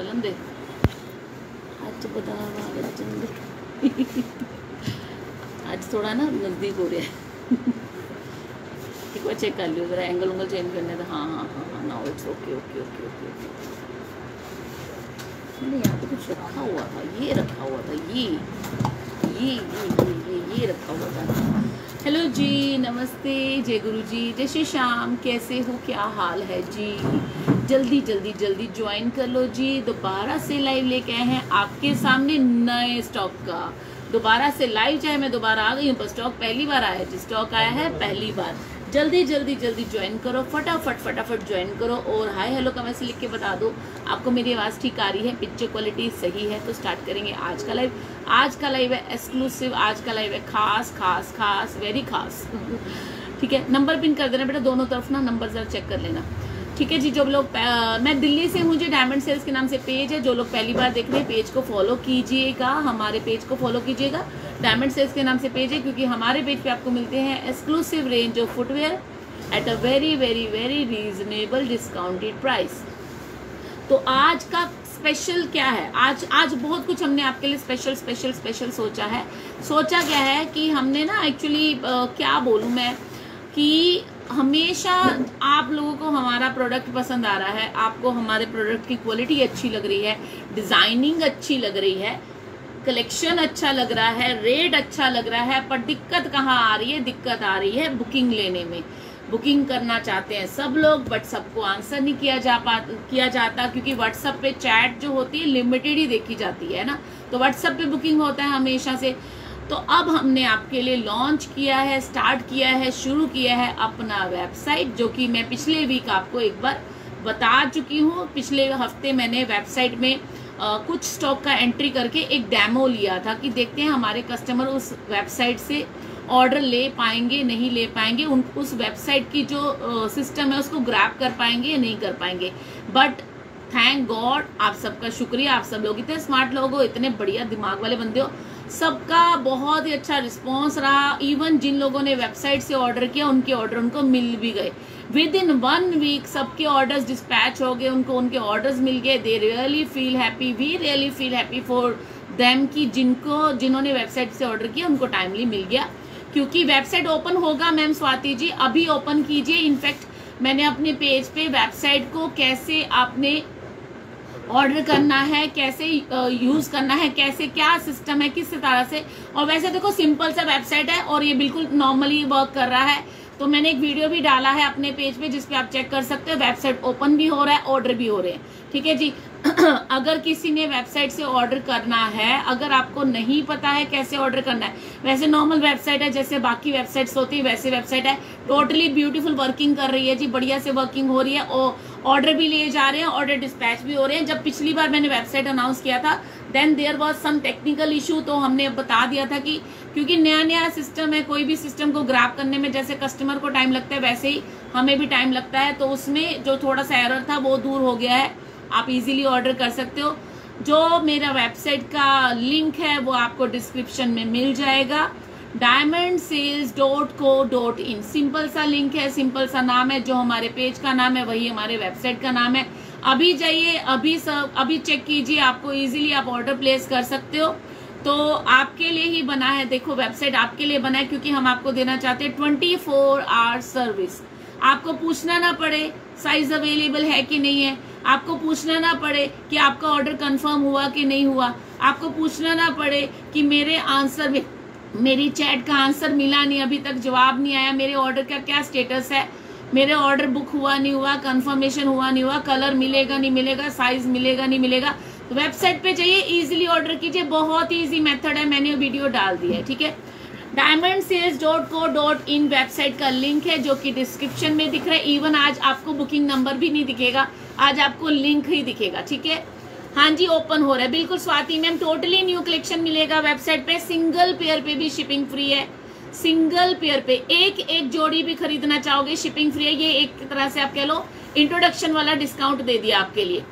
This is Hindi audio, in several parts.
ਚੱਲਣ ਦੇ ਅੱਜ ਬਦਾਮ ਆ ਗਏ ਚੰਦੇ ਅੱਜ ਥੋੜਾ ਨਾ ਨਜ਼ਦੀਕ ਹੋ ਰਿਹਾ है एक बार चेक कर लियो जरा एंगल उंगल चेंज करने का हाँ हाँ हाँ हाँ now it's okay okay okay okay okay मैंने यहाँ पे कुछ रखा हुआ था ये रखा हुआ था ये ये ये ये ये ये रखा हुआ था हेलो जी नमस्ते जय गुरु जी जय श्री श्याम कैसे हो क्या हाल है जी जल्दी जल्दी जल्दी ज्वाइन कर लो जी। दोबारा से लाइव लेके आए हैं आपके सामने नए स्टॉक का। दोबारा से लाइव चाहे मैं दोबारा आ गई हूँ, पर स्टॉक पहली बार आया जी स्टॉक आया है, पहली बार। जल्दी जल्दी जल्दी ज्वाइन करो, फटाफट फटाफट ज्वाइन करो और हाय हेलो कमेंट से लिख के बता दो, आपको मेरी आवाज़ ठीक आ रही है पिक्चर क्वालिटी सही है तो स्टार्ट करेंगे आज का लाइव आज का लाइव है एक्सक्लूसिव आज का लाइव है खास खास खास वेरी खास। ठीक है नंबर पिन कर देना बेटा, दोनों तरफ़ ना नंबर जरा चेक कर लेना। ठीक है जी, जो लोग मैं दिल्ली से हूँ, जी डायमंड सेल्स के नाम से पेज है, जो लोग पहली बार देख रहे हैं पेज को फॉलो कीजिएगा, हमारे पेज को फॉलो कीजिएगा। डायमंड सेल्स के नाम से पेज है, क्योंकि हमारे पेज पे आपको मिलते हैं exclusive range of footwear at a very very very reasonable discounted price तो आज का स्पेशल क्या है? आज आज बहुत कुछ हमने आपके लिए स्पेशल स्पेशल स्पेशल सोचा है। सोचा क्या है कि हमने ना एक्चुअली क्या बोलूँ मैं कि हमेशा आप लोगों को हमारा प्रोडक्ट पसंद आ रहा है। आपको हमारे प्रोडक्ट की क्वालिटी अच्छी लग रही है डिज़ाइनिंग अच्छी लग रही है कलेक्शन अच्छा लग रहा है रेट अच्छा लग रहा है, पर दिक्कत कहाँ आ रही है? दिक्कत आ रही है बुकिंग लेने में। बुकिंग करना चाहते हैं सब लोग बट सबको आंसर नहीं किया जा पा, किया जाता, क्योंकि व्हाट्सअप पे चैट जो होती है लिमिटेड ही देखी जाती है ना? तो व्हाट्सएप पे बुकिंग होता है हमेशा से। तो अब हमने आपके लिए लॉन्च किया है स्टार्ट किया है शुरू किया है अपना वेबसाइट जो कि मैं पिछले वीक आपको एक बार बता चुकी हूँ। पिछले हफ़्ते मैंने वेबसाइट में अ, कुछ स्टॉक का एंट्री करके एक डेमो लिया था कि देखते हैं हमारे कस्टमर उस वेबसाइट से ऑर्डर ले पाएँगे नहीं ले पाएँगे। उन उस वेबसाइट की जो सिस्टम है उसको ग्रैप कर पाएँगे या नहीं कर पाएँगे। बट थैंक गॉड आप सबका शुक्रिया। आप सब लोग इतने स्मार्ट लोग हो इतने बढ़िया दिमाग वाले बंदे हो। सबका बहुत ही अच्छा रिस्पॉन्स रहा। इवन जिन लोगों ने वेबसाइट से ऑर्डर किया, उनके ऑर्डर उनको मिल भी गए। विद इन वन वीक सबके ऑर्डर्स डिस्पैच हो गए, उनको उनके ऑर्डर्स मिल गए। They really feel happy we really feel happy for them कि जिनको, जिन्होंने वेबसाइट से ऑर्डर किया, उनको टाइमली मिल गया। क्योंकि वेबसाइट ओपन होगा मैम स्वाति जी, अभी ओपन कीजिए। इनफैक्ट मैंने अपने पेज पे वेबसाइट को कैसे आपने ऑर्डर करना है, कैसे यूज़ करना है, कैसे, क्या सिस्टम है, किस तरह से। और वैसे देखो सिंपल सा वेबसाइट है और ये बिल्कुल नॉर्मली वर्क कर रहा है। तो मैंने एक वीडियो भी डाला है अपने पेज पे जिसपे आप चेक कर सकते हो। वेबसाइट ओपन भी हो रहा है ऑर्डर भी हो रहे हैं। ठीक है जी? अगर किसी ने वेबसाइट से ऑर्डर करना है, अगर आपको नहीं पता है कैसे ऑर्डर करना है, वैसे नॉर्मल वेबसाइट है, जैसे बाकी वेबसाइट्स होती है, वैसे वेबसाइट है। टोटली ब्यूटीफुल वर्किंग कर रही है जी, बढ़िया से वर्किंग हो रही है, और ऑर्डर भी लिए जा रहे हैं ऑर्डर डिस्पैच भी हो रहे हैं। जब पिछली बार मैंने वेबसाइट अनाउंस किया था then there was some technical issue तो हमने बता दिया था कि क्योंकि नया नया सिस्टम है, कोई भी सिस्टम को ग्राफ करने में, जैसे कस्टमर को टाइम लगता है, वैसे ही हमें भी टाइम लगता है तो उसमें जो थोड़ा सा एरर था, वो दूर हो गया है। आप इजीली ऑर्डर कर सकते हो। जो मेरा वेबसाइट का लिंक है, वो आपको डिस्क्रिप्शन में मिल जाएगा। Diamond sales dot co dot in simple सा लिंक है सिंपल सा नाम है, जो हमारे पेज का नाम है, वही हमारे वेबसाइट का नाम है। अभी जाइए, अभी सब अभी चेक कीजिए, आपको इजीली आप ऑर्डर प्लेस कर सकते हो। तो आपके लिए ही बना है, देखो वेबसाइट आपके लिए बना है, क्योंकि हम आपको देना चाहते हैं ट्वेंटी फोर आवर सर्विस आपको पूछना ना पड़े साइज़ अवेलेबल है कि नहीं है। आपको पूछना ना पड़े कि आपका ऑर्डर कंफर्म हुआ कि नहीं हुआ। आपको पूछना ना पड़े कि मेरे आंसर मेरी चैट का आंसर मिला नहीं, अभी तक जवाब नहीं आया। मेरे ऑर्डर का क्या स्टेटस है? मेरे ऑर्डर बुक हुआ नहीं हुआ कंफर्मेशन हुआ नहीं हुआ कलर मिलेगा नहीं मिलेगा साइज़ मिलेगा नहीं मिलेगा। तो वेबसाइट पे जाइए इजीली ऑर्डर कीजिए। बहुत ही इजी मेथड है, मैंने वीडियो डाल दी है, ठीक है? Diamond sales dot co dot in website का लिंक है, जो कि डिस्क्रिप्शन में दिख रहा है। इवन आज आपको बुकिंग नंबर भी नहीं दिखेगा। आज आपको लिंक ही दिखेगा, ठीक है? हाँ जी ओपन हो रहा है। बिल्कुल Swati ma'am totally new collection मिलेगा वेबसाइट पे। सिंगल पेयर पे भी शिपिंग फ्री है। सिंगल पेयर पे। एक एक जोड़ी भी खरीदना चाहोगे शिपिंग फ्री है। ये एक तरह से आप कह लो इंट्रोडक्शन वाला डिस्काउंट दे दिया आपके लिए।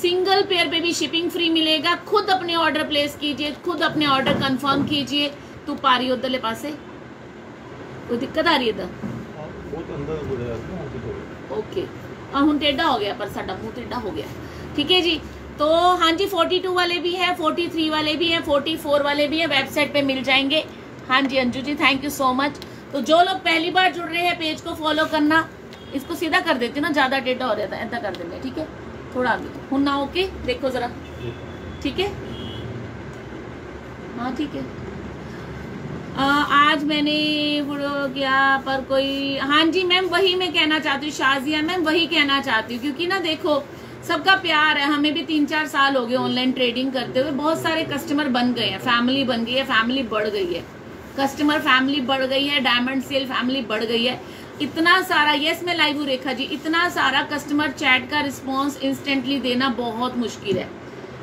सिंगल पेयर पे भी शिपिंग फ्री मिलेगा। खुद अपने ऑर्डर प्लेस कीजिए, खुद अपने ऑर्डर कंफर्म कीजिए। तू पारी उधरले पास। कोई दिक्कत आ रही है ओके। हूँ टेढ़ा हो गया पर सा मूँह टेढ़ा हो गया। ठीक है जी। तो हाँ जी 42 वाले भी हैं 43 वाले भी हैं 44 वाले भी हैं वेबसाइट पे मिल जाएँगे। हाँ जी Anju ji thank you so much तो जो लोग पहली बार जुड़ रहे हैं पेज को फॉलो करना इसको सीधा कर देते ना ज़्यादा टेढ़ा हो रहा था ऐसा कर देंगे ठीक है? थोड़ा आगे। हूँ ना ओके देखो ज़रा। ठीक है? हाँ ठीक है। आज मैंने किया, पर कोई हाँ जी, मैम, वही मैं कहना चाहती हूँ, शाजिया मैम, वही कहना चाहती हूँ, क्योंकि ना देखो, सबका प्यार है, हमें भी तीन चार साल हो गए ऑनलाइन ट्रेडिंग करते हुए, बहुत सारे कस्टमर बन गए हैं फैमिली बन गई है फैमिली बढ़ गई है कस्टमर फैमिली बढ़ गई है डायमंड सेल फैमिली बढ़ गई है, इतना सारा यस मैं लाइव हूँ, रेखा जी, इतना सारा कस्टमर चैट का रिस्पॉन्स इंस्टेंटली देना बहुत मुश्किल है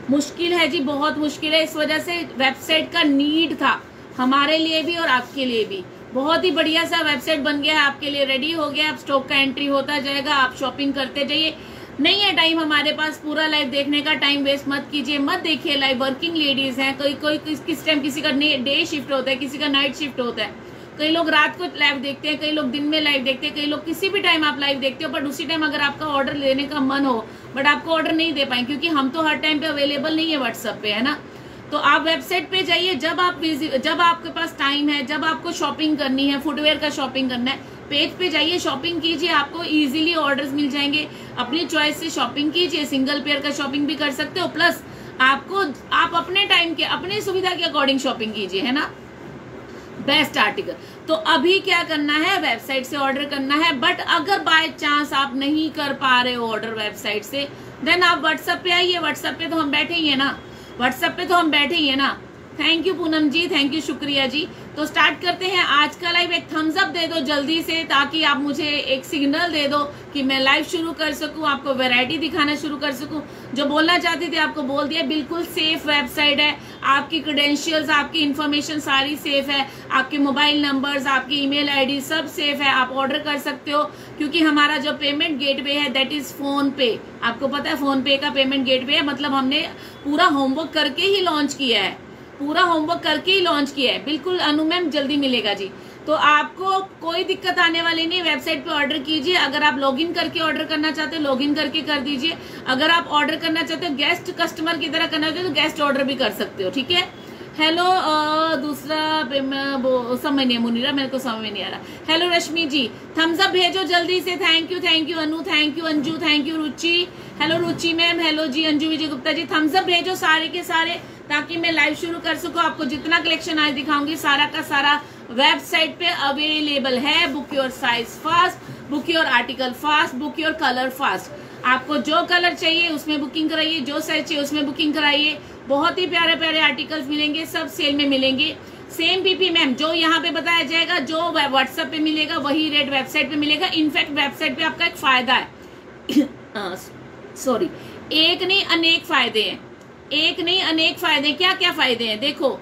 मुश्किल है जी, बहुत मुश्किल है, इस वजह से वेबसाइट का नीड था हमारे लिए भी और आपके लिए भी। बहुत ही बढ़िया सा वेबसाइट बन गया है, आपके लिए रेडी हो गया अब स्टॉक का एंट्री होता जाएगा, आप शॉपिंग करते जाइए। नहीं है टाइम हमारे पास, पूरा लाइव देखने का टाइम वेस्ट मत कीजिए, मत देखिए लाइव वर्किंग लेडीज़ हैं, कोई कोई, किस किस टाइम किसी का डे शिफ्ट होता है, किसी का नाइट शिफ्ट होता है। कई लोग रात को लाइव देखते हैं, कई लोग दिन में लाइव देखते हैं, कई लोग किसी भी टाइम आप लाइव देखते हो बट उसी टाइम अगर आपका ऑर्डर लेने का मन हो बट आपको ऑर्डर नहीं दे पाए, क्योंकि हम तो हर टाइम पे अवेलेबल नहीं है व्हाट्सएप पे, है ना? तो आप वेबसाइट पे जाइए, जब आप जब आपके पास टाइम है, जब आपको शॉपिंग करनी है फुटवेयर का शॉपिंग करना है पेज पे जाइए शॉपिंग कीजिए, आपको इजीली ऑर्डर्स मिल जाएँगे। अपनी चॉइस से शॉपिंग कीजिए सिंगल पेयर का शॉपिंग भी कर सकते हो प्लस आपको, आप अपने टाइम के, अपनी सुविधा के अकॉर्डिंग शॉपिंग कीजिए, है ना? बेस्ट आर्टिकल तो अभी क्या करना है? वेबसाइट से ऑर्डर करना है बट अगर बाय चांस आप नहीं कर पा रहे हो ऑर्डर वेबसाइट से देन आप व्हाट्सएप पे आइए व्हाट्सएप पे तो हम बैठे ही है ना। व्हाट्सएप पे तो हम बैठे ही है ना। Thank you Poonam ji thank you शुक्रिया जी तो स्टार्ट करते हैं आज का लाइव एक थम्स अप दे दो जल्दी से ताकि आप मुझे एक सिग्नल दे दो कि मैं लाइव शुरू कर सकूँ, आपको वैरायटी दिखाना शुरू कर सकूँ। जो बोलना चाहती थी आपको बोल दिया, बिल्कुल सेफ़ वेबसाइट है। आपकी क्रेडेंशियल्स आपकी इन्फॉर्मेशन सारी सेफ़ है। आपके मोबाइल नंबर्स आपकी ईमेल आईडी सब सेफ़ है। आप ऑर्डर कर सकते हो, क्योंकि हमारा जो पेमेंट गेटवे है दैट इज़ फ़ोन पे आपको पता है फ़ोन पे का पेमेंट गेटवे है। मतलब हमने पूरा होमवर्क करके ही लॉन्च किया है। पूरा होमवर्क करके ही लॉन्च किया है। बिल्कुल अनु मैम जल्दी मिलेगा जी। तो आपको कोई दिक्कत आने वाली नहीं वेबसाइट पे ऑर्डर कीजिए। अगर आप लॉगिन करके ऑर्डर करना चाहते हो लॉगिन करके कर दीजिए। अगर आप ऑर्डर करना चाहते हो गेस्ट कस्टमर की तरह करना चाहते हो तो गेस्ट ऑर्डर भी कर सकते हो, ठीक है? हेलो दूसरा समझ नहीं मुनीरा, मेरे को समझ नहीं आ रहा। Hello Rashmi ji thumbs up भेजो जल्दी से। Thank you thank you Anu thank you Anju thank you Ruchi. Hello Ruchi ma'am hello ji, Anju Vijay Gupta ji thumbs up भेजो सारे के सारे। ताकि मैं लाइव शुरू कर सकूँ, आपको जितना कलेक्शन आज दिखाऊँगी, सारा का सारा वेबसाइट पे अवेलेबल है। Book your size fast book your article fast book your colour fast आपको जो कलर चाहिए, उसमें बुकिंग कराइए, जो साइज़ चाहिए, उसमें बुकिंग कराइए। बहुत ही प्यारे प्यारे आर्टिकल्स मिलेंगे, सब सेल में मिलेंगे। सेम पीपी मैम जो यहाँ पे बताया जाएगा, जो व्हाट्सएप पे मिलेगा, वही रेट वेबसाइट पे मिलेगा। इनफैक्ट वेबसाइट पे आपका एक फ़ायदा है। सॉरी एक नहीं, अनेक फ़ायदे हैं। एक नहीं, अनेक फ़ायदे क्या क्या फ़ायदे हैं? देखो,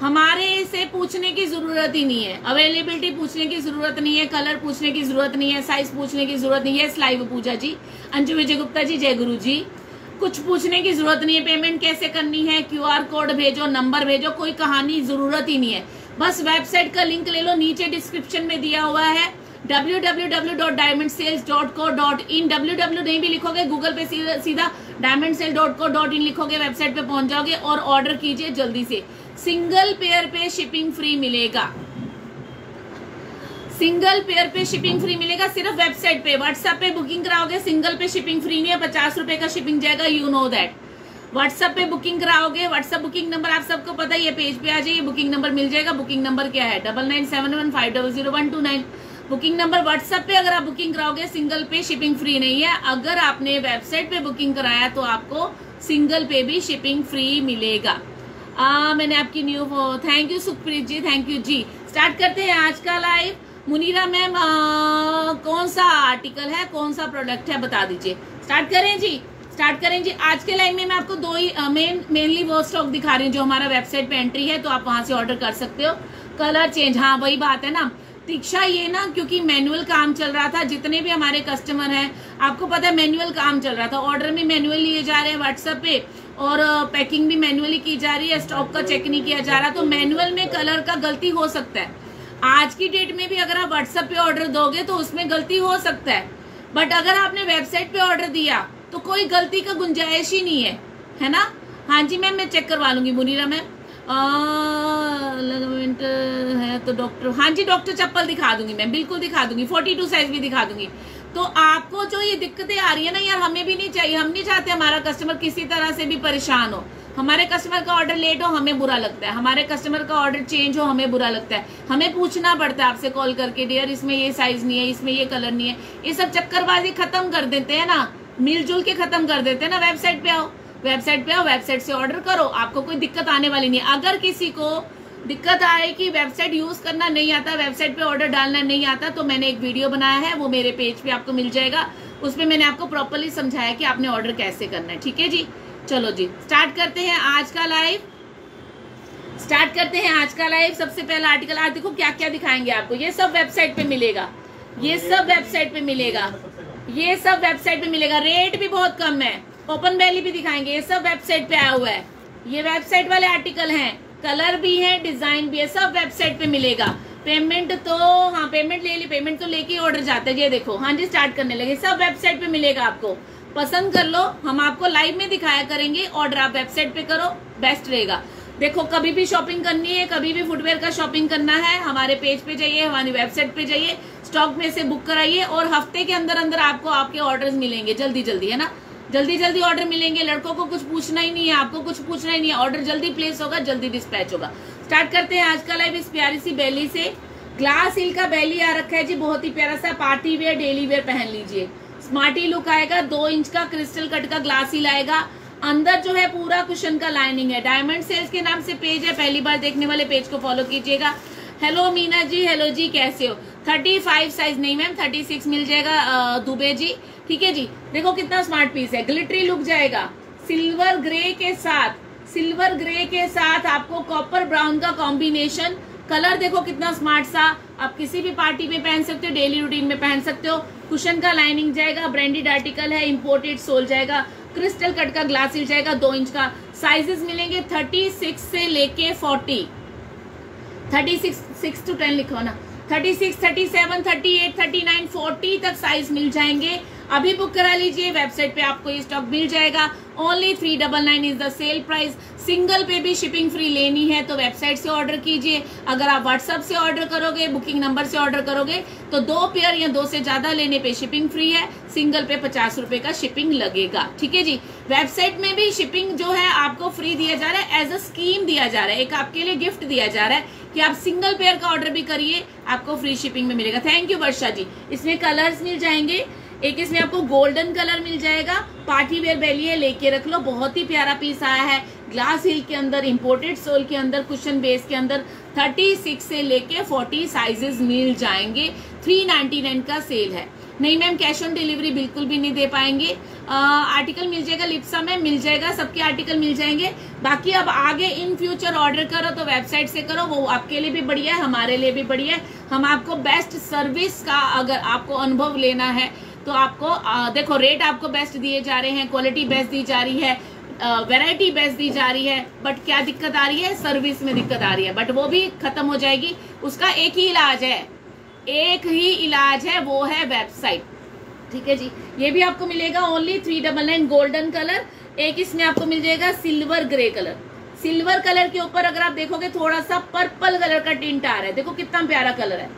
हमारे से पूछने की ज़रूरत ही नहीं है। अवेलेबिलिटी पूछने की ज़रूरत नहीं है कलर पूछने की ज़रूरत नहीं है साइज़ पूछने की ज़रूरत नहीं है। स्लाइव पूजा जी, अंजु विजय गुप्ता जी, जय गुरु जी। कुछ पूछने की ज़रूरत नहीं है पेमेंट कैसे करनी है क्यूआर कोड भेजो नंबर भेजो, कोई कहानी, ज़रूरत ही नहीं है। बस वेबसाइट का लिंक ले लो, नीचे डिस्क्रिप्शन में दिया हुआ है। www.diamondSales.co.in www नहीं भी लिखोगे गूगल पे सीधा diamondSale.co.in लिखोगे वेबसाइट पे पहुँच जाओगे और ऑर्डर कीजिए जल्दी से। सिंगल पेयर पे शिपिंग फ्री मिलेगा। सिंगल पेयर पे शिपिंग फ्री मिलेगा सिर्फ़ वेबसाइट पे। व्हाट्सएप पे बुकिंग कराओगे सिंगल पे शिपिंग फ्री नहीं है, पचास रुपए का शिपिंग जाएगा यू नो दैट व्हाट्सएप पे बुकिंग कराओगे व्हाट्सएप बुकिंग नंबर आप सबको पता है, ये पेज पे आ जाइए बुकिंग नंबर मिल जाएगा। बुकिंग नंबर क्या है? Double nine seven one five double zero one two nine booking number WhatsApp पे अगर आप बुकिंग कराओगे सिंगल पे शिपिंग फ्री नहीं है। अगर आपने वेबसाइट पे बुकिंग कराया तो आपको सिंगल पे भी शिपिंग फ्री मिलेगा। आ, मैंने आपकी new thank you Sukhpreet ji thank you ji. Start करते हैं आज का लाइव मुनीरा मैम कौन सा आर्टिकल है कौन सा प्रोडक्ट है बता दीजिए। स्टार्ट करें जी स्टार्ट करें जी। आज के लाइव में मैं आपको दो ही मेन मेनली वो स्टॉक दिखा रही हूँ जो हमारा वेबसाइट पे एंट्री है तो आप वहाँ से ऑर्डर कर सकते हो। कलर चेंज हाँ वही बात है ना। दीक्षा ये ना, क्योंकि मैनुअल काम चल रहा था, जितने भी हमारे कस्टमर हैं, आपको पता है मैनुअल काम चल रहा था। ऑर्डर भी मैनुअल लिए जा रहे हैं व्हाट्सएप पे, और पैकिंग भी मैनुअली की जा रही है स्टॉक का चेक नहीं किया जा रहा तो मैनुअल में कलर का गलती हो सकता है। आज की डेट में भी अगर आप व्हाट्सएप पे ऑर्डर दोगे तो उसमें गलती हो सकता है। बट अगर आपने वेबसाइट पे ऑर्डर दिया तो कोई गलती का गुंजाइश ही नहीं है। है ना? हाँ जी मैम मैं चेक करवा लूँगी, मुनीरा मैम लगमेंट है तो डॉक्टर हाँ जी डॉक्टर चप्पल दिखा दूँगी मैं, बिल्कुल दिखा दूँगी फोर्टी टू साइज़ भी दिखा दूँगी। तो आपको जो ये दिक्कतें आ रही है ना यार, हमें भी नहीं चाहिए, हम नहीं चाहते हमारा कस्टमर किसी तरह से भी परेशान हो। हमारे कस्टमर का ऑर्डर लेट हो, हमें बुरा लगता है। हमारे कस्टमर का ऑर्डर चेंज हो, हमें बुरा लगता है। हमें पूछना पड़ता है आपसे कॉल करके डियर इसमें ये साइज़ नहीं है, इसमें ये कलर नहीं है। ये सब चक्करबाजी खत्म कर देते हैं ना, मिलजुल के खत्म कर देते हैं ना वेबसाइट पे आओ। वेबसाइट पे आओ वेबसाइट से ऑर्डर करो, आपको कोई दिक्कत आने वाली नहीं अगर किसी को दिक्कत आए कि वेबसाइट यूज़ करना नहीं आता, वेबसाइट पे ऑर्डर डालना नहीं आता तो मैंने एक वीडियो बनाया है, वो मेरे पेज पे आपको मिल जाएगा। उसमें मैंने आपको प्रॉपरली समझाया कि आपने ऑर्डर कैसे करना है, ठीक है जी? चलो जी, स्टार्ट करते हैं आज का लाइव। स्टार्ट करते हैं आज का लाइव। सबसे पहला आर्टिकल, आज देखो क्या क्या दिखाएँगे आपको। ये सब वेबसाइट पे मिलेगा। ये सब वेबसाइट पे मिलेगा। ये सब वेबसाइट पे मिलेगा। रेट भी बहुत कम है। ओपन वैली भी दिखाएँगे, ये सब वेबसाइट पे आया हुआ है। ये वेबसाइट वाले आर्टिकल हैं कलर भी है डिज़ाइन भी है, सब वेबसाइट पे मिलेगा। पेमेंट तो हाँ पेमेंट ले ली पेमेंट तो लेके ऑर्डर जाते हैं। ये देखो हाँ जी स्टार्ट करने लगे। सब वेबसाइट पे मिलेगा आपको। पसंद कर लो, हम आपको लाइव में दिखाया करेंगे ऑर्डर आप वेबसाइट पे करो बेस्ट रहेगा। देखो, कभी भी शॉपिंग करनी है, कभी भी फुटवेयर का शॉपिंग करना है, हमारे पेज पे जाइए, हमारी वेबसाइट पे जाइए स्टॉक में से बुक कराइए और हफ़्ते के अंदर अंदर आपको आपके ऑर्डर मिलेंगे जल्दी जल्दी है ना? जल्दी जल्दी ऑर्डर मिलेंगे। लड़कों को कुछ पूछना ही नहीं है, आपको कुछ पूछना ही नहीं है। ऑर्डर जल्दी प्लेस होगा, जल्दी डिस्पैच होगा। स्टार्ट करते हैं आज का लाइव इस प्यारी सी बैली से। ग्लास हिल का बैली आ रखा है जी, बहुत ही प्यारा सा पार्टी वेयर डेली वेयर पहन लीजिए। स्मार्टी लुक आएगा, दो इंच का क्रिस्टल कट का ग्लास हिल आएगा। अंदर जो है पूरा कुशन का लाइनिंग है। डायमंड सेल्स के नाम से पेज है, पहली बार देखने वाले पेज को फॉलो कीजिएगा। हेलो मीना जी हेलो जी कैसे हो? थर्टी फाइव साइज़ नहीं मैम थर्टी सिक्स मिल जाएगा दुबे जी. ठीक है जी? देखो कितना स्मार्ट पीस है. ग्लिटरी लुक जाएगा. सिल्वर ग्रे के साथ सिल्वर ग्रे के साथ आपको कॉपर ब्राउन का कॉम्बिनेशन कलर देखो कितना स्मार्ट सा. आप किसी भी पार्टी में पहन सकते हो डेली रूटीन में पहन सकते हो. कुशन का लाइनिंग जाएगा ब्रांडेड आर्टिकल है इम्पोर्टेड सोल जाएगा. क्रिस्टल कट का ग्लास जाएगा, दो इंच का. साइजेस मिलेंगे थर्टी सिक्स से लेके forty thirty six six to ten लिखो ना। Thirty six, thirty seven, thirty eight, thirty nine, forty तक साइज़ मिल जाएँगे। अभी बुक करा लीजिए वेबसाइट पे आपको ये स्टॉक मिल जाएगा। Only three double nine is the sale price single पे भी शिपिंग फ्री लेनी है तो वेबसाइट से ऑर्डर कीजिए। अगर आप व्हाट्सएप से ऑर्डर करोगे बुकिंग नंबर से ऑर्डर करोगे तो दो पेयर या दो से ज़्यादा लेने पे शिपिंग फ्री है। सिंगल पे पचास रुपए का शिपिंग लगेगा। ठीक है जी? वेबसाइट में भी शिपिंग जो है, आपको फ्री दिया जा रहा है एज अ स्कीम दिया जा रहा है। एक आपके लिए गिफ्ट दिया जा रहा है कि आप सिंगल पेयर का ऑर्डर भी करिए, आपको फ्री शिपिंग में मिलेगा। Thank you Varsha ji. इसमें कलर्स मिल जाएँगे। एक इसमें आपको गोल्डन कलर मिल जाएगा। पार्टी वेयर बेली है लेके रख लो। बहुत ही प्यारा पीस आया है। ग्लास हिल के अंदर इंपोर्टेड सोल के अंदर कुशन बेस के अंदर 36 से लेके 40 साइजेस मिल जाएँगे। 399 का सेल है। नहीं मैम कैश ऑन डिलीवरी बिल्कुल भी नहीं दे पाएँगे। आ, आर्टिकल मिल जाएगा लिप्सा में मिल जाएगा सबके आर्टिकल मिल जाएँगे। बाकी अब आगे इन फ्यूचर ऑर्डर करो तो वेबसाइट से करो वो आपके लिए भी बढ़िया है हमारे लिए भी बढ़िया है। हम आपको बेस्ट सर्विस का अगर आपको अनुभव लेना है तो आपको आ, देखो रेट आपको बेस्ट दिए जा रहे हैं क्वालिटी बेस्ट दी जा रही है वैरायटी बेस्ट दी जा रही है बट क्या दिक्कत आ रही है? सर्विस में दिक्कत आ रही है बट वो भी खत्म हो जाएगी। उसका एक ही इलाज है एक ही इलाज है वो है वेबसाइट ठीक है जी? ये भी आपको मिलेगा only three double nine golden colour एक इसमें आपको मिल जाएगा silver grey colour silver colour के ऊपर अगर आप देखोगे थोड़ा सा पर्पल कलर का टिंट आ रहा है। देखो कितना प्यारा कलर है।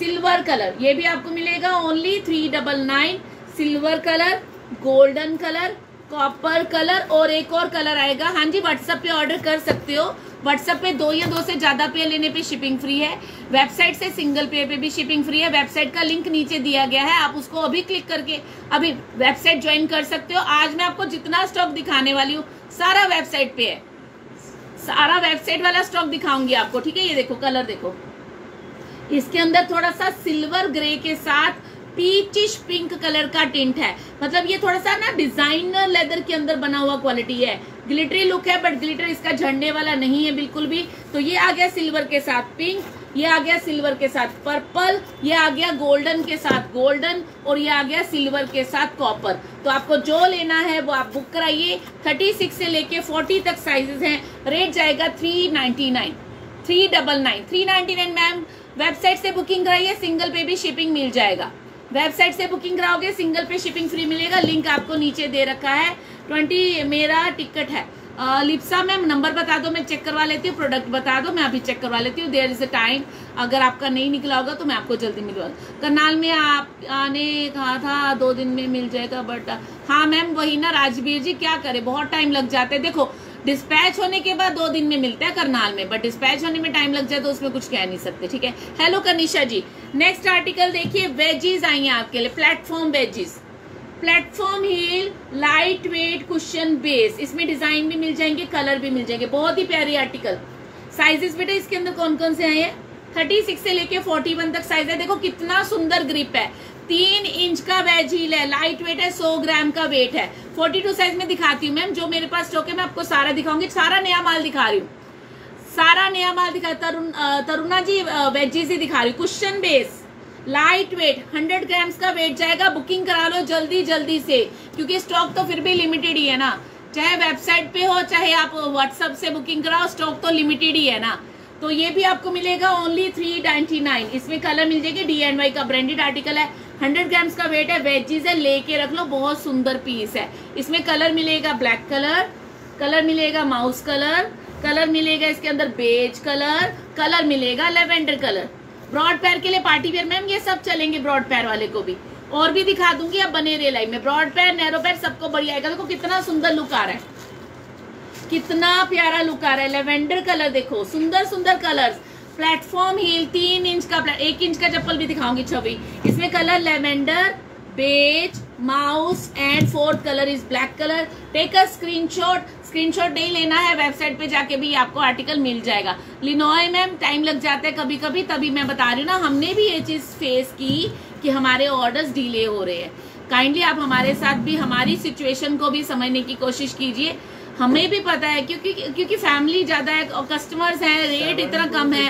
सिल्वर कलर, ये भी आपको मिलेगा only three double nine silver colour golden colour copper colour और एक और कलर आएगा। हाँ जी व्हाट्सएप पे ऑर्डर कर सकते हो। व्हाट्सएप पे दो या दो से ज़्यादा पे लेने पे शिपिंग फ्री है। वेबसाइट से सिंगल पे पे भी शिपिंग फ्री है। वेबसाइट का लिंक नीचे दिया गया है। आप उसको अभी क्लिक करके अभी वेबसाइट ज्वाइन कर सकते हो। आज मैं आपको जितना स्टॉक दिखाने वाली हूँ, सारा वेबसाइट पे है। सारा वेबसाइट वाला स्टॉक दिखाऊँगी आपको, ठीक है? ये देखो कलर देखो। इसके अंदर थोड़ा सा सिल्वर ग्रे के साथ पीचिश पिंक कलर का टिंट है। मतलब ये थोड़ा सा ना डिज़ाइनर लेदर के अंदर बना हुआ क्वालिटी है। ग्लिटरी लुक है बट ग्लिटर इसका झड़ने वाला नहीं है बिल्कुल भी। तो ये आ गया सिल्वर के साथ पिंक ये आ गया सिल्वर के साथ पर्पल ये आ गया गोल्डन के साथ गोल्डन और ये आ गया सिल्वर के साथ कॉपर तो आपको जो लेना है वो आप बुक कराइए। 36 से लेके 40 तक साइजेस हैं। रेट जाएगा 399 three double nine three ninety nine ma'am website से बुकिंग कराइए, सिंगल पे भी शिपिंग मिल जाएगा। वेबसाइट से बुकिंग कराओगे, सिंगल पे शिपिंग फ्री मिलेगा। लिंक आपको नीचे दे रखा है। ट्वेंटी, मेरा टिकट है। लिप्सा मैम, नंबर बता दो, मैं चेक करवा लेती हूँ, प्रोडक्ट बता दो, मैं अभी चेक करवा लेती हूँ। There is a time. अगर आपका नहीं निकला होगा तो मैं आपको जल्दी मिलवा करनाल में आप आने कहा था, दो दिन में मिल जाएगा बट हाँ मैम, वही ना, राजवीर जी, क्या करे? बहुत टाइम लग जाते देखो डिस्पैच होने के बाद दो दिन में मिलता है करनाल में बट डिस्पैच होने में टाइम लग जाए तो उसमें कुछ कह नहीं सकते, ठीक है? Hello Kanisha ji. Next article देखिए वेजीज आई हैं आपके लिए platform wedges platform heel light weight cushion base इसमें डिज़ाइन भी मिल जाएँगे कलर भी मिल जाएँगे। बहुत ही प्यारी आर्टिकल साइजेस बेटा, इसके अंदर कौन कौन से आए हैं? थर्टी सिक्स से लेके फोर्टी वन तक साइज़ है। देखो कितना सुंदर ग्रिप है। तीन इंच का वेज हील है लाइट वेट है, सौ ग्राम का वेट है। फोर्टी टू साइज़ में दिखाती हूँ मैम, जो मेरे पास स्टॉक है, मैं आपको सारा दिखाऊँगी। सारा नया माल दिखा रही हूँ। सारा नया माल दिखा, तरुण तरुणा जी वेजीज ही दिखा रही हूँ। Question base light weight 100 grams का वेट जाएगा। बुकिंग करा लो जल्दी जल्दी से, क्योंकि स्टॉक तो फिर भी लिमिटेड ही है ना। चाहे वेबसाइट पे हो, चाहे आप व्हाट्सएप से बुकिंग कराओ स्टॉक तो लिमिटेड ही है ना। तो ये भी आपको मिलेगा ओनली थ्री नाइन इसमें कलर मिल जाएगी डी एंड वाई का। ब्रांडेड आर्टिकल है। हंड्रेड ग्राम्स का वेट है वेजीज है लेके रख लो, बहुत सुंदर पीस है। इसमें कलर मिलेगा ब्लैक कलर कलर मिलेगा माउस कलर कलर मिलेगा इसके अंदर बेज कलर कलर मिलेगा लेवेंडर कलर। ब्रॉड पैर के लिए पार्टी वेयर मैम, ये सब चलेंगे ब्रॉड पैर वाले को भी। और भी दिखा दूँगी अब बने रहे में। ब्रॉड पैर, नैरो पैर, सबको बढ़िया आएगा। देखो कितना सुंदर लुक आ रहा है। कितना प्यारा लुक आ रहा है। लेवेंडर कलर देखो सुंदर सुंदर कलर्स। प्लेटफॉर्म हील, तीन इंच का एक इंच का चप्पल भी दिखाऊँगी छवि। इसमें colour lavender, beige, mouse and fourth colour is black colour take a screenshot screenshot नहीं लेना है वेबसाइट पे जाके भी आपको आर्टिकल मिल जाएगा। लिनोय मैम टाइम लग जाता है कभी कभी तभी मैं बता रही हूँ ना, हमने भी ये चीज़ फेस की कि हमारे ऑर्डर्स डिले हो रहे हैं। काइंडली आप हमारे साथ भी, हमारी सिचुएशन को भी समझने की कोशिश कीजिए। हमें भी पता है क्योंकि क्योंकि फैमिली ज़्यादा है और कस्टमर्स हैं रेट इतना कम है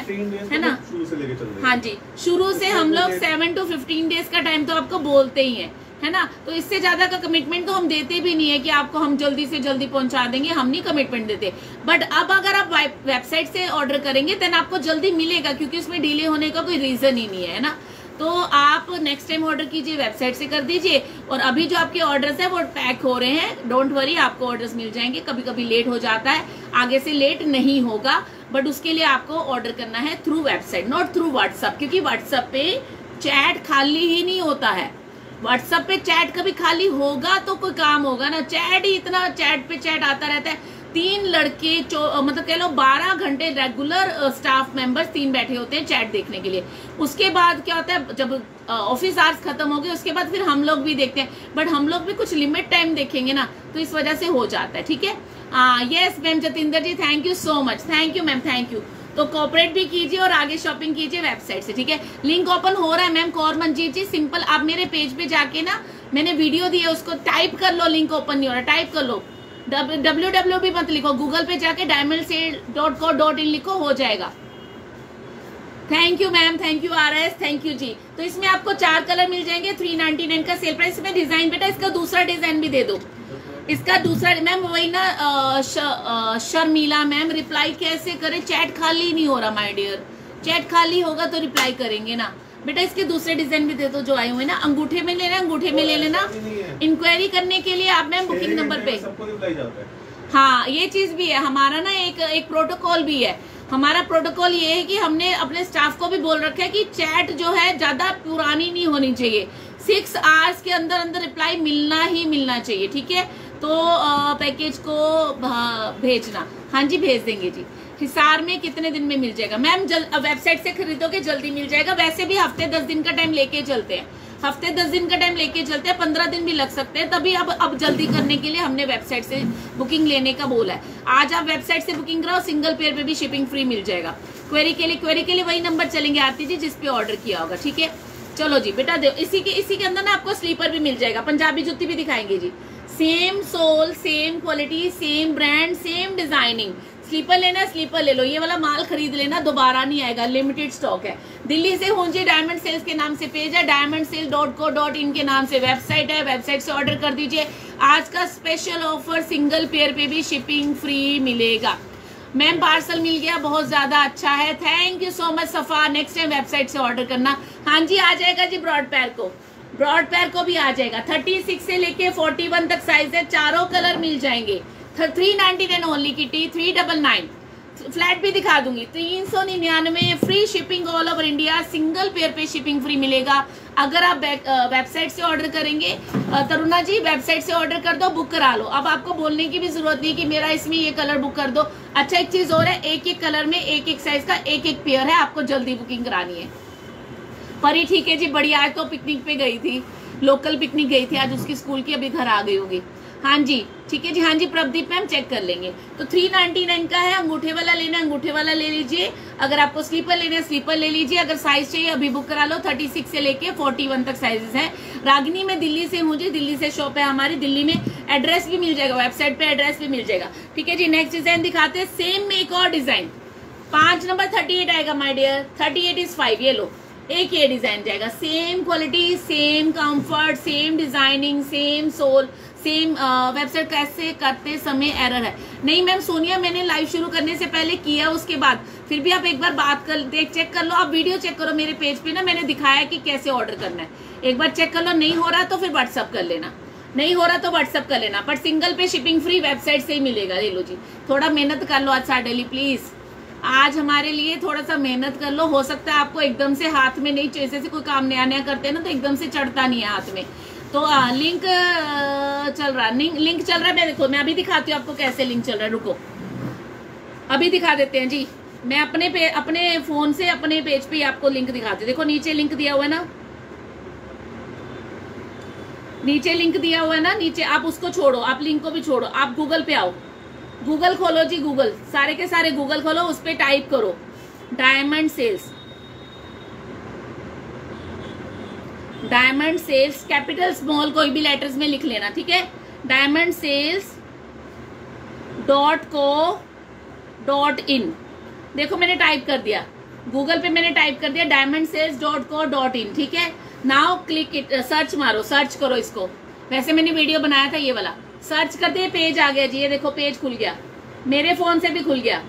है ना? चल रहे हाँ। जी शुरू से हम लोग सेवन टू फिफ्टीन डेज़ का टाइम तो आपको बोलते ही है है ना? तो इससे ज़्यादा का कमिटमेंट तो हम देते भी नहीं है कि आपको हम जल्दी से जल्दी पहुँचा देंगे हम नहीं कमिटमेंट देते। बट अब अगर आप वेबसाइट से ऑर्डर करेंगे देन आपको जल्दी मिलेगा क्योंकि उसमें डिले होने का कोई रीजन ही नहीं है ना? तो आप नेक्स्ट टाइम ऑर्डर कीजिए वेबसाइट से कर दीजिए। और अभी जो आपके ऑर्डर्स है, वो पैक हो रहे हैं। डोंट वरी आपको ऑर्डर्स मिल जाएँगे। कभी कभी लेट हो जाता है। आगे से लेट नहीं होगा। बट उसके लिए आपको ऑर्डर करना है through website not through WhatsApp क्योंकि व्हाट्सअप पे चैट खाली ही नहीं होता है। व्हाट्सएप पे चैट कभी खाली होगा तो कोई काम होगा ना। चैट ही इतना चैट पे चैट आता रहता है। तीन लड़के मतलब कह लो बारह घंटे रेगुलर स्टाफ मेंबर्स तीन बैठे होते हैं चैट देखने के लिए। उसके बाद क्या होता है, जब ऑफ़िस आवर्स खत्म हो गए, उसके बाद फिर हम लोग भी देखते हैं। बट हम लोग भी कुछ लिमिट टाइम देखेंगे ना तो इस वजह से हो जाता है, ठीक है? Yes ma'am Jatinder ji thank you so much thank you ma'am thank you तो कॉपरेट भी कीजिए और आगे शॉपिंग कीजिए वेबसाइट से, ठीक है? लिंक ओपन हो रहा है मैम कौर मंजीत जी सिंपल आप मेरे पेज पे जाके ना, मैंने वीडियो दी है, उसको टाइप कर लो लिंक ओपन नहीं हो रहा टाइप कर लो। डब्ल्यू डब्ल्यू भी मत लिखो गूगल पे जाके diamond sale dot co dot in लिखो, हो जाएगा। Thank you ma'am thank you R S thank you जी तो इसमें आपको चार कलर मिल जाएँगे थ्री नाइनटी नाइन का सेल प्राइस में डिज़ाइन बेटा, इसका दूसरा डिज़ाइन भी दे दो। इसका दूसरा मैम वही ना शर्मिला मैम रिप्लाई कैसे करे? चैट खाली नहीं हो रहा माय डियर चैट खाली होगा तो रिप्लाई करेंगे ना। बेटा इसके दूसरे डिज़ाइन भी दे दो जो आए हुए ना। अंगूठे में लेना अंगूठे में ले लेना। इंक्वायरी करने के लिए आप मैम बुकिंग नंबर पे। है। हाँ ये चीज़ भी है। हमारा ना एक एक प्रोटोकॉल भी है। हमारा प्रोटोकॉल ये है कि हमने अपने स्टाफ को भी बोल रखा है कि चैट जो है ज़्यादा पुरानी नहीं होनी चाहिए। सिक्स आवर्स के अंदर अंदर रिप्लाई मिलना ही मिलना चाहिए ठीक है? तो पैकेज को भेजना। हाँ जी भेज देंगे जी। हिसार में कितने दिन में मिल जाएगा? मैम वेबसाइट से खरीदोगे, जल्दी मिल जाएगा। वैसे भी हफ़्ते दस दिन का टाइम लेके चलते हैं। हफ़्ते दस दिन का टाइम लेके चलते हैं, पंद्रह दिन भी लग सकते हैं। तभी अब अब जल्दी करने के लिए हमने वेबसाइट से बुकिंग लेने का बोला है। आज आप वेबसाइट से बुकिंग कराओ सिंगल पेयर पे भी शिपिंग फ्री मिल जाएगा। क्वेरी के लिए क्वेरी के लिए वही नंबर चलेंगे आरती जी, जिस पे ऑर्डर किया होगा, ठीक है? चलो जी, बेटा दो, इसी के इसी के अंदर ना आपको स्लीपर भी मिल जाएगा। पंजाबी जुत्ती भी दिखाएँगे जी। Same sole same quality same brand same designing slipper लेना, स्लीपर ले लो। ये वाला माल खरीद लेना, दोबारा नहीं आएगा। लिमिटेड स्टॉक है। दिल्ली से होंजे डायमंड सेल्स के नाम से पेज है। Diamond sale dot co dot in के नाम से वेबसाइट है। वेबसाइट से ऑर्डर कर दीजिए। आज का स्पेशल ऑफ़र सिंगल पेयर पे भी शिपिंग फ्री मिलेगा। मैम पार्सल मिल गया। बहुत ज़्यादा अच्छा है। Thank you so much Safa next time website से ऑर्डर करना। हाँ जी, आ जाएगा जी ब्रॉड पैर को। ब्रॉड पैर को भी आ जाएगा। थर्टी सिक्स से लेके फोर्टी वन तक साइज़ है। चारों कलर मिल जाएँगे। Three ninety nine only kitty three double nine flat भी दिखा दूँगी। तीन सौ निन्यानवे free shipping all over India single pair पे शिपिंग फ्री मिलेगा। अगर आप वेबसाइट से ऑर्डर करेंगे तरुणा जी वेबसाइट से ऑर्डर कर दो बुक करा लो। अब आपको बोलने की भी ज़रूरत नहीं कि मेरा इसमें ये कलर बुक कर दो। अच्छा एक चीज़ और है एक एक कलर में एक एक साइज़ का एक एक पेयर है, आपको जल्दी बुकिंग करानी है। परी ठीक है जी, बढ़िया आज तो पिकनिक पे गई थी। लोकल पिकनिक गई थी, आज उसकी स्कूल की अभी घर आ गई होगी। हाँ जी, ठीक है जी हाँ जी प्रभदीप मैम चेक कर लेंगे। तो थ्री नाइनटी नाइन का है, अंगूठे वाला लेना है अंगूठे वाला ले लीजिए। अगर आपको स्लीपर लेना है, स्लीपर ले लीजिए। अगर साइज़ चाहिए, अभी बुक करा लो थर्टी सिक्स से लेके फोर्टी वन तक साइजेस है। रागिनी में दिल्ली से हूँ जी, दिल्ली से शॉप है हमारी। दिल्ली में एड्रेस भी मिल जाएगा वेबसाइट पे एड्रेस भी मिल जाएगा। ठीक है जी नेक्स्ट डिज़ाइन दिखाते हैं। सेम में एक और डिज़ाइन पाँच नंबर थर्टी एट आएगा my dear thirty eight is five ये लो। एक ये डिज़ाइन जाएगा। Same quality same comfort same designing same sole same website कैसे करते समय एरर है। नहीं मैम सोनिया, मैंने लाइव शुरू करने से पहले किया, उसके बाद फिर भी आप एक बार बात कर, देख चेक कर लो। आप वीडियो चेक करो मेरे पेज पे ना, मैंने दिखाया कि कैसे ऑर्डर करना है। एक बार चेक कर लो, नहीं हो रहा तो फिर व्हाट्सअप कर लेना। नहीं हो रहा तो व्हाट्सअप कर लेना पर सिंगल पे शिपिंग फ्री वेबसाइट से ही मिलेगा। ले लो जी, थोड़ा मेहनत कर लो आज डेली प्लीज़ आज हमारे लिए थोड़ा सा मेहनत कर लो। हो सकता है आपको एकदम से हाथ में नहीं जैसे से कोई काम नया नया करते हैं ना तो एकदम से चढ़ता नहीं है हाथ में। तो आ, लिंक चल रहा लिंक लिंक चल रहा है? मैं देखो मैं अभी दिखाती हूँ आपको कैसे लिंक चल रहा है। रुको। अभी दिखा देते हैं जी। मैं अपने पे अपने फ़ोन से अपने पेज पे आपको लिंक दिखाती हूँ। देखो नीचे लिंक दिया हुआ है ना? नीचे लिंक दिया हुआ है ना? नीचे आप उसको छोड़ो। आप लिंक को भी छोड़ो। आप गूगल पे आओ। गूगल खोलो जी, गूगल। सारे के सारे गूगल खोलो, उस पर टाइप करो। Diamond sales diamond sales capital small कोई भी लेटर्स में लिख लेना, ठीक है? Diamond sales dot co dot in देखो, मैंने टाइप कर दिया। गूगल पे मैंने टाइप कर दिया diamond sales dot co dot in ठीक है? नाउ क्लिक इट सर्च मारो सर्च करो इसको। वैसे मैंने वीडियो बनाया था ये वाला। सर्च करते हैं पेज आ गया जी, ये देखो पेज खुल गया। मेरे फ़ोन से भी खुल गया।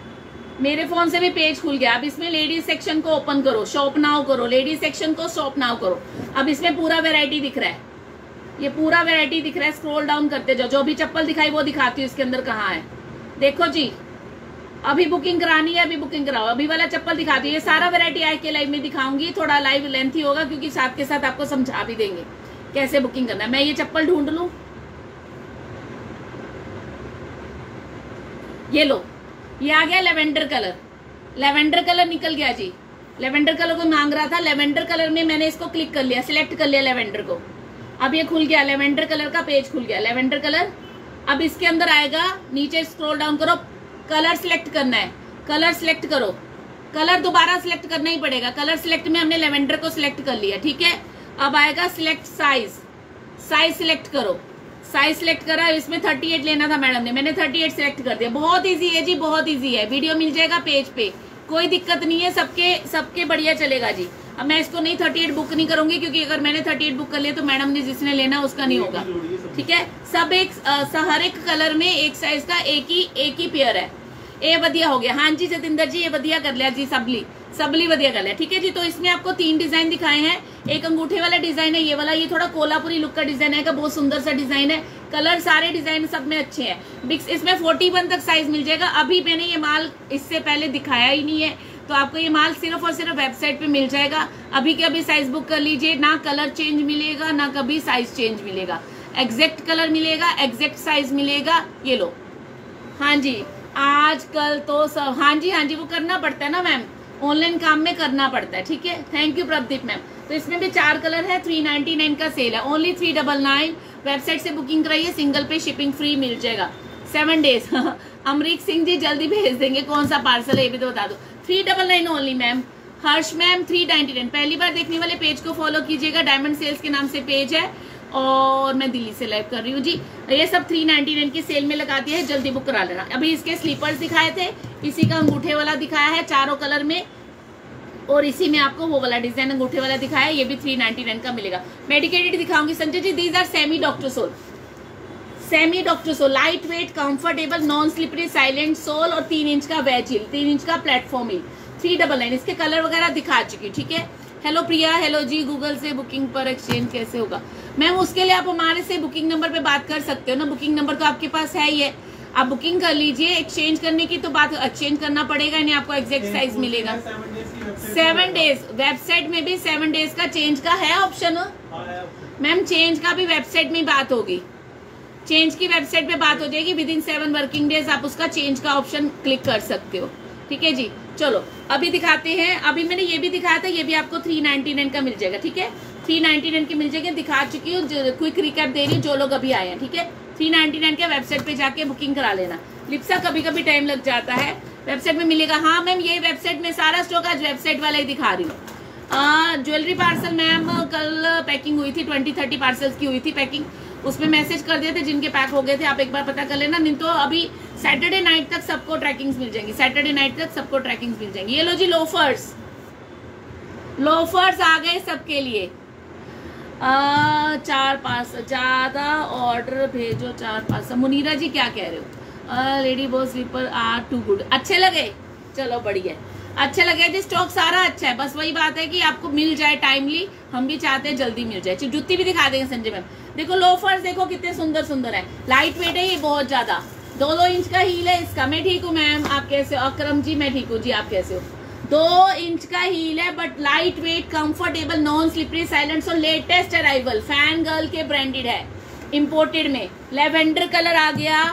मेरे फ़ोन से भी पेज खुल गया। अब इसमें लेडीज़ सेक्शन को ओपन करो शॉप नाउ करो। लेडीज़ सेक्शन को शॉप नाउ करो। अब इसमें पूरा वेरायटी दिख रहा है। ये पूरा वेरायटी दिख रहा है। स्क्रोल डाउन करते जाओ। जो भी चप्पल दिखाई वो दिखाती हूँ इसके अंदर कहाँ है। देखो जी, अभी बुकिंग करानी है, अभी बुकिंग कराओ। अभी वाला चप्पल दिखाती हूँ। ये सारा वेरायटी आई के लाइव में दिखाऊँगी। थोड़ा लाइव लेंथ ही होगा क्योंकि साथ के साथ आपको समझा भी देंगे। कैसे बुकिंग करना है? मैं ये चप्पल ढूंढ लू? ये लो। ये आ गया लेवेंडर कलर। लेवेंडर कलर निकल गया जी। लेवेंडर कलर को मांग रहा था। लेवेंडर कलर में मैंने इसको क्लिक कर लिया, सिलेक्ट कर लिया लेवेंडर को। अब ये खुल गया, लेवेंडर कलर का पेज खुल गया। लेवेंडर कलर, अब इसके अंदर आएगा, नीचे स्क्रॉल डाउन करो कलर सिलेक्ट करना है। कलर सिलेक्ट करो। कलर दोबारा सिलेक्ट करना ही पड़ेगा। कलर सिलेक्ट में हमने लेवेंडर को सिलेक्ट कर लिया, ठीक है? अब आएगा सिलेक्ट साइज़ साइज़ सिलेक्ट करो। साइज़ सिलेक्ट करा, इसमें 38 लेना था मैडम ने। मैंने 38 सिलेक्ट कर दिया। बहुत इजी है जी, बहुत इजी है। वीडियो मिल जाएगा पेज पे। कोई दिक्कत नहीं है, सबके सबके बढ़िया चलेगा जी। अब मैं इसको नहीं 38 बुक नहीं करूँगी, क्योंकि अगर मैंने 38 बुक कर लिया तो मैडम ने जिसने लेना उसका नहीं होगा। ठीक है? सब एक हर एक कलर में एक साइज़ का एक ही एक ही पेयर है। ए बढ़िया हो गया। हाँ जी, जतिंदर जी, ये बढ़िया कर लिया जी, सबली। सबली बढ़िया कर लिया। ठीक है जी? तो इसमें आपको तीन डिज़ाइन दिखाए हैं। एक अंगूठे वाला डिज़ाइन है, ये वाला, ये थोड़ा कोलापुरी लुक का डिज़ाइन है बहुत सुंदर सा डिज़ाइन है। कलर सारे डिज़ाइन सब में अच्छे हैं। इसमें फोर्टी वन तक साइज़ मिल जाएगा। अभी मैंने ये माल इससे पहले दिखाया ही नहीं है। तो आपको ये माल सिर्फ़ और सिर्फ़ वेबसाइट पे मिल जाएगा। अभी के अभी साइज़ बुक कर लीजिए। ना कलर चेंज मिलेगा, ना कभी साइज़ चेंज मिलेगा। एग्जैक्ट कलर मिलेगा एग्जैक्ट साइज़ मिलेगा। ये लो। हाँ जी। आज कल तो सब हाँ जी हाँ जी, वो करना पड़ता है ना मैम ऑनलाइन काम में करना पड़ता है, ठीक है? थैंक यू प्रदीप मैम तो इसमें भी चार कलर है थ्री नाइनटी नाइन का सेल है। Only three double nine website से बुकिंग कराइए सिंगल पे शिपिंग फ्री मिल जाएगा। सेवन डेज़ अमरीक सिंह जी जल्दी भेज देंगे, कौन सा पार्सल है, ये भी तो बता दो। Three double nine only ma'am Harsh ma'am three ninety nine पहली बार देखने वाले पेज को फॉलो कीजिएगा डायमंड सेल्स के नाम से पेज है। और मैं दिल्ली से लाइव कर रही हूँ, जी। ये सब थ्री नाइनटी नाइन की सेल में लगा दिया है, जल्दी बुक करा लेना। अभी इसके स्लीपर्स दिखाए थे, इसी का अंगूठे वाला दिखाया है, चारों कलर में। और इसी में आपको वो वाला डिज़ाइन अंगूठे वाला दिखाया, ये भी थ्री नाइनटी नाइन का मिलेगा। मेडिकेटेड दिखाऊँगी, Sanjay ji these are semi doctor sole semi doctor sole light weight comfortable non slippery silent sole और तीन इंच का वेज हिल तीन इंच का platform heel three double nine इसके कलर वगैरह दिखा चुकी ठीक है? हेलो प्रिया हेलो जी गूगल से बुकिंग पर एक्सचेंज कैसे होगा? मैम उसके लिए आप हमारे से बुकिंग नंबर पे बात कर सकते हो ना? बुकिंग नंबर तो आपके पास है ही है। आप बुकिंग कर लीजिए एक्सचेंज करने की तो बात एक्सचेंज करना पड़ेगा नहीं आपको एग्जैक्ट साइज़ मिलेगा। सेवन डेज़ वेबसाइट में भी सेवन डेज़ का चेंज का है ऑप्शन मैम चेंज का भी वेबसाइट में बात होगी। चेंज की वेबसाइट पे बात हो जाएगी with in seven working days आप उसका चेंज का ऑप्शन क्लिक कर सकते हो। ठीक है जी? चलो अभी दिखाते हैं। अभी मैंने ये भी दिखाया था ये भी आपको थ्री नाइनटी नाइन का मिल जाएगा ठीक है? थ्री नाइनटी नाइन की मिल जाएगी दिखा चुकी हूँ क्विक रिकैप दे रही हूँ जो लोग अभी आए हैं ठीक है? थ्री नाइनटी नाइन के वेबसाइट पे जाके बुकिंग करा लेना। लिप्सा कभी कभी टाइम लग जाता है। वेबसाइट में मिलेगा। हाँ मैम, ये वेबसाइट में सारा स्टॉक आज वेबसाइट वाला ही दिखा रही हूँ। ज्वेलरी पार्सल मैम, कल पैकिंग हुई थी, ट्वेंटी थर्टी पार्सल्स की हुई थी पैकिंग। उसमें मैसेज कर दिए थे, जिनके पैक हो गए थे, आप एक बार पता कर लेना। नहीं तो अभी सैटरडे नाइट तक सबको ट्रैकिंग्स मिल जाएँगी। सैटरडे नाइट तक सबको ट्रैकिंग्स मिल जाएँगी। ये लो जी, लोफर्स। लोफर्स आ गए सबके लिए। आ, चार पास ज़्यादा ऑर्डर भेजो चार पास। मुनीरा जी क्या कह रहे हो? Lady boss slipper are too good अच्छे लगे? चलो बढ़िया। अच्छे लगे जी स्टॉक सारा अच्छा है। बस वही बात है कि आपको मिल जाए टाइमली हम भी चाहते हैं जल्दी मिल जाए। जुत्ती भी दिखा देंगे संजय मैम। देखो लोफर्स देखो कितने सुंदर सुंदर है। लाइट वेट है ये बहुत ज़्यादा। दो दो इंच का हील है इसका। मैं ठीक हूँ मैम आप कैसे हो? अक्रम जी मैं ठीक हूँ। जी आप कैसे हो? दो इंच का हील है but light weight comfortable non slippery silent और लेटेस्ट अराइवल फ़ैन गर्ल के ब्रांडेड है इम्पोर्टेड में। लेवेंडर कलर आ गया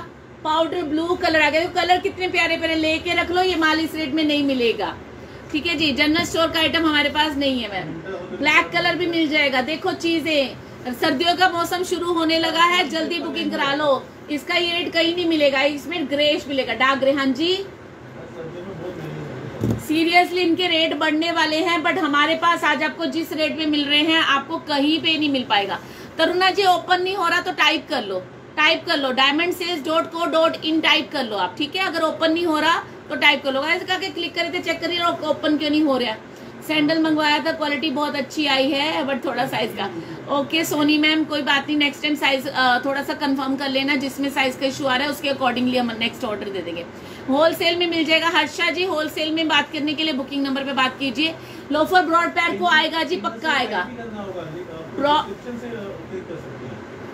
पाउडर ब्लू कलर आ गया तो कलर कितने प्यारे प्यारे लेके रख लो, ये माल इस रेट में नहीं मिलेगा। ठीक है जी, जनरल स्टोर का आइटम हमारे पास नहीं है मैम। ब्लैक कलर भी मिल जाएगा। देखो चीज़ें, सर्दियों का मौसम शुरू होने लगा है, जल्दी बुकिंग करा लो। इसका ये रेट कहीं नहीं मिलेगा, इसमें ग्रेश मिलेगा। डार्क ग्रे हाँ जी। सीरियसली इनके रेट बढ़ने वाले हैं बट हमारे पास आज आपको जिस रेट पे मिल रहे हैं, आपको कहीं पे नहीं मिल पाएगा। तरुणा जी ओपन नहीं हो रहा तो टाइप कर लो। टाइप कर लो। Diamond sales dot co dot in type कर लो आप, ठीक है? अगर ओपन नहीं हो रहा तो टाइप कर लो। ऐसे करके क्लिक करे थे? चेक करिए ओपन क्यों नहीं हो रहा? सैंडल मंगवाया था क्वालिटी बहुत अच्छी आई है बट थोड़ा साइज़ का। ओके सोनी मैम कोई बात नहीं नेक्स्ट टाइम साइज़ थोड़ा सा कंफर्म कर लेना, जिसमें साइज़ का इशू आ रहा है, उसके अकॉर्डिंगली हम नेक्स्ट ऑर्डर दे देंगे। होलसेल में मिल जाएगा हर्षा जी होलसेल में बात करने के लिए बुकिंग नंबर पे बात कीजिए। लोफर ब्रॉड पैर को आएगा जी, पक्का आएगा।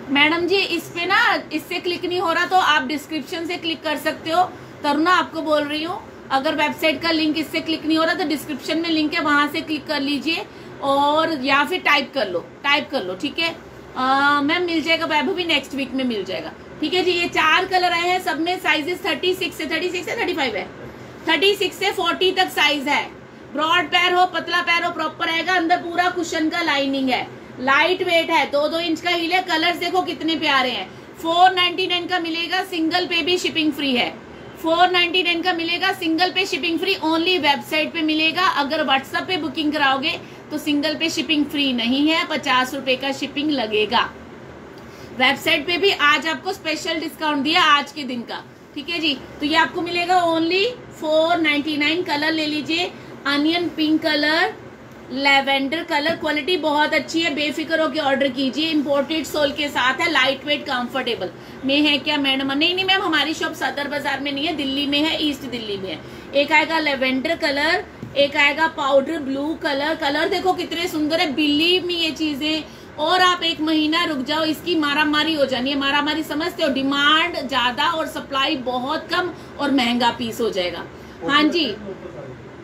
मैडम जी, इस पे ना, इससे क्लिक नहीं हो रहा तो आप डिस्क्रिप्शन से क्लिक कर सकते हो। तरुणा, आपको बोल रही हूँ। अगर वेबसाइट का लिंक इससे क्लिक नहीं हो रहा तो डिस्क्रिप्शन में लिंक है, वहाँ से क्लिक कर लीजिए और या फिर टाइप कर लो, टाइप कर लो, ठीक है? मैम, मिल जाएगा, वैभव भी नेक्स्ट वीक में मिल जाएगा। ठीक है जी, ये चार कलर आए हैं, सब में साइजेस थर्टी सिक्स से थर्टी सिक्स से थर्टी फाइव है? थर्टी सिक्स से फोर्टी तक साइज़ है। ब्रॉड पैर हो, पतला पैर हो प्रॉपर आएगा, अंदर पूरा कुशन का लाइनिंग है। लाइट वेट है, दो दो इंच का हील है कलर्स देखो कितने प्यारे हैं। फोर नाइनटी नाइन का मिलेगा सिंगल पे भी शिपिंग फ्री है। फोर नाइनटी नाइन का मिलेगा। सिंगल पे शिपिंग फ्री, ओनली वेबसाइट पे मिलेगा। अगर व्हाट्सएप पे बुकिंग कराओगे तो सिंगल पे शिपिंग फ्री नहीं है, पचास रुपए का शिपिंग लगेगा। वेबसाइट पे भी आज आपको स्पेशल डिस्काउंट दिया आज के दिन का। ठीक है जी? तो ये आपको मिलेगा only four ninety nine colour ले लीजिए। Onion pink colour lavender colour quality बहुत अच्छी है। बेफिक्र होकर ऑर्डर कीजिए। इम्पोर्टेड सोल के साथ है। लाइट वेट कंफर्टेबल में है क्या मैडम नहीं नहीं मैम हमारी शॉप सदर बाज़ार में नहीं है। दिल्ली में है ईस्ट दिल्ली में है। एक आएगा लेवेंडर कलर, एक आएगा पाउडर ब्लू कलर कलर देखो कितने सुंदर है। बिलीव में ये चीज़ें। और आप एक महीना रुक जाओ, इसकी मारामारी हो जानी है। मारामारी समझते हो डिमांड ज़्यादा और सप्लाई बहुत कम और महँगा पीस हो जाएगा। हाँ जी।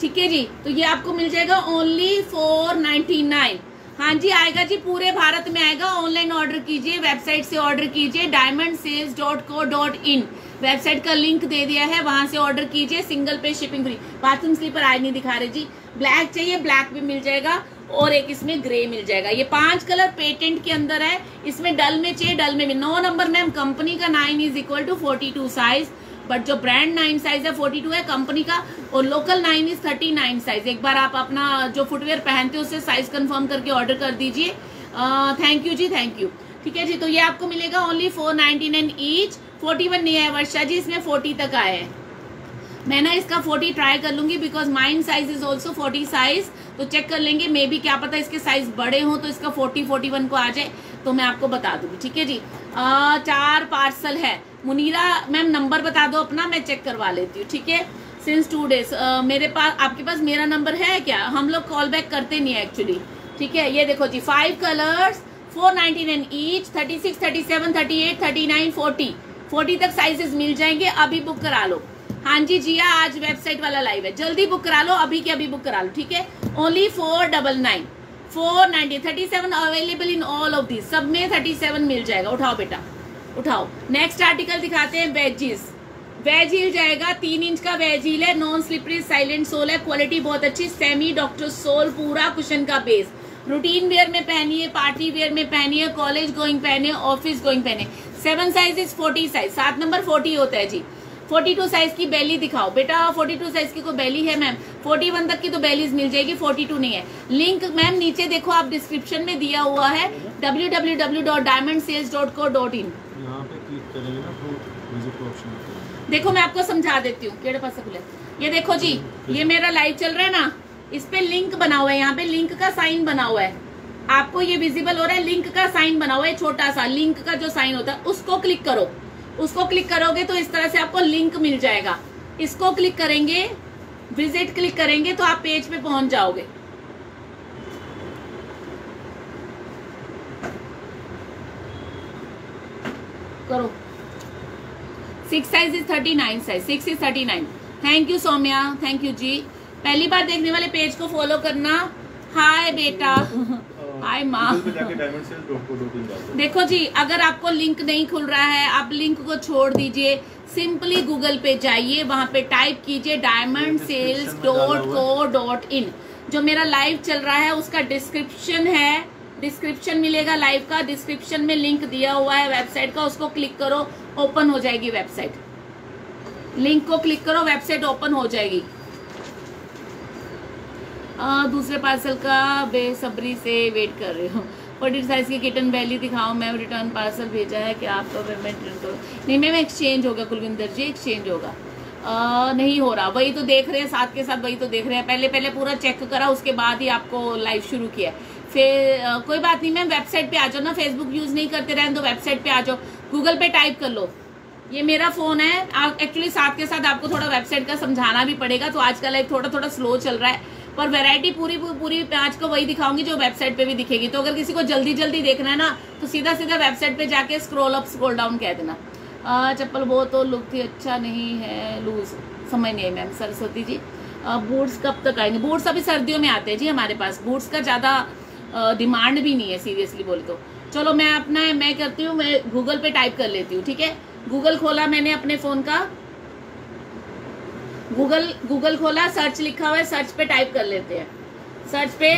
ठीक है जी। तो ये आपको मिल जाएगा ओनली फोर नाइनटी नाइन हाँ जी, आएगा जी, पूरे भारत में आएगा। ऑनलाइन ऑर्डर कीजिए वेबसाइट से ऑर्डर कीजिए diamond sales dot co dot in website का लिंक दे दिया है, वहाँ से ऑर्डर कीजिए सिंगल पे शिपिंग फ्री बाथरूम स्लीपर आए नहीं दिखा रहे जी। ब्लैक चाहिए ब्लैक भी मिल जाएगा और एक इसमें ग्रे मिल जाएगा। ये पाँच कलर पेटेंट के अंदर है। इसमें डल में चाहिए डल में भी। नौ नंबर मैम कंपनी का nine is equal to forty two size but जो ब्रांड नाइन साइज़ है फोर्टी टू है कंपनी का और local nine is thirty nine size एक बार आप अपना जो फुटवेयर पहनते हो उससे साइज़ कंफर्म करके ऑर्डर कर दीजिए। Thank you ji thank you ठीक है जी तो ये आपको मिलेगा only four ninety nine each forty one नहीं है वर्षा जी इसमें फोर्टी तक आए हैं। मैं ना इसका फोर्टी ट्राई कर लूँगी because mind size is also forty size तो चेक कर लेंगे मे बी क्या पता इसके साइज़ बड़े हों तो इसका फोर्टी फोर्टी वन को आ जाए तो मैं आपको बता दूँगी। ठीक है जी? आ, चार पार्सल है। मुनीरा मैम नंबर बता दो अपना, मैं चेक करवा लेती हूँ, ठीक है? सिंस टू डेज़ मेरे पास, आपके पास मेरा नंबर है क्या? हम लोग कॉल बैक करते नहीं है एक्चुअली ठीक है? ये देखो जी five colours four ninety nine each thirty six thirty seven thirty eight thirty nine forty forty तक साइजेस मिल जाएँगे, अभी बुक करा लो। हाँ जी, जिया, आज वेबसाइट वाला लाइव है। जल्दी बुक करा लो, अभी के अभी बुक करा लो, ठीक है? Only four double nine four ninety thirty seven available in all of this सब में थर्टी सेवन मिल जाएगा। उठाओ बेटा। उठाओ। नेक्स्ट आर्टिकल दिखाते हैं वेजिस वेज हील जाएगा, तीन इंच का वेज हील है नॉन स्लिपरी साइलेंट सोल है क्वालिटी बहुत अच्छी सेमी डॉक्टर सोल पूरा कुशन का बेस रूटीन वेयर में पहनिए पार्टी वेयर में पहनिए कॉलेज गोइंग पहने ऑफ़िस गोइंग पहने। Seven size is forty size सात नंबर फोर्टी होता है जी। फोर्टी टू साइज़ की बेली दिखाओ। बेटा फोर्टी टू साइज़ की कोई बेली है मैम फोर्टी वन तक की तो बेलीज मिल जाएगी फोर्टी टू नहीं है। लिंक मैम नीचे देखो, आप डिस्क्रिप्शन में दिया हुआ है W W W dot diamond sales dot co dot in देखो मैं आपको समझा देती हूँ केड़े पास खुले। ये देखो जी ये मेरा लाइव चल रहा है ना इस पे लिंक बना हुआ है यहाँ पे लिंक का साइन बना हुआ है। आपको ये विजिबल हो रहा है लिंक का साइन बना हुआ है छोटा सा लिंक का जो साइन होता है उसको क्लिक करो। उसको क्लिक करोगे तो इस तरह से आपको लिंक मिल जाएगा। इसको क्लिक करेंगे विज़िट क्लिक करेंगे तो आप पेज पे पहुँच जाओगे। करो। Six size is thirty nine size six is thirty nine thank you Saumya thank you जी पहली बार देखने वाले पेज को फॉलो करना। हाय बेटा। हाय माँ। देखो जी अगर आपको लिंक नहीं खुल रहा है आप लिंक को छोड़ दीजिए। सिंपली गूगल पे जाइए वहाँ पे टाइप कीजिए diamond sales dot co dot in जो मेरा लाइव चल रहा है उसका डिस्क्रिप्शन है डिस्क्रिप्शन मिलेगा लाइव का डिस्क्रिप्शन में लिंक दिया हुआ है वेबसाइट का उसको क्लिक करो ओपन हो जाएगी वेबसाइट। लिंक को क्लिक करो वेबसाइट ओपन हो जाएगी। आ, दूसरे पार्सल का बेसब्री से वेट कर रही हूँ। फोर्टी साइज़ की किटन वैली दिखाओ मैम रिटर्न पार्सल भेजा है कि आपका पेमेंट तो नहीं मैम एक्सचेंज होगा कुलविंदर जी एक्सचेंज होगा। आ, नहीं हो रहा वही तो देख रहे हैं साथ के साथ वही तो देख रहे हैं। पहले पहले पूरा चेक करा उसके बाद ही आपको लाइव शुरू किया फिर कोई बात नहीं मैम वेबसाइट पे आ जाओ ना फेसबुक यूज़ नहीं करते रहें तो वेबसाइट पे आ जाओ। गूगल पे टाइप कर लो। ये मेरा फ़ोन है। एक्चुअली साथ के साथ आपको थोड़ा वेबसाइट का समझाना भी पड़ेगा तो आज का लाइव थोड़ा थोड़ा स्लो चल रहा है। पर वैरायटी पूरी पूरी आज को वही दिखाऊँगी जो वेबसाइट पे भी दिखेगी। तो अगर किसी को जल्दी जल्दी देखना है ना तो सीधा सीधा वेबसाइट पे जाके स्क्रोल अप स्क्रोल डाउन कह देना। चप्पल वो तो लुक थी अच्छा नहीं है लूज समझ नहीं है मैम सरस्वती जी। बूट्स कब तक आएँगे? बूट्स अभी सर्दियों में आते हैं जी हमारे पास। बूट्स का ज़्यादा डिमांड भी नहीं है सीरियसली बोले तो। चलो मैं अपना, मैं करती हूँ, मैं गूगल पे टाइप कर लेती हूँ, ठीक है? गूगल खोला मैंने अपने फ़ोन का। गूगल गूगल खोला सर्च लिखा हुआ है सर्च पे टाइप कर लेते हैं। सर्च पे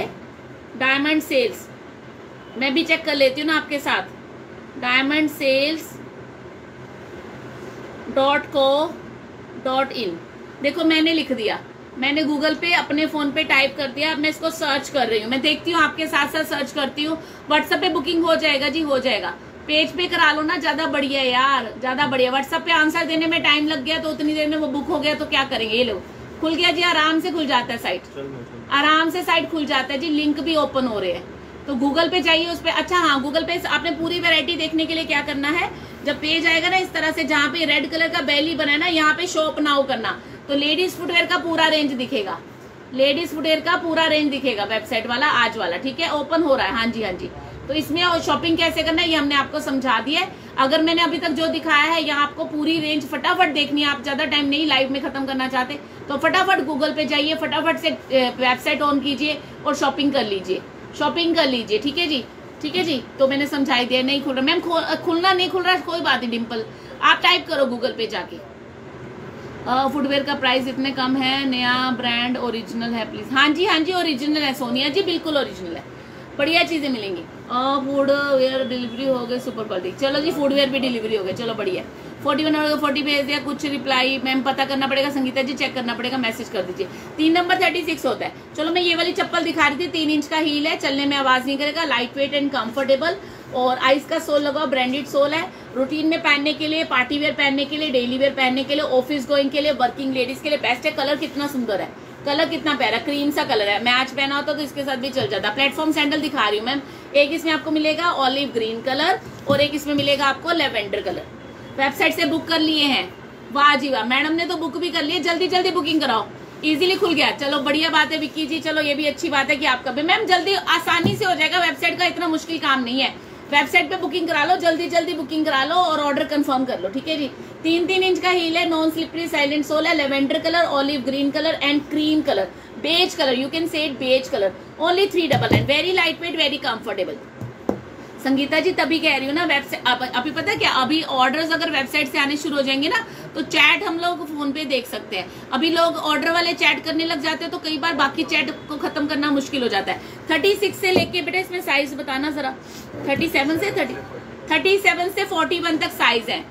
डायमंड सेल्स मैं भी चेक कर लेती हूँ ना आपके साथ। Diamond sales dot co dot in देखो मैंने लिख दिया। मैंने गूगल पे अपने फ़ोन पे टाइप कर दिया अब मैं इसको सर्च कर रही हूँ। मैं देखती हूँ आपके साथ साथ सर्च करती हूँ। व्हाट्सएप पे बुकिंग हो जाएगा जी हो जाएगा। पेज पे करा लो ना ज़्यादा बढ़िया यार ज़्यादा बढ़िया। व्हाट्सएप पे आंसर देने में टाइम लग गया तो उतनी देर में वो बुक हो गया तो क्या करेंगे ये लोग खुल गया जी आराम से खुल जाता है साइट आराम से साइट खुल जाता है जी लिंक भी ओपन हो रहे हैं। तो गूगल पे जाइए उस पर अच्छा हाँ गूगल पे आपने पूरी वेरायटी देखने के लिए क्या करना है? जब पेज आएगा ना इस तरह से, जहाँ पे रेड कलर का बैली बना है ना, यहाँ पे शॉप नाउ करना। तो लेडीज़ फुटवेयर का पूरा रेंज दिखेगा। लेडीज़ फुटवेयर का पूरा रेंज दिखेगा वेबसाइट वाला, आज वाला, ठीक है? ओपन हो रहा है हाँ जी हाँ जी। तो इसमें शॉपिंग कैसे करना है, ये हमने आपको समझा दिया है। अगर मैंने अभी तक जो दिखाया है, यहाँ आपको पूरी रेंज फटाफट देखनी है। आप ज़्यादा टाइम नहीं लाइव में खत्म करना चाहते तो फटाफट गूगल पे जाइए, फटाफट से वेबसाइट ऑन कीजिए और शॉपिंग कर लीजिए। शॉपिंग कर लीजिए, ठीक है जी? ठीक है जी? तो मैंने समझाई दिया, नहीं खुल रहा। मैम खुलना नहीं खुल रहा, कोई बात नहीं डिम्पल आप टाइप करो गूगल पे जाके। फुटवेयर का प्राइस इतने कम है, नया ब्रांड ओरिजिनल है, प्लीज़। हाँ जी हाँ जी, ओरिजिनल है, सोनिया जी, बिल्कुल ओरिजिनल है। बढ़िया चीज़ें मिलेंगी। फ़ूड वेयर डिलीवरी हो गई, सुपर क्वालिटी। चलो जी फ़ूड वेयर भी डिलीवरी हो गई, चलो बढ़िया। फोर्टी वन हो फोर्टी भेज दिया, कुछ रिप्लाई मैम पता करना पड़ेगा, संगीता जी चेक करना पड़ेगा मैसेज कर दीजिए। तीन नंबर थर्टी सिक्स होता है। चलो मैं ये वाली चप्पल दिखा रही थी, तीन इंच का हील है, चलने में आवाज़ नहीं करेगा लाइट वेट एंड कंफर्टेबल और आइस का सोल लगा ब्रांडेड सोल है। रूटीन में पहनने के लिए पार्टी वेयर पहनने के लिए डेली वेयर पहनने के लिए ऑफ़िस गोइंग के लिए वर्किंग लेडीज़ के लिए बेस्ट है। कलर कितना सुंदर है। कलर कितना प्यारा क्रीम सा कलर है। मैच पहना होता तो इसके साथ भी चल जाता। प्लेटफॉर्म सैंडल दिखा रही हूँ मैम एक इसमें आपको मिलेगा ऑलिव ग्रीन कलर और एक इसमें मिलेगा आपको लेवेंडर कलर वेबसाइट से बुक कर लिए हैं। वाह जी वाह, मैडम ने तो बुक भी कर ली जल्दी जल्दी बुकिंग कराओ। इजीली खुल गया। चलो, बढ़िया बात है विक्की जी। चलो, ये भी अच्छी बात है कि आपका भी। मैम, जल्दी, आसानी से हो जाएगा। वेबसाइट का इतना मुश्किल काम नहीं है। वेबसाइट पे बुकिंग करा लो। जल्दी जल्दी बुकिंग करा लो और ऑर्डर कंफर्म कर लो। ठीक है जी? तीन तीन इंच का हील है नॉन स्लिपरी साइलेंट सोल है lavender colour olive green colour and cream colour beige colour you can say beige colour only three double and very light weight very comfortable Sangeeta ji, तभी कह रही हूँ ना वेबसाइट अभी पता है क्या? अभी ऑर्डर्स अगर वेबसाइट से आने शुरू हो जाएँगे ना तो चैट हम लोग फ़ोन पे देख सकते हैं। अभी लोग ऑर्डर वाले चैट करने लग जाते हैं तो कई बार बाकी चैट को खत्म करना मुश्किल हो जाता है। थर्टी सिक्स से लेके बेटा इसमें साइज़ बताना जरा। थर्टी सेवन से थर्टी थर्टी सेवन से फोर्टी वन तक साइज़ है।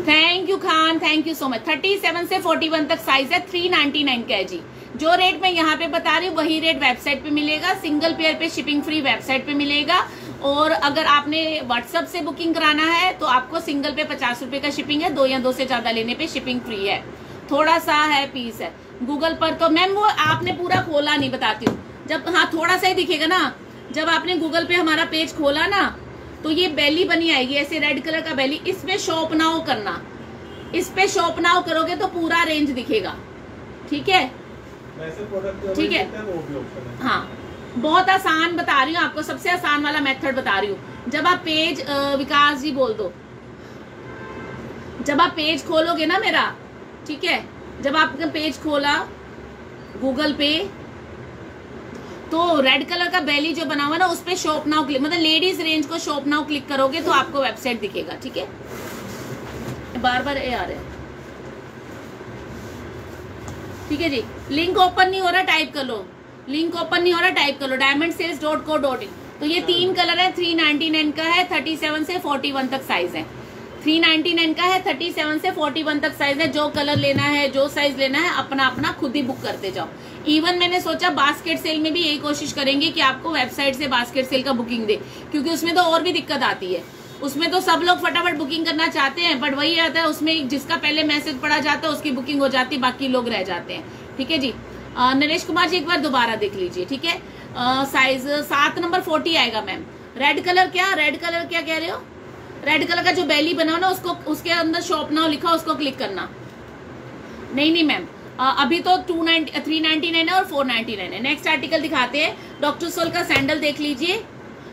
Thank you Khan thank you so much thirty seven से फोर्टी वन तक साइज़ है थ्री नाइनटी नाइन का है जी। जो रेट मैं यहाँ पे बता रही हूँ, वही रेट वेबसाइट पे मिलेगा। सिंगल पेयर पे शिपिंग फ्री वेबसाइट पे मिलेगा। और अगर आपने व्हाट्सएप से बुकिंग कराना है तो आपको सिंगल पे पचास रुपए का शिपिंग है, दो या दो से ज़्यादा लेने पे शिपिंग फ्री है। थोड़ा सा है पीस है। गूगल पर तो मैम वो आपने पूरा खोला नहीं, बताती हूँ। जब हाँ थोड़ा सा ही दिखेगा ना। जब आपने गूगल पे हमारा पेज खोला ना तो ये बेली बनी आएगी, ऐसे रेड कलर का बेली इस पे शॉप नाउ करना। इस पे शॉप नाउ करोगे तो पूरा रेंज दिखेगा। ठीक है? ठीक है। हाँ बहुत आसान बता रही हूँ आपको सबसे आसान वाला मेथड बता रही हूँ। जब आप पेज विकास जी बोल दो। जब आप पेज खोलोगे ना मेरा ठीक है? जब आपने पेज खोला गूगल पे तो रेड कलर का बैली जो बना हुआ ना उस पर शॉप नाउ क्लिक मतलब लेडीज़ रेंज को शॉप नाउ क्लिक करोगे तो आपको वेबसाइट दिखेगा ठीक है? बार बार ए आ रहा है। ठीक है जी? लिंक ओपन नहीं हो रहा टाइप कर लो। लिंक ओपन नहीं हो रहा टाइप कर लो। Diamond sales dot co dot in तो ये तीन कलर है थ्री नाइनटी नाइन का है थर्टी सेवन से फोर्टी वन तक साइज़ है। थ्री नाइनटी नाइन का है थर्टी सेवन से फोर्टी वन तक साइज़ है। जो कलर लेना है जो साइज़ लेना है अपना अपना खुद ही बुक करते जाओ। इवन मैंने सोचा बास्केट सेल में भी यही कोशिश करेंगे कि आपको वेबसाइट से बास्केट सेल का बुकिंग दे क्योंकि उसमें तो और भी दिक्कत आती है। उसमें तो सब लोग फटाफट बुकिंग करना चाहते हैं बट वही आता है, उसमें जिसका पहले मैसेज पड़ा जाता है, उसकी बुकिंग हो जाती है बाकी लोग रह जाते हैं। ठीक है जी? नरेश कुमार जी, एक बार दोबारा देख लीजिए, ठीक है? साइज़ सात नंबर फोर्टी आएगा मैम रेड कलर क्या? रेड कलर क्या कह रहे हो? रेड कलर का जो बैली बना ना, उसको, उसके अंदर शॉप नाउ लिखा उसको क्लिक करना। नहीं नहीं मैम अभी तो two ninety three ninety nine है और फोर नाइनटी नाइन है। नेक्स्ट आर्टिकल दिखाते हैं। डॉक्टर सोल का सैंडल देख लीजिए।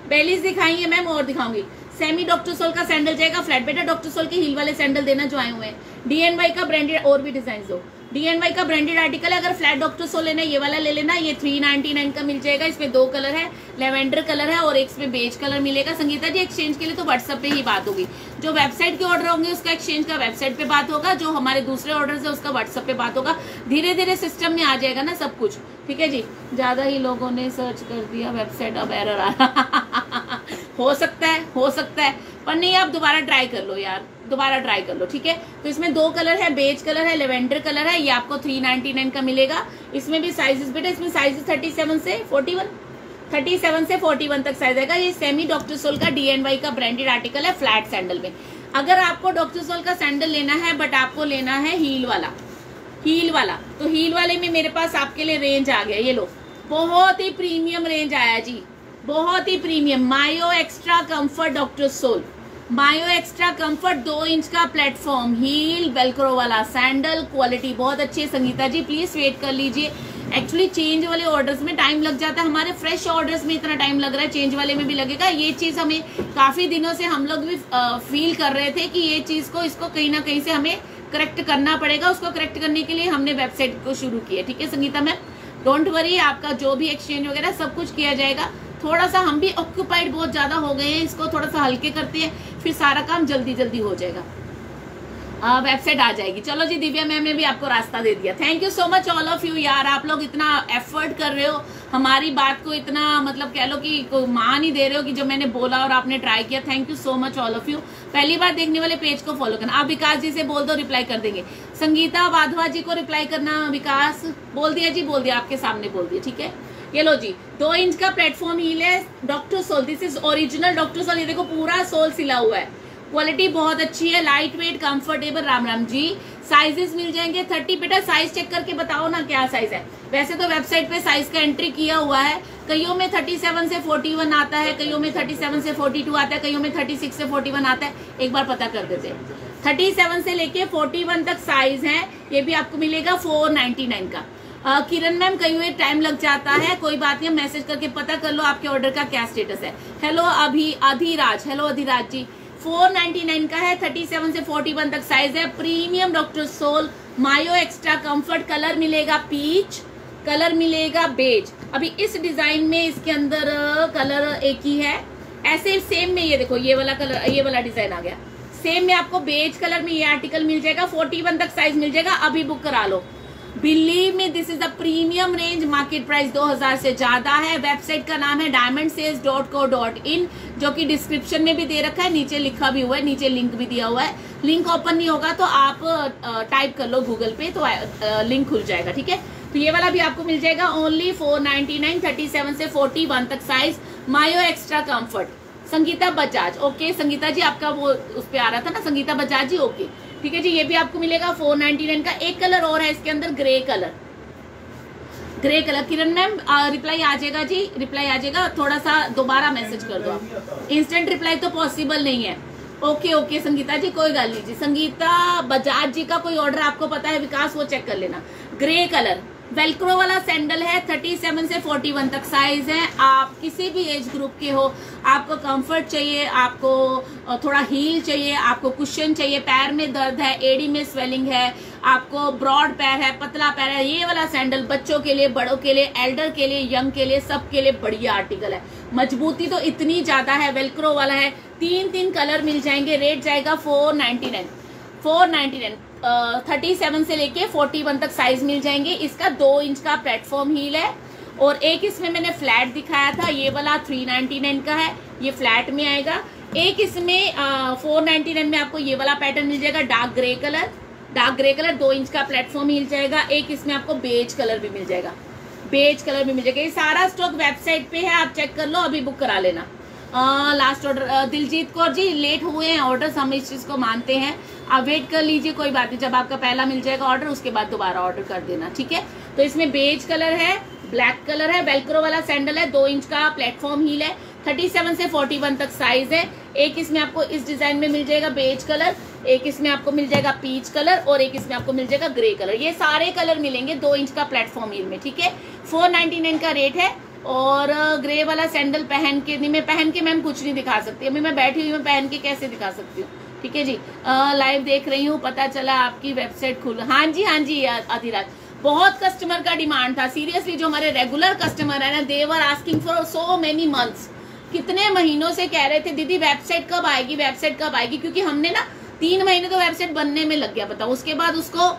बेलीज दिखाई है मैम और दिखाऊँगी। सेमी डॉक्टर सोल का सैंडल जाएगा, फ्लैट बेटा डॉक्टर सोल के हील वाले सैंडल देना जो आए हुए हैं। डीएनवाई का ब्रांडेड और भी डिज़ाइन दो। डीएनवाई का ब्रांडेड आर्टिकल है, अगर फ्लैट डॉक्टर सो लेना ये वाला ले लेना, ये थ्री नाइनटी नाइन का मिल जाएगा, इसमें दो कलर है लेवेंडर कलर है और एक इसमें बेज कलर मिलेगा। संगीता जी एक्सचेंज के लिए तो व्हाट्सअप पे ही बात होगी। जो वेबसाइट के ऑर्डर होंगे, उसका एक्सचेंज का वेबसाइट पे बात होगा, जो हमारे दूसरे ऑर्डर है, उसका व्हाट्सअप पे बात होगा। धीरे धीरे सिस्टम में आ जाएगा ना सब कुछ। ठीक है जी? ज़्यादा ही लोगों ने सर्च कर दिया वेबसाइट अब एरर आ रहा हो। सकता है, हो सकता है। पर नहीं, आप दोबारा ट्राई कर लो यार। दोबारा ट्राई कर लो, ठीक है? तो इसमें दो कलर है बेज कलर है लेवेंडर कलर है, ये आपको थ्री नाइनटी नाइन का मिलेगा। इसमें भी साइजेस बेटा, इसमें साइजेस थर्टी सेवन से फोर्टी वन थर्टी सेवन से फोर्टी वन तक साइज़ आएगा। ये सेमी डॉक्टर सोल का डीएनवाई का ब्रांडेड आर्टिकल है फ्लैट सैंडल में। अगर आपको डॉक्टर सोल का सैंडल लेना है बट आपको लेना है हील वाला हील वाला तो हील वाले में मेरे पास आपके लिए रेंज आ गया, ये लो। बहुत ही प्रीमियम रेंज आया जी। बहुत ही premium Mayo extra comfort doctor sole Mayo extra comfort दो इंच का प्लेटफॉर्म, हील, वेलक्रो वाला सैंडल, क्वालिटी बहुत अच्छी है संगीता जी प्लीज़ वेट कर लीजिए। एक्चुअली चेंज वाले ऑर्डर्स में टाइम लग जाता है। हमारे फ्रेश ऑर्डर्स में इतना टाइम लग रहा है चेंज वाले में भी लगेगा। ये चीज़ हमें काफ़ी दिनों से हम लोग भी फील कर रहे थे कि ये चीज़ को, इसको कहीं ना कहीं से हमें करेक्ट करना पड़ेगा। उसको करेक्ट करने के लिए हमने वेबसाइट को शुरू किया। ठीक है संगीता मैम? डोंट वरी आपका जो भी एक्सचेंज वगैरह सब कुछ किया जाएगा। थोड़ा सा हम भी ऑक्यूपाइड बहुत ज़्यादा हो गए हैं, इसको थोड़ा सा हल्के करते हैं, फिर सारा काम जल्दी जल्दी हो जाएगा। वेबसाइट आ जाएगी। चलो जी, दिव्या मैम ने भी आपको रास्ता दे दिया। Thank you so much all of you यार। आप लोग इतना एफर्ट कर रहे हो। हमारी बात को इतना मतलब कह लो कि मान ही दे रहे हो कि जो मैंने बोला और आपने ट्राई किया। Thank you so much all of you पहली बार देखने वाले पेज को फॉलो करना। आप विकास जी से बोल दो रिप्लाई कर देंगे। संगीता वाधवा जी को रिप्लाई करना। विकास, बोल दिया जी, बोल दिया। आपके सामने बोल दिया, ठीक है? ये लो जी, दो इंच का प्लेटफॉर्म हील है doctor sole this is original doctor sole ये देखो पूरा सोल सिला हुआ है। क्वालिटी बहुत अच्छी है light weight comfortable Ram Ram ji. Sizes मिल जाएँगे थर्टी बेटा साइज़ चेक करके बताओ ना क्या साइज़ है। वैसे तो वेबसाइट पे साइज़ का एंट्री किया हुआ है, कईयों में थर्टी सेवन से फोर्टी वन आता है, कईयों में थर्टी सेवन से फोर्टी टू आता है, कईयों में थर्टी सिक्स से फोर्टी वन आता है, एक बार पता कर देते थर्टी सेवन से लेके फोर्टी वन तक साइज़ है, ये भी आपको मिलेगा फोर नाइनटी नाइन का। किरण मैम कहीं हुए टाइम लग जाता है, कोई बात नहीं मैसेज करके पता कर लो आपके ऑर्डर का क्या स्टेटस है। हेलो अभी, अधिराज हेलो अधिराज जी। 499 का है 37 से 41 तक साइज़ है। Premium doctor sole Mayo extra comfort colour मिलेगा पीच कलर मिलेगा बेज अभी इस डिज़ाइन में इसके अंदर कलर एक ही है। ऐसे सेम में ये देखो, ये वाला कलर ये वाला डिज़ाइन आ गया। सेम में आपको बेज कलर में ये आर्टिकल मिल जाएगा 41 तक साइज़ मिल जाएगा, अभी बुक करा लो। Believe me this is the premium range market price 2000 से ज़्यादा है. वेबसाइट का नाम है diamond dot co dot in जो कि डिस्क्रिप्शन में भी दे रखा है. नीचे लिखा भी हुआ है. नीचे लिंक भी दिया हुआ है. लिंक ओपन नहीं होगा तो आप टाइप कर लो गूगल पे तो लिंक खुल जाएगा. ठीक है? तो ये वाला भी आपको मिल जाएगा. Only four ninety nine thirty seven से फोर्टी वन तक size Mayo extra comfort Sangeeta Bajaj okay Sangeeta ji, आपका वो उस पर आ रहा था ना? संगीता बजाज जी ओके ठीक है जी, ये भी आपको मिलेगा फोर नाइनटी नाइन का। एक कलर और है इसके अंदर grey colour grey colour Kiran ma'am reply आ जाएगा जी रिप्लाई आ जाएगा। थोड़ा सा दोबारा मैसेज कर दो आप। इंस्टेंट रिप्लाई तो पॉसिबल नहीं है। ओके ओके संगीता जी, कोई गल नहीं। जी संगीता बजाज जी का कोई ऑर्डर आपको पता है, विकास, वो चेक कर लेना। ग्रे कलर वेलक्रो वाला सैंडल है 37 से 41 तक साइज़ है। आप किसी भी एज ग्रुप के हो, आपको कंफर्ट चाहिए, आपको थोड़ा हील चाहिए, आपको कुशन चाहिए, पैर में दर्द है, एडी में स्वेलिंग है, आपको ब्रॉड पैर है, पतला पैर है, ये वाला सैंडल बच्चों के लिए, बड़ों के लिए एल्डर के लिए यंग के लिए सबके लिए बढ़िया आर्टिकल है। मजबूती तो इतनी ज़्यादा है वेलक्रो वाला है तीन तीन कलर मिल जाएँगे रेट जाएगा four nine four ninety nine thirty seven से लेके फोर्टी वन तक साइज़ मिल जाएँगे। इसका दो इंच का प्लेटफॉर्म हील है और एक इसमें मैंने फ्लैट दिखाया था। ये वाला थ्री नाइनटी नाइन का है। ये फ्लैट में आएगा। एक इसमें फोर नाइनटी नाइन में आपको ये वाला पैटर्न मिल जाएगा dark grey colour dark grey colour दो इंच का प्लेटफॉर्म मिल जाएगा। एक इसमें आपको बेज कलर भी मिल जाएगा। बेज कलर भी मिल जाएगा। ये सारा स्टॉक वेबसाइट पे है। आप चेक कर लो, अभी बुक करा लेना। Last order Diljit Kaur ji late हुए हैं ऑर्डर हम इस चीज़ को मानते हैं। आप वेट कर लीजिए, कोई बात नहीं, जब आपका पहला मिल जाएगा ऑर्डर उसके बाद दोबारा ऑर्डर कर देना, ठीक है? तो इसमें बेज कलर है ब्लैक कलर है वेलक्रो वाला सैंडल है, दो इंच का प्लेटफॉर्म हील है थर्टी सेवन से फोर्टी वन तक साइज़ है। एक इसमें आपको इस डिज़ाइन में मिल जाएगा बेज कलर एक इसमें आपको मिल जाएगा पीच कलर और एक इसमें आपको मिल जाएगा ग्रे कलर ये सारे कलर मिलेंगे दो इंच का प्लेटफॉर्म हील में, ठीक है? फोर का रेट है और ग्रे वाला सैंडल पहन के, नहीं, मैं पहन के मैम कुछ नहीं दिखा सकती। अभी मैं बैठी हुई हूँ पहन के कैसे दिखा सकती हूँ? ठीक है जी? लाइव देख रही हूँ, पता चला आपकी वेबसाइट खुल हाँ जी हाँ जी अधिराज बहुत कस्टमर का डिमांड था। सीरियसली जो हमारे रेगुलर कस्टमर है ना they're asking for so many months कितने महीनों से कह रहे थे, दीदी वेबसाइट कब आएगी? वेबसाइट कब आएगी? क्योंकि हमने ना, तीन महीने तो वेबसाइट बनने में लग गया बताओ उसके बाद उसको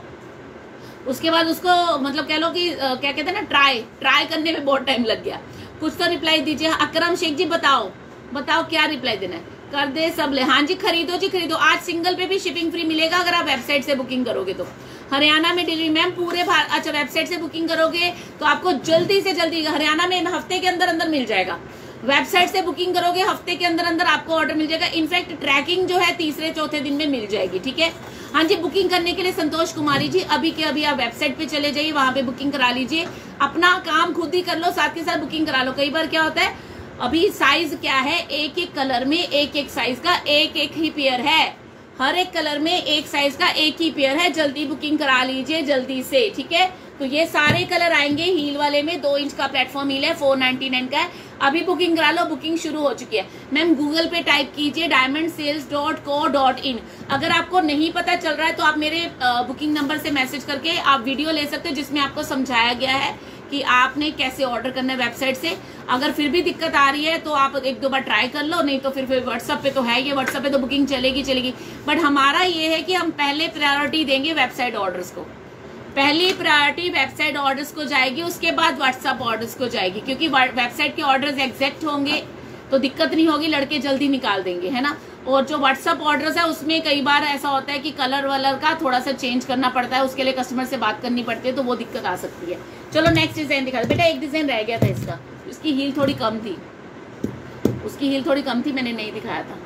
उसके बाद उसको मतलब कह लो कि क्या कहते हैं ना ट्राई ट्राई करने में बहुत टाइम लग गया। कुछ तो रिप्लाई दीजिए। अकरम शेख जी, बताओ। बताओ क्या रिप्लाई देना है। कर दे सब ले। हाँ जी, खरीदो जी, खरीदो। आज सिंगल पे भी शिपिंग फ्री मिलेगा अगर आप वेबसाइट से बुकिंग करोगे तो। हरियाणा में डिलीवरी मैम पूरे भारत अच्छा वेबसाइट से बुकिंग करोगे तो आपको जल्दी से जल्दी, हरियाणा में हफ़्ते के अंदर अंदर मिल जाएगा। वेबसाइट से बुकिंग करोगे, हफ़्ते के अंदर अंदर आपको ऑर्डर मिल जाएगा। इनफैक्ट ट्रैकिंग जो है तीसरे, चौथे दिन में मिल जाएगी, ठीक है? हाँ जी बुकिंग करने के लिए संतोष कुमारी जी, अभी के अभी आप वेबसाइट पे चले जाइए, वहाँ पे बुकिंग करा लीजिए। अपना काम खुद ही कर लो, साथ के साथ बुकिंग करा लो। कई बार क्या होता है, अभी साइज़ क्या है, एक एक कलर में एक एक साइज़ का, एक एक ही पेयर है। हर एक कलर में एक साइज़ का एक ही पेयर है। जल्दी बुकिंग करा लीजिए, जल्दी से, ठीक है? तो ये सारे कलर आएँगे। हील वाले में दो इंच का प्लेटफॉर्म हील है फोर नाइनटी नाइन का है। अभी बुकिंग करा लो बुकिंग शुरू हो चुकी है। मैम गूगल पे टाइप कीजिए diamond sales dot co dot in अगर आपको नहीं पता चल रहा है तो आप मेरे बुकिंग नंबर से मैसेज करके आप वीडियो ले सकते हो, जिसमें आपको समझाया गया है। कि आपने कैसे ऑर्डर करना है वेबसाइट से। अगर फिर भी दिक्कत आ रही है तो आप एक दो बार ट्राई कर लो, नहीं तो फिर फिर व्हाट्सअप पे तो है ये व्हाट्सअप पे तो बुकिंग चलेगी चलेगी। बट हमारा ये है कि हम पहले प्रायोरिटी देंगे वेबसाइट ऑर्डर्स को। पहली प्रायोरिटी वेबसाइट ऑर्डर्स को जाएगी, उसके बाद व्हाट्सअप ऑर्डर्स को जाएगी, क्योंकि वेबसाइट के ऑर्डर्स एग्जैक्ट होंगे। तो दिक्कत नहीं होगी, लड़के जल्दी निकाल देंगे, है ना? और जो व्हाट्सअप ऑर्डर्स है, उसमें कई बार ऐसा होता है कि कलर वलर का थोड़ा सा चेंज करना पड़ता है, उसके लिए कस्टमर से बात करनी पड़ती है तो वो दिक्कत आ सकती है। चलो नेक्स्ट डिज़ाइन दिखा दो बेटा, एक डिज़ाइन रह गया था इसका। उसकी हील थोड़ी कम थी। उसकी हील थोड़ी कम थी, मैंने नहीं दिखाया था।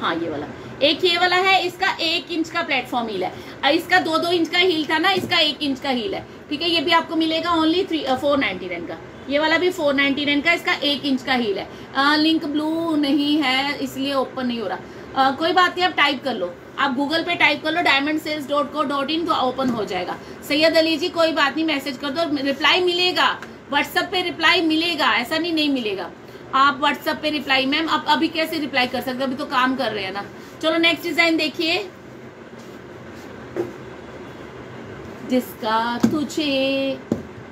हाँ ये वाला। एक ये वाला है, इसका एक इंच का प्लेटफॉर्म हील है। इसका दो दो इंच का हील था ना, इसका एक इंच का हील है। ठीक है, ये भी आपको मिलेगा only three four ninety nine का। ये वाला भी फोर नाइनटी नाइन का इसका एक इंच का हील है। आ, लिंक ब्लू नहीं है इसलिए ओपन नहीं हो रहा। आ, कोई बात नहीं आप टाइप कर लो। आप गूगल पे टाइप कर लो diamond sales dot co dot in तो ओपन हो जाएगा। सैयद अली जी कोई बात नहीं मैसेज कर दो रिप्लाई मिलेगा। व्हाट्सएप पे रिप्लाई मिलेगा ऐसा नहीं नहीं मिलेगा। आप व्हाट्सएप पे रिप्लाई मैम आप अभी कैसे रिप्लाई कर सकते अभी तो काम कर रहे हैं ना। चलो नेक्स्ट डिज़ाइन देखिए। जिसका तुझे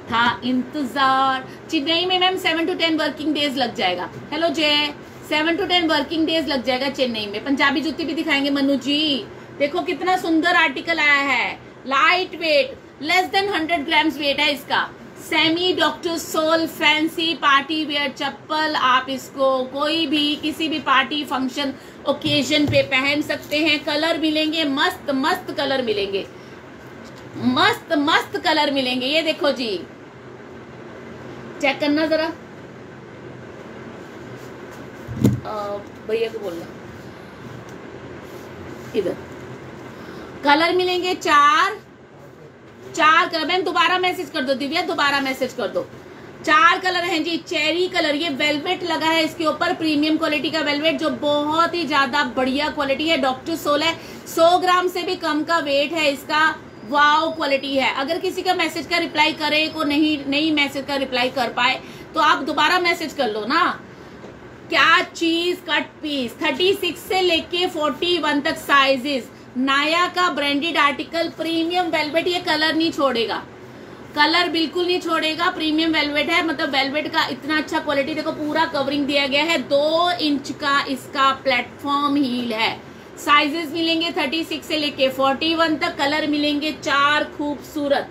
था, इंतज़ार। चेन्नई में ma'am seven to ten working days लग जाएगा। Hello Jai. Seven to ten working days लग जाएगा चेन्नई में। पंजाबी जूती भी दिखाएँगे मनु जी। देखो, कितना सुंदर आर्टिकल आया है। Light weight less than hundred grams weight है इसका। Semi doctor sole fancy party wear चप्पल, आप इसको कोई भी, किसी भी पार्टी फ़ंक्शन ओकेजन पे पहन सकते हैं। कलर मिलेंगे, मस्त मस्त कलर मिलेंगे। मस्त मस्त कलर मिलेंगे। ये देखो जी। चेक करना जरा। भैया को बोलना। इधर। कलर मिलेंगे चार। चार कलर। मैम, दोबारा मैसेज कर दो, दिव्या, दोबारा मैसेज कर दो। चार कलर हैं जी, चेरी कलर। ये वेलवेट लगा है इसके ऊपर, प्रीमियम क्वालिटी का वेलवेट, जो बहुत ही ज़्यादा बढ़िया क्वालिटी है। डॉक्टर सोल है सौ ग्राम से भी कम का वेट है इसका। वाओ क्वालिटी है। अगर किसी का मैसेज का रिप्लाई करे को नहीं नहीं मैसेज का रिप्लाई कर पाए तो आप दोबारा मैसेज कर लो ना। क्या चीज़ कट पीस? थर्टी सिक्स से लेके फोर्टी वन तक साइजेस नाया का ब्रांडेड आर्टिकल प्रीमियम वेलवेट ये कलर नहीं छोड़ेगा। कलर बिल्कुल नहीं छोड़ेगा। प्रीमियम वेलवेट है मतलब वेलवेट का इतना अच्छा क्वालिटी देखो पूरा कवरिंग दिया गया है। दो इंच का इसका प्लेटफॉर्म हील है। साइजेस मिलेंगे थर्टी सिक्स से लेके फोर्टी वन तक कलर मिलेंगे चार खूबसूरत।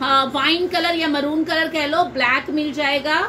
हाँ वाइन कलर या मरून कलर कह लो ब्लैक मिल जाएगा।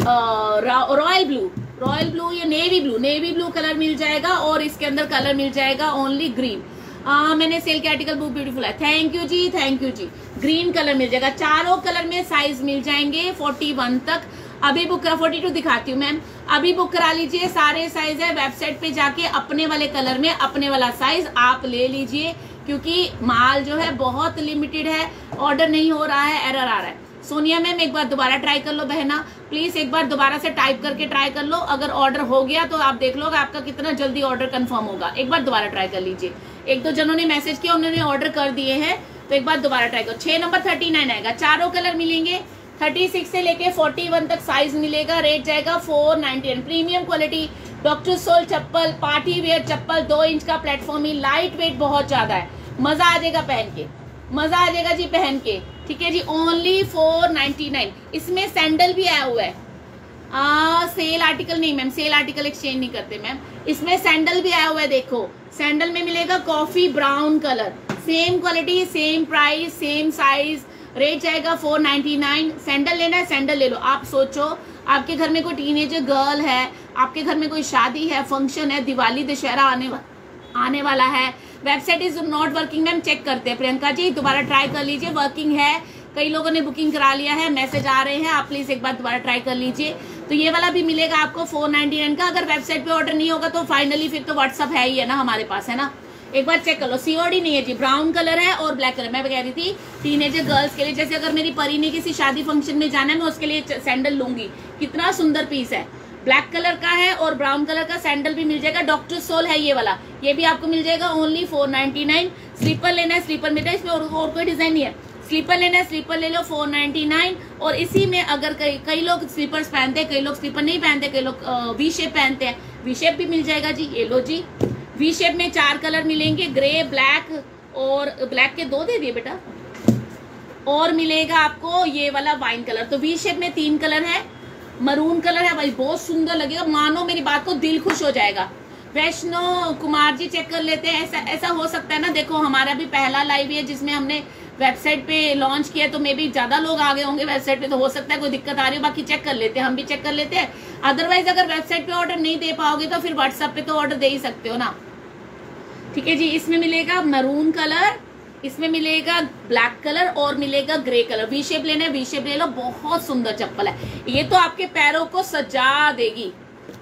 रॉयल ब्लू रॉयल ब्लू या navy blue navy blue colour मिल जाएगा और इसके अंदर कलर मिल जाएगा ओनली ग्रीन आ, मैंने सेल के आर्टिकल बुक ब्यूटीफुल है। Thank you ji thank you जी। ग्रीन कलर मिल जाएगा। चारों कलर में साइज़ मिल जाएँगे फोर्टी वन तक। अभी बुक करा फोर्टी टू दिखाती हूँ मैम अभी बुक करा लीजिए, सारे साइज़ है वेबसाइट पे जाके अपने वाले कलर में, अपने वाला साइज़ आप ले लीजिए, क्योंकि माल जो है बहुत लिमिटेड है ऑर्डर नहीं हो रहा है एरर आ रहा है. सोनिया मैम एक बार दोबारा ट्राई कर लो बहना. प्लीज़ एक बार दोबारा से टाइप करके ट्राई कर लो. अगर ऑर्डर हो गया तो आप देख लो आपका कितना जल्दी ऑर्डर कंफर्म होगा. एक बार दोबारा ट्राई कर लीजिए. एक दो जनों ने मैसेज किया, उन्होंने ऑर्डर कर दिए हैं तो एक बार दोबारा ट्राई करो. छह नंबर थर्टी नाइन आएगा. चारों कलर मिलेंगे. थर्टी सिक्स से लेके फोर्टी वन तक साइज़ मिलेगा रेट जाएगा four ninety premium quality doctor sole चप्पल पार्टी वेयर चप्पल दो इंच का प्लेटफॉर्म ही लाइट वेट बहुत ज़्यादा है। मज़ा आ जाएगा पहन के। मज़ा आ जाएगा जी पहन के। ठीक है जी ओनली फोर नाइनटी नाइन इसमें सैंडल भी आया हुआ है। आ, सेल आर्टिकल नहीं मैम सेल आर्टिकल एक्सचेंज नहीं करते मैम इसमें सैंडल भी आया हुआ है देखो। सैंडल में मिलेगा coffee brown colour same quality same price same size rate जाएगा फोर नाइनटी नाइन सैंडल लेना है सैंडल ले लो। आप सोचो आपके घर में कोई टीनेजर गर्ल है आपके घर में कोई शादी है फ़ंक्शन है दिवाली दशहरा आने वा, आने वाला है। Website is not working ma'am check करते हैं। प्रियंका जी दोबारा ट्राई कर लीजिए वर्किंग है। कई लोगों ने बुकिंग करा लिया है मैसेज आ रहे हैं आप प्लीज़ एक बार दोबारा ट्राई कर लीजिए। तो ये वाला भी मिलेगा आपको फोर नाइनटी नाइन का। अगर वेबसाइट पे ऑर्डर नहीं होगा तो फाइनली फिर तो व्हाट्सअप है ही है ना हमारे पास है ना? एक बार चेक कर लो। सीओडी नहीं है जी। ब्राउन कलर है और ब्लैक कलर मैं कह रही थी टीनेजर गर्ल्स के लिए जैसे अगर मेरी परी ने किसी शादी फ़ंक्शन में जाना है मैं उसके लिए सैंडल लूँगी। कितना सुंदर पीस है। ब्लैक कलर का है और ब्राउन कलर का सैंडल भी मिल जाएगा। डॉक्टर सोल है ये वाला। ये भी आपको मिल जाएगा only four ninety nine slipper लेना है स्लीपर मिलता है इसमें और, और कोई डिज़ाइन नहीं है। स्लीपर लेना है स्लीपर ले लो फोर नाइनटी नाइन और इसी में अगर कई कई लोग स्लीपर्स पहनते हैं कई लोग स्लीपर नहीं पहनते कई लोग वी शेप पहनते हैं। वी शेप भी मिल जाएगा जी। ये लो जी। वी शेप में चार कलर मिलेंगे ग्रे ब्लैक और ब्लैक के दो दे दिए बेटा। और मिलेगा आपको ये वाला वाइन कलर तो वी शेप में तीन कलर है मरून कलर है, भाई बहुत सुंदर लगेगा। मानो मेरी बात को दिल खुश हो जाएगा। वैष्णो कुमार जी चेक कर लेते हैं, ऐसा ऐसा हो सकता है ना? देखो, हमारा भी पहला लाइव है जिसमें हमने वेबसाइट पे लॉन्च किया तो मे भी ज़्यादा लोग आ गए होंगे वेबसाइट पे तो हो सकता है कोई दिक्कत आ रही हो, बाकी चेक कर लेते हैं, हम भी चेक कर लेते हैं। अदरवाइज़ अगर वेबसाइट पे ऑर्डर नहीं दे पाओगे तो फिर व्हाट्सएप पे तो ऑर्डर दे ही सकते हो ना। ठीक है जी, इसमें मिलेगा मरून कलर इसमें मिलेगा ब्लैक कलर और मिलेगा ग्रे कलर वी शेप लेना है वी शेप ले लो, बहुत सुंदर चप्पल है। ये तो आपके पैरों को सजा देगी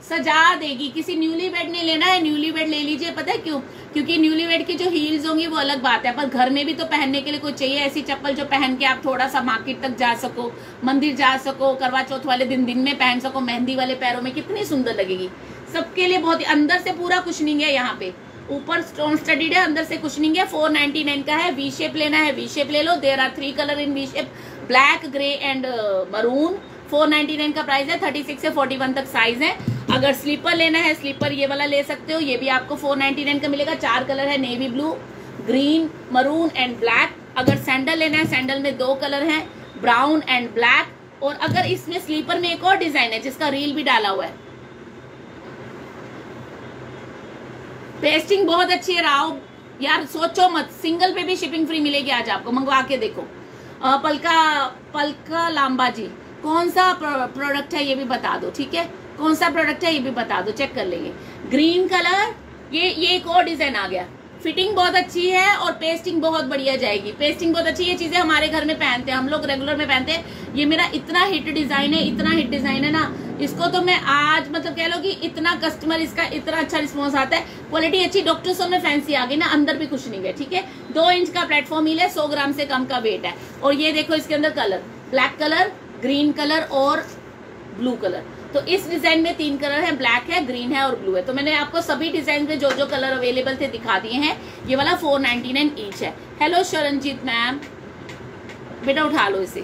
सजा देगी। किसी न्यूली बेड ने लेना है न्यूली बेड ले लीजिए, पता है क्यों? क्योंकि न्यूली बेड की जो हील्स होंगी वो अलग बात है, पर घर में भी तो पहनने के लिए कोई चाहिए। ऐसी चप्पल जो पहन के आप थोड़ा सा मार्केट तक जा सको, मंदिर जा सको, करवा चौथ वाले दिन दिन में पहन सको, मेहंदी वाले पैरों में कितनी सुंदर लगेगी। सबके लिए बहुत अंदर से पूरा कुछ नहीं है यहाँ पे। ऊपर स्टोन स्टडीड है, अंदर से कुछ नहीं है फोर नाइनटी नाइन का है वी शेप लेना है वी शेप ले लो there are three colour in V shape black grey and maroon four ninety nine का प्राइस है थर्टी सिक्स से फोर्टी वन तक साइज़ है। अगर स्लीपर लेना है स्लीपर ये वाला ले सकते हो, ये भी आपको फोर नाइनटी नाइन का मिलेगा, चार कलर है navy blue green maroon and black अगर सैंडल लेना है सैंडल में दो कलर है ब्राउन एंड ब्लैक और अगर इसमें स्लीपर में एक और डिज़ाइन है, जिसका रील भी डाला हुआ है पेस्टिंग बहुत अच्छी है राव। यार सोचो मत सिंगल पे भी शिपिंग फ्री मिलेगी आज आपको मंगवा के देखो। आ, पलका पलका लांबा जी कौन सा प्रोडक्ट है ये भी बता दो ठीक है? कौन सा प्रोडक्ट है ये भी बता दो चेक कर लेंगे। ग्रीन कलर ये ये एक और डिज़ाइन आ गया। फिटिंग बहुत अच्छी है और पेस्टिंग बहुत बढ़िया जाएगी। पेस्टिंग बहुत अच्छी है चीज़ें हमारे घर में पहनते हैं, हम लोग रेगुलर में पहनते हैं। ये मेरा इतना हिट डिज़ाइन है, इतना हिट डिज़ाइन है ना। इसको तो मैं आज मतलब कह लो कि इतना कस्टमर इसका इतना अच्छा रिस्पॉन्स आता है। क्वालिटी अच्छी डॉक्टर सो में फैंसी आ गई ना, अंदर भी कुछ नहीं है ठीक है? दो इंच का प्लेटफॉर्म हिल है सौ ग्राम से कम का वेट है। और ये देखो इसके अंदर colour black colour green colour और ब्लू कलर तो इस डिज़ाइन में तीन कलर है, ब्लैक है, ग्रीन है और ब्लू है। तो मैंने आपको सभी डिज़ाइन में जो जो कलर अवेलेबल थे दिखा दिए हैं। ये वाला फोर नाइनटी नाइन ईच है। हेलो शरणजीत मैम बेटा उठा लो इसे।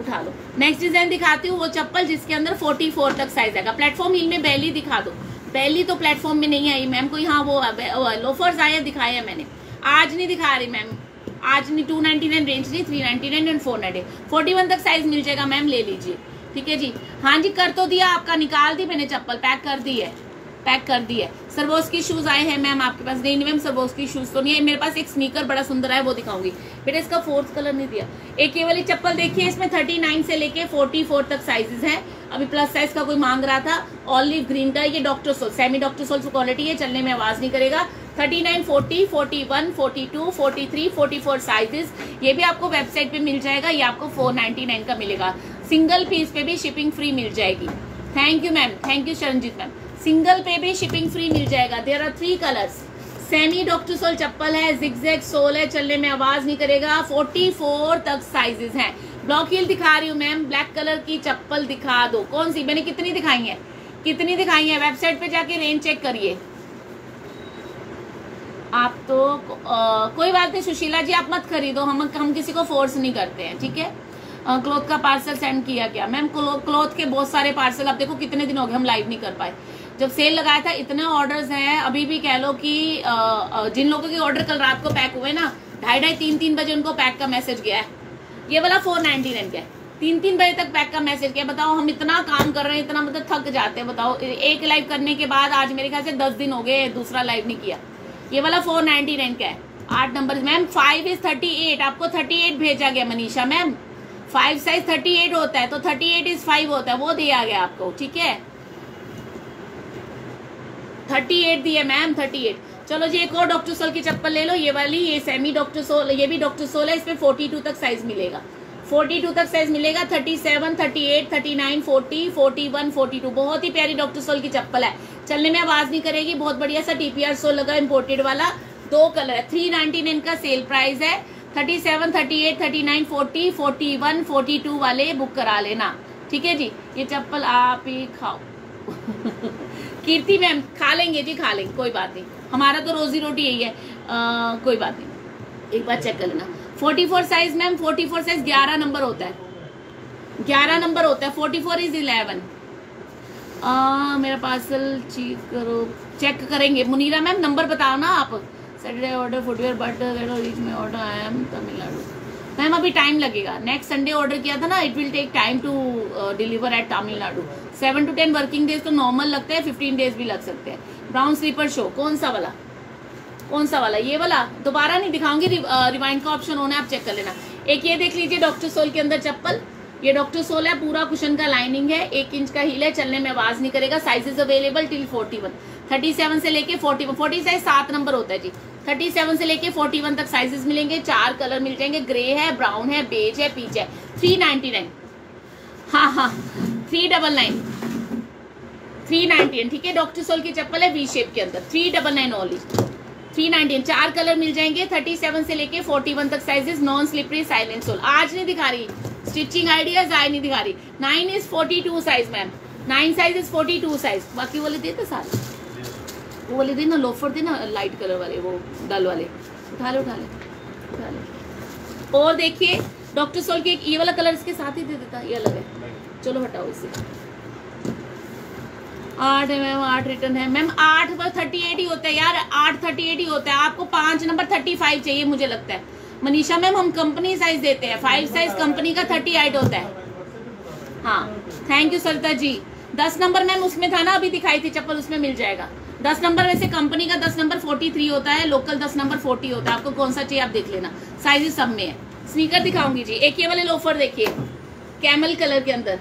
उठा लो। नेक्स्ट डिज़ाइन दिखाती हूँ, वो चप्पल जिसके अंदर फोर्टी फोर तक साइज़ आएगा। प्लेटफॉर्म हिल में बैली दिखा दो। बैली तो प्लेटफॉर्म में नहीं आई मैम को यहाँ वो लोफर्स आए दिखाए हैं मैंने। आज नहीं दिखा रही मैम आज नहीं टू नाइनटी नाइन रेंज नहीं three ninety nine and four ninety forty one तक साइज़ मिल जाएगा मैम ले लीजिए। ठीक है जी। हाँ जी, कर तो दिया आपका, निकाल दी मैंने चप्पल, पैक कर दी है। पैक कर दी है। सरबोस की शूज़ आए हैं मैम आपके पास नहीं मैम सरबोस की शूज़ तो नहीं है। मेरे पास एक स्नीकर बड़ा सुंदर है वो दिखाऊँगी। बेटा, इसका फोर्थ कलर नहीं दिया। एक ये वाली चप्पल देखिए, इसमें थर्टी नाइन से लेके फोर्टी फोर तक साइजेस है। अभी प्लस साइज़ का कोई मांग रहा था ऑलिव ग्रीन का, ये doctor sole semi doctor sole quality है, चलने में आवाज़ नहीं करेगा। Thirty nine forty forty one forty two forty three forty four sizes ये भी आपको वेबसाइट पे मिल जाएगा, ये आपको फोर नाइनटी नाइन का मिलेगा। सिंगल पीस पे भी शिपिंग फ्री मिल जाएगी। Thank you ma'am thank you Sharanjit ma'am single पे भी शिपिंग फ्री मिल जाएगा। There are three colours semi doctor sole चप्पल है जिगजैग सोल है चलने में आवाज़ नहीं करेगा। 44 तक साइजेस हैं। ब्लॉक हील दिखा रही हूँ मैम ब्लैक कलर की चप्पल दिखा दो। कौन सी? मैंने कितनी दिखाई है? कितनी दिखाई है? वेबसाइट पे जाके रेंज चेक करिए। आप तो आ, कोई बात नहीं सुशीला जी आप मत खरीदो। हम हम किसी को फोर्स नहीं करते हैं ठीक है? क्लोथ का पार्सल सेंड किया क्या मैम क्लोथ के बहुत सारे पार्सल आप देखो कितने दिन हो गए हम लाइव नहीं कर पाए। जब सेल लगाया था, इतने ऑर्डर्स हैं। अभी भी कह लो कि जिन लोगों के ऑर्डर कल रात को पैक हुए ना, ढाई ढाई तीन तीन बजे उनको पैक का मैसेज गया है। ये वाला फोर नाइनटी नाइन का है। तीन तीन बजे तक पैक का मैसेज किया बताओ, हम इतना काम कर रहे हैं, इतना मतलब थक जाते हैं, बताओ। एक लाइव करने के बाद आज मेरे ख्याल से दस दिन हो गए, दूसरा लाइव नहीं किया। ये वाला फोर नाइनटी नाइन का है। आठ number ma'am five is thirty eight आपको थर्टी एट भेजा गया, Manisha ma'am five size thirty eight होता है तो थर्टी एट इज़ फाइव होता है, वो दिया गया आपको, ठीक है? थर्टी एट दी है, मैम, थर्टी एट। चलो जी, एक और डॉक्टर सोल की चप्पल ले लो, ये वाली, ये सेमी डॉक्टर सोल, ये भी डॉक्टर सोल है, इसमें फोर्टी टू तक साइज़ मिलेगा। फोर्टी टू तक साइज़ मिलेगा thirty seven thirty eight thirty nine forty forty one forty two बहुत ही प्यारी डॉक्टर सोल की चप्पल है। चलने में आवाज़ नहीं करेगी, बहुत बढ़िया सा टीपीआर सोल लगा इम्पोर्टेड वाला। दो कलर है थ्री नाइनटी नाइन का सेल प्राइस है। Thirty seven thirty eight thirty nine forty forty one forty two वाले बुक करा लेना। ठीक है जी, ये चप्पल आप ही खाओ। कीर्ति मैम खा लेंगे जी खा लेंगे कोई बात नहीं। हमारा तो रोजी रोटी यही है। आ, कोई बात नहीं। एक बार चेक कर लेना। Forty four size ma'am forty four size ग्यारह नंबर होता है। ग्यारह नंबर होता है। फोर्टी फोर इज़ इलेवन मेरा पार्सल चेक करो। चेक करेंगे। मुनीरा मैम नंबर बताओ ना आप। सैटरडे ऑर्डर फुटवेयर बट में order I am Tamil Nadu. Ma'am, अभी टाइम लगेगा। नेक्स्ट संडे ऑर्डर किया था ना it will take time to deliver at Tamil Nadu seven to ten working days तो नॉर्मल लगते हैं फिफ्टीन डेज़ भी लग सकते हैं। ब्राउन स्लीपर शो कौन सा वाला? कौन सा वाला? ये वाला? दोबारा नहीं दिखाऊँगी रिवाइंड का ऑप्शन होना है, आप चेक कर लेना। एक ये देख लीजिए डॉक्टर सोल के अंदर चप्पल। ये डॉक्टर सोल है, पूरा कुशन का लाइनिंग है, एक इंच का हील है, चलने में आवाज़ नहीं करेगा sizes available till forty one thirty seven से लेके फोर्टी वन फोर्टी साइज़ सात नंबर होता है जी। थर्टी सेवन से लेके फोर्टी वन तक साइजेस मिलेंगे, चार कलर मिल जाएँगे ग्रे है ब्राउन है बेज है पीच है। थ्री नाइनटी नाइन हाँ हाँ three double nine three ninety ठीक है? डॉक्टर सोल की चप्पल है वी शेप के अंदर। Three double nine only three nineteen चार कलर मिल जाएँगे थर्टी सेवन से लेके फोर्टी वन तक sizes non slippery silent sole आज नहीं दिखा रही। स्टिचिंग आइडियाज़ आज नहीं दिखा रही। Nine is forty two size ma'am nine size is forty two size बाकी बोले देते सारे। वो वाले दे ना लोफर दे ना लाइट कलर वाले, वो डल वाले। उठा ले उठा ले उठा ले। और देखिए डॉक्टर सोल के एक ये वाला कलर इसके साथ ही दे देता, ये अलग है। चलो हटाओ इसे। आठ है मैम, आठ रिटर्न है। मैम, आठ पर थर्टी एट ही होता है यार, आठ थर्टी एट ही होता है। आपको पाँच नंबर थर्टी फाइव चाहिए मुझे लगता है। मनीषा मैम, हम कंपनी साइज़ देते हैं। फाइव साइज़ कंपनी का थर्टी एट होता है। हाँ थैंक यू सरिता जी। दस नंबर मैम उसमें था ना, अभी दिखाई थी, चप्पल उसमें मिल जाएगा। दस नंबर वैसे कंपनी का दस नंबर फोर्टी थ्री होता है लोकल दस नंबर फोर्टी होता है। आपको कौन सा चाहिए आप देख लेना। साइज़ सब में है। स्नीकर दिखाऊँगी जी। एक ये वाले लोफर देखिए। कैमल कलर के अंदर।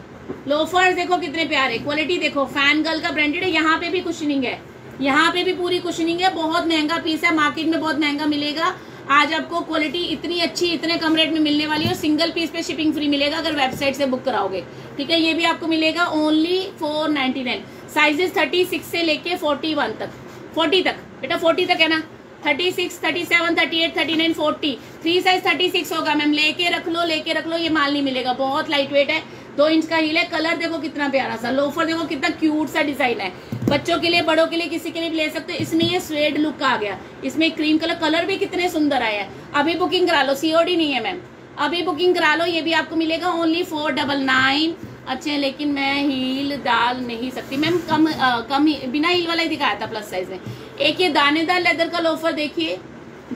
लोफर्स देखो कितने प्यारे। क्वालिटी देखो। फ़ैन गर्ल का ब्रांडेड है। यहाँ पे भी कुशनिंग है। यहाँ पे भी पूरी कुशनिंग है। बहुत महँगा पीस है। मार्केट में बहुत महँगा मिलेगा। आज आपको क्वालिटी इतनी अच्छी, इतने कम रेट में मिलने वाली है और सिंगल पीस पे शिपिंग फ्री मिलेगा अगर वेबसाइट से बुक कराओगे। ठीक है? ये भी आपको मिलेगा। Only four ninety nine sizes thirty six से लेके फोर्टी वन तक। फोर्टी तक। बेटा फोर्टी तक है ना? Thirty six thirty seven thirty eight thirty nine forty three size thirty six होगा मैम। लेके रख लो, लेके रख लो, ये माल नहीं मिलेगा। बहुत लाइट वेट है। दो इंच का हील है। कलर देखो कितना प्यारा सा। लोफर देखो कितना क्यूट सा डिज़ाइन है। बच्चों के लिए, बड़ों के लिए किसी के लिए भी ले सकते हो। इसमें ये स्वेड लुक आ गया। इसमें क्रीम कलर कलर भी कितने सुंदर आया है। अभी बुकिंग करा लो। सीओडी नहीं है मैम। अभी बुकिंग करा लो। ये भी आपको मिलेगा। ओनली फोर डबल नाइन अच्छे हैं लेकिन मैं हील डाल नहीं सकती। मैम कम आ, कम बिना हील वाला ही दिखाया था प्लस साइज़ में। एक ये दानेदार लेदर का लोफर देखिए।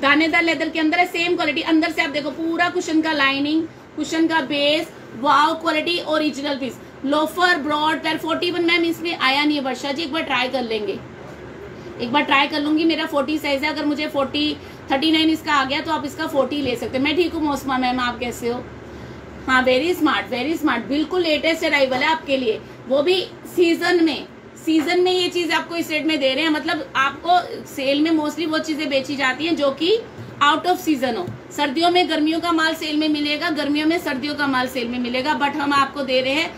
दानेदार लेदर के अंदर है सेम क्वालिटी अंदर से आप देखो पूरा कुशन का लाइनिंग कुशन का base wow quality original piece loafer broad पैर फोर्टी वन मैम इसमें आया नहीं है वर्षा जी एक बार ट्राई कर लेंगे। एक बार ट्राई कर लूँगी मेरा फोर्टी साइज़ है अगर मुझे फोर्टी थर्टी नाइन इसका आ गया तो आप इसका फोर्टी ले सकते हैं। मैं ठीक हूँ मौसमा मैम आप कैसे हो? हाँ वेरी स्मार्ट वेरी स्मार्ट बिल्कुल लेटेस्ट अराइवल है आपके लिए। वो भी सीज़न में। सीज़न में ये चीज़ आपको इस रेट में दे रहे हैं। मतलब आपको सेल में मोस्टली वो चीज़ें बेची जाती हैं जो कि आउट ऑफ़ सीज़न हो। सर्दियों में गर्मियों का माल सेल में मिलेगा, गर्मियों में सर्दियों का माल सेल में मिलेगा। बट हम आपको दे रहे हैं,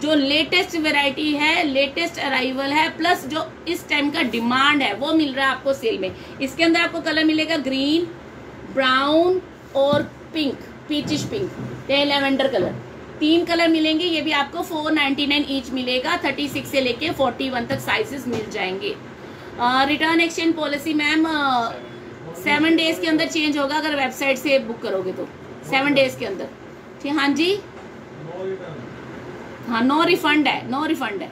जो लेटेस्ट वेराइटी है लेटेस्ट अराइवल है प्लस जो इस टाइम का डिमांड है, वो मिल रहा है आपको सेल में। इसके अंदर आपको कलर मिलेगा ग्रीन ब्राउन और pink peachish pink lavender colour तीन कलर मिलेंगे, ये भी आपको फोर नाइनटी नाइन ईच मिलेगा। थर्टी सिक्स से लेके फोर्टी वन तक साइजेस मिल जाएँगे। Return exchange policy ma'am seven days के अंदर चेंज होगा अगर वेबसाइट से बुक करोगे तो। सेवन डेज़ के अंदर। ठीक हाँ जी? हाँ नो रिफंड है नो रिफंड है।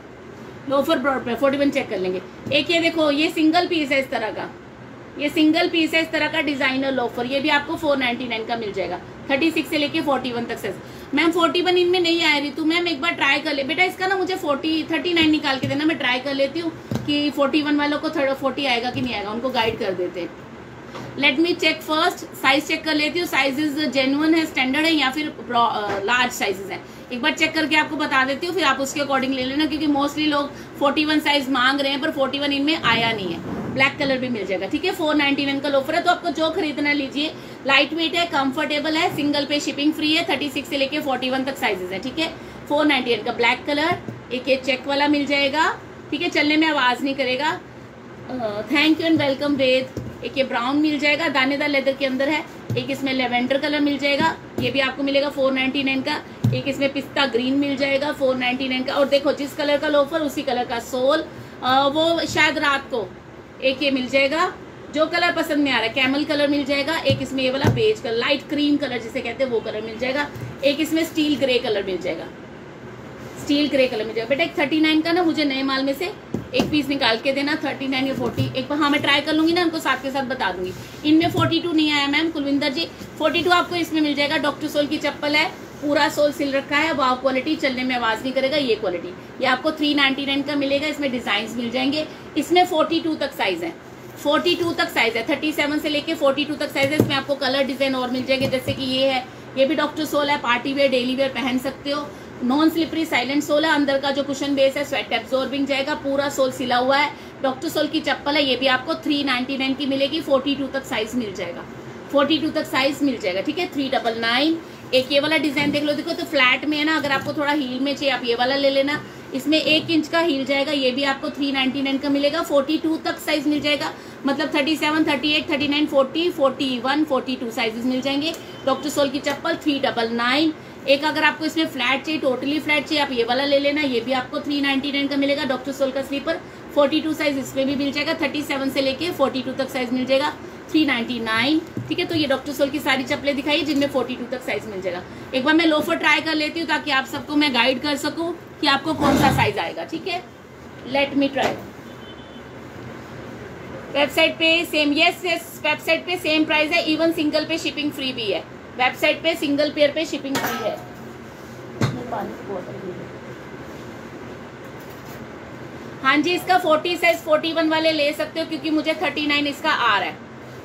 लोफर ब्रॉड पे फोर्टी वन चेक कर लेंगे। एक ये देखो, ये सिंगल पीस है इस तरह का। ये सिंगल पीस है, इस तरह का डिज़ाइनर लोफर ये भी आपको फोर नाइनटी नाइन का मिल जाएगा। थर्टी सिक्स से लेके फोर्टी वन तक से मैम फोर्टी वन इनमें नहीं आया रितु मैम, एक बार ट्राई कर ले। बेटा, इसका ना मुझे फोर्टी थर्टी नाइन निकाल के देना। मैं ट्राई कर लेती हूँ कि फोर्टी वन वालों को थर्ड फोर्टी आएगा कि नहीं आएगा। उनको गाइड कर देते हैं। Let me check first size check कर लेती हूँ। साइजेज जेन्युन है स्टैंडर्ड है या फिर लार्ज साइजेज है। एक बार चेक करके आपको बता देती हूँ, फिर आप उसके अकॉर्डिंग ले लेना, क्योंकि मोस्टली लोग 41 साइज़ मांग रहे हैं, पर 41 इनमें आया नहीं है। ब्लैक कलर भी मिल जाएगा ठीक है? फोर नाइनटी नाइन का लोफर है तो आपको जो खरीदना लीजिए लाइट वेट है कंफर्टेबल है सिंगल पे शिपिंग फ्री है थर्टी सिक्स से लेके फोर्टी वन तक साइजेस है ठीक है? फोर नाइनटी नाइन का ब्लैक कलर एक ये चेक वाला मिल जाएगा ठीक है? चलने में आवाज़ नहीं करेगा। Thank you and welcome Ved एक ये ब्राउन मिल जाएगा दानेदार लेदर के अंदर है एक इसमें लेवेंडर कलर मिल जाएगा ये भी आपको मिलेगा फोर नाइनटी नाइन का एक इसमें पिस्ता ग्रीन मिल जाएगा फोर नाइनटी नाइन का और देखो जिस कलर का लोफर उसी कलर का सोल। आ, वो शायद रात को एक ये मिल जाएगा, जो कलर पसंद में आ रहा है कैमल कलर मिल जाएगा, एक इसमें ये वाला beige colour light cream colour जिसे कहते हैं, वो कलर मिल जाएगा, एक इसमें स्टील ग्रे कलर मिल जाएगा। स्टील ग्रे कलर मिल जाएगा। बेटा, एक थर्टी नाइन का ना, मुझे नए माल में से एक पीस निकाल के देना थर्टी नाइन या फोर्टी एक बार हाँ मैं ट्राई कर लूँगी ना, उनको साथ के साथ बता दूँगी। इनमें फोर्टी टू नहीं आया ma'am Kulwinder ji forty two आपको इसमें मिल जाएगा डॉक्टर सोल की चप्पल है पूरा सोल सिल रखा है वाव क्वालिटी चलने में आवाज़ नहीं करेगा, ये क्वालिटी ये आपको थ्री नाइनटी नाइन का मिलेगा, इसमें डिज़ाइन मिल जाएँगे। इसमें फोर्टी टू तक साइज़ है। फोर्टी टू तक साइज़ है। थर्टी सेवन से लेके फोर्टी टू तक साइज़ है। इसमें आपको कलर डिज़ाइन और मिल जाएँगे, जैसे कि ये है। ये भी डॉक्टर सोल है पार्टी वेयर डेली वेयर पहन सकते हो। नॉन स्लिपरी साइलेंट सोल है। अंदर का जो कुशन बेस है स्वेट एब्जॉर्बिंग जाएगा। पूरा सोल सिला हुआ है। डॉक्टर सोल की चप्पल है, ये भी आपको थ्री नाइनटी नाइन की मिलेगी। फोर्टी टू तक साइज़ मिल जाएगा। फोर्टी टू तक साइज़ मिल जाएगा। ठीक है? थ्री डबल नाइन एक ये वाला डिज़ाइन देख लो, देखो तो फ्लैट में है ना, अगर आपको थोड़ा हील में चाहिए, आप ये वाला ले लेना। इसमें एक इंच का हील जाएगा, ये भी आपको थ्री नाइनटी नाइन का मिलेगा फोर्टी टू तक साइज़ मिल जाएगा। मतलब thirty seven thirty eight thirty nine forty forty one forty two sizes मिल जाएँगे। डॉक्टर सोल की चप्पल थ्री डबल नाइन एक अगर आपको इसमें फ्लैट चाहिए टोटली फ्लैट चाहिए, आप ये वाला ले लेना, ये भी आपको थ्री नाइनटी नाइन का मिलेगा। डॉक्टर सोल का स्लीपर फोर्टी टू साइज़ इसमें भी मिल जाएगा थर्टी सेवन से लेके फोर्टी टू तक साइज़ मिल जाएगा। थ्री नाइनटी नाइन, ठीक है? तो ये डॉक्टर सोल की सारी चप्पलें दिखाई जिनमें फोर्टी टू तक साइज़ मिल जाएगा। एक बार मैं लोफर ट्राई कर लेती हूँ ताकि आप सबको मैं गाइड कर सकूँ कि आपको कौन सा साइज़ आएगा, ठीक है? लेट मी ट्राई वेबसाइट पे सेम यस यस वेबसाइट पे सेम प्राइस है इवन सिंगल पे शिपिंग फ्री भी है। वेबसाइट पे सिंगल पेयर पे शिपिंग फ्री है। हाँ जी, इसका 40 साइज़ 41 वाले ले सकते हो, क्योंकि मुझे 39 इसका आ रहा है।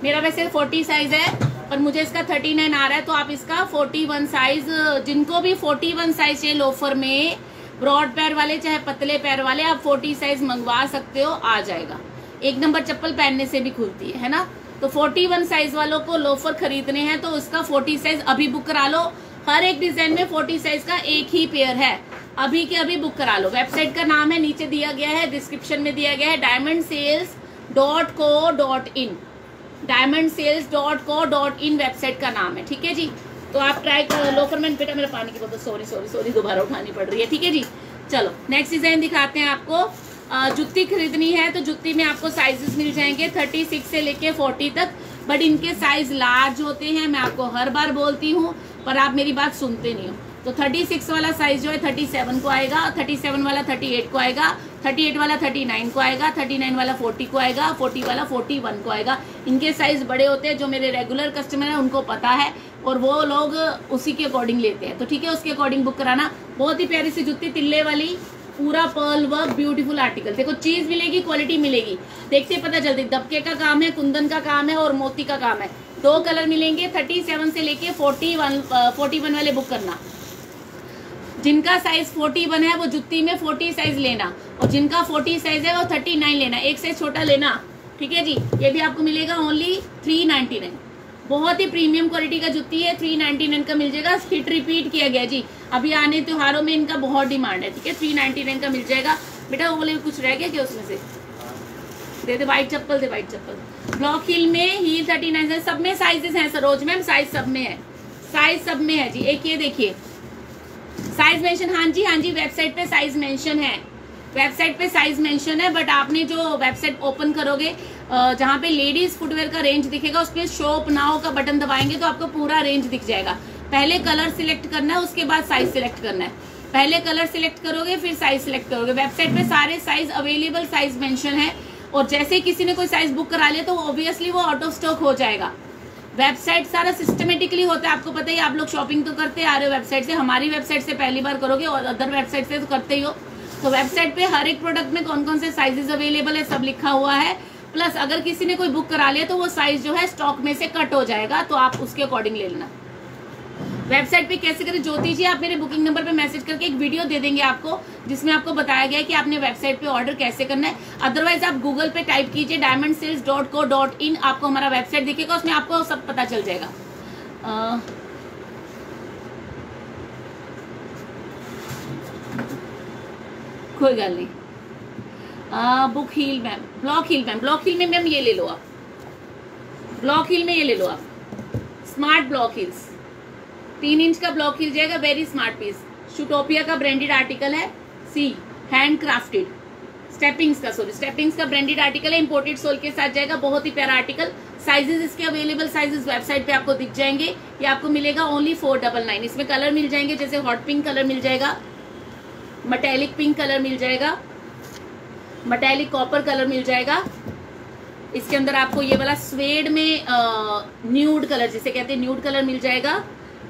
मेरा वैसे 40 साइज़ है पर मुझे इसका 39 आ रहा है तो आप इसका 41 साइज़ जिनको भी 41 साइज़ चाहिए लोफर में ब्रॉड पैर वाले, चाहे पतले पैर वाले, आप 40 साइज़ मंगवा सकते हो, आ जाएगा। एक नंबर चप्पल पहनने से भी खुलती है है ना? तो 41 साइज़ वालों को लोफर खरीदने हैं तो उसका 40 साइज़ अभी बुक करा लो। हर एक डिज़ाइन में 40 साइज़ का एक ही पेयर है। अभी के अभी बुक करा लो। वेबसाइट का नाम है, नीचे दिया गया है डिस्क्रिप्शन में दिया गया है diamond sales dot co dot in diamond sales dot co dot in website का नाम है, ठीक है जी? तो आप ट्राई कर लोफर मैन बेटा मेरा पानी की बोतल सॉरी सॉरी सॉरी दोबारा उठानी पड़ रही है, ठीक है जी? चलो नेक्स्ट डिज़ाइन दिखाते हैं आपको। जुत्ती खरीदनी है तो जुत्ती में आपको साइजेस मिल जाएँगे थर्टी सिक्स से लेके फोर्टी तक। बट इनके साइज़ लार्ज होते हैं, मैं आपको हर बार बोलती हूँ, पर आप मेरी बात सुनते नहीं हो। तो थर्टी सिक्स वाला साइज़ जो है थर्टी सेवन को आएगा थर्टी सेवन वाला थर्टी एट को आएगा। थर्टी एट वाला थर्टी नाइन को आएगा, थर्टी नाइन वाला फोर्टी को आएगा, फोर्टी वाला फोर्टी वन को आएगा। इनके साइज़ बड़े होते हैं, जो मेरे रेगुलर कस्टमर है, उनको पता है और वो लोग उसी के अकॉर्डिंग लेते हैं। तो ठीक है, उसके अकॉर्डिंग बुक कराना। बहुत ही प्यारी सी जुत्ती, तिल्ले वाली, पूरा पर्ल वर्क ब्यूटीफुल आर्टिकल देखो चीज़ मिलेगी क्वालिटी मिलेगी। देखते पता चलती दबके का काम है, कुंदन का काम है और मोती का काम है। दो कलर मिलेंगे थर्टी सेवन से लेके फोर्टी वन फोर्टी वन वाले बुक करना। जिनका साइज़ फोर्टी वन है, वो जुत्ती में फोर्टी साइज़ लेना। और जिनका फोर्टी साइज़ है, वो थर्टी नाइन लेना। एक साइज़ छोटा लेना। ठीक है जी? ये भी आपको मिलेगा ओनली थ्री नाइनटी नाइन बहुत ही प्रीमियम क्वालिटी का जुत्ती है थ्री नाइनटी नाइन का मिल जाएगा। फिट रिपीट किया गया जी। अभी आने त्योहारों में इनका बहुत डिमांड है, ठीक है? थ्री नाइनटी नाइन का मिल जाएगा। बेटा, वो बोले कुछ रह गया क्या उसमें से? दे दे व्हाइट चप्पल, दे वाइट चप्पल। ब्लॉक हिल में हील थर्टी नाइन सब में साइजेस हैं, सरोज मैम साइज़ सब में है। साइज़ सब में है जी। एक ये देखिए। साइज़ मेंशन हाँ जी हाँ जी वेबसाइट पे साइज़ मेंशन है। वेबसाइट पे साइज़ मेंशन है बट आपने जो वेबसाइट ओपन करोगे जहाँ पे लेडीज़ फुटवेयर का रेंज दिखेगा, उसमें शॉप नाउ का बटन दबाएँगे तो आपको पूरा रेंज दिख जाएगा। पहले कलर सिलेक्ट करना है, उसके बाद साइज़ सिलेक्ट करना है। पहले कलर सिलेक्ट करोगे, फिर साइज़ सिलेक्ट करोगे। वेबसाइट पे सारे साइज़ अवेलेबल साइज़ मेंशन है, और जैसे किसी ने कोई साइज़ बुक करा लिया तो ऑब्वियसली वो आउट ऑफ़ स्टॉक हो जाएगा। वेबसाइट सारा सिस्टमेटिकली होता है, आपको पता ही आप लोग शॉपिंग तो करते आ रहे हो वेबसाइट से, हमारी वेबसाइट से पहली बार करोगे और अदर वेबसाइट से तो करते ही हो। तो वेबसाइट पे हर एक प्रोडक्ट में कौन कौन से साइजेस अवेलेबल है, सब लिखा हुआ है। प्लस अगर किसी ने कोई बुक करा लिया तो वो साइज़ जो है स्टॉक में से कट हो जाएगा तो आप उसके अकॉर्डिंग ले लेना। वेबसाइट पे कैसे करें? ज्योति जी, आप मेरे बुकिंग नंबर पे मैसेज करके एक वीडियो दे देंगे आपको, जिसमें आपको बताया गया है कि आपने वेबसाइट पे ऑर्डर कैसे करना है। अदरवाइज़ आप गूगल पे टाइप कीजिए diamond sales dot co dot in आपको हमारा वेबसाइट दिखेगा, उसमें आपको सब पता चल जाएगा। कोई गल नहीं। Book heel ma'am block heel ma'am block heel में मैम ये ले लो आप। ब्लॉक हील में ये ले लो आप। स्मार्ट ब्लॉक हील्स तीन इंच का ब्लॉक हील जाएगा वेरी स्मार्ट पीस शुटोपिया का ब्रांडेड आर्टिकल है सी हैंड क्राफ्टेड स्टेपिंग्स का सॉरी स्टेपिंग्स का ब्रांडेड आर्टिकल है इंपोर्टेड सोल के साथ जाएगा, बहुत ही प्यारा आर्टिकल साइजेस इसके अवेलेबल साइजेस वेबसाइट पे आपको दिख जाएँगे. ये आपको मिलेगा ओनली फोर डबल नाइन इसमें कलर मिल जाएँगे, जैसे हॉट पिंक कलर मिल जाएगा मटेलिक पिंक कलर मिल जाएगा मटैलिक कॉपर कलर मिल जाएगा. इसके अंदर आपको ये वाला स्वेड में न्यूड कलर जिसे कहते हैं न्यूड कलर मिल जाएगा.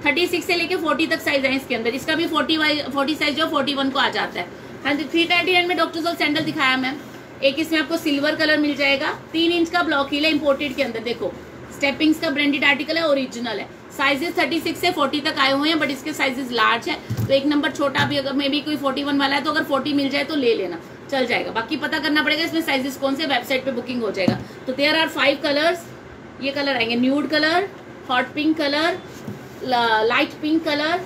थर्टी सिक्स से लेके फोर्टी तक साइज़ है इसके अंदर। इसका भी फोर्टी वाइज फोर्टी साइज़ जो फोर्टी वन को आ जाता है। हाँ जी थ्री थर्टी एंड में डॉक्टर सैंडल दिखाया मैम। एक इसमें आपको सिल्वर कलर मिल जाएगा। तीन इंच का ब्लॉक हिल है इम्पोर्टेड के अंदर, देखो। स्टेपिंग्स का ब्रांडेड आर्टिकल है ओरिजिनल है। साइजेस थर्टी सिक्स से फोर्टी तक आए हुए हैं बट इसके साइजेस लार्ज है। तो एक नंबर छोटा भी, अगर मे भी कोई फोर्टी वन वाला है तो अगर फोर्टी मिल जाए तो ले लेना। चल जाएगा। बाकी पता करना पड़ेगा इसमें साइजेस कौन से वेबसाइट पे बुकिंग हो जाएगा। तो देयर आर फाइव कलर्स ये कलर आएँगे। Nude colour hot pink colour light pink colour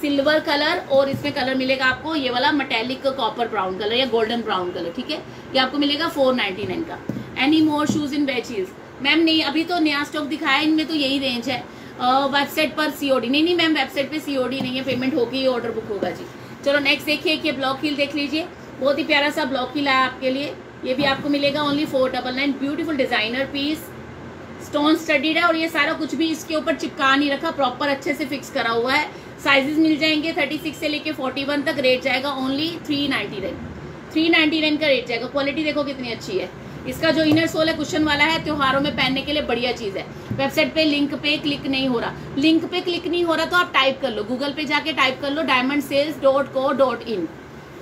silver colour और इसमें कलर मिलेगा आपको ये वाला मटेलिक कॉपर ब्राउन कलर या गोल्डन ब्राउन कलर ठीक है? ये आपको मिलेगा फोर नाइनटी नाइन का। Any more shoes in beiges ma'am नहीं, अभी तो नया स्टॉक दिखाया, इनमें तो यही रेंज है। वेबसाइट पर सीओडी नहीं नहीं मैम वेबसाइट पे सीओडी नहीं है पेमेंट होगी ऑर्डर बुक होगा जी। चलो नेक्स्ट देखिए कि ब्लॉक हिल देख लीजिए। बहुत ही प्यारा सा ब्लॉक हिल है आपके लिए। ये भी आपको मिलेगा only four double nine beautiful designer piece stone studded है और ये सारा कुछ भी इसके ऊपर चिपका नहीं रखा प्रॉपर अच्छे से फिक्स करा हुआ है। साइजेस मिल जाएँगे 36 से लेके 41 तक रेट जाएगा only three ninety nine three ninety nine का रेट जाएगा। क्वालिटी देखो कितनी अच्छी है। इसका जो इनर सोल है कुशन वाला है, त्योहारों में पहनने के लिए बढ़िया चीज़ है। वेबसाइट पे लिंक पे क्लिक नहीं हो रहा। लिंक पे क्लिक नहीं हो रहा तो आप टाइप कर लो। गूगल पे जाके टाइप कर लो diamond sales dot co dot in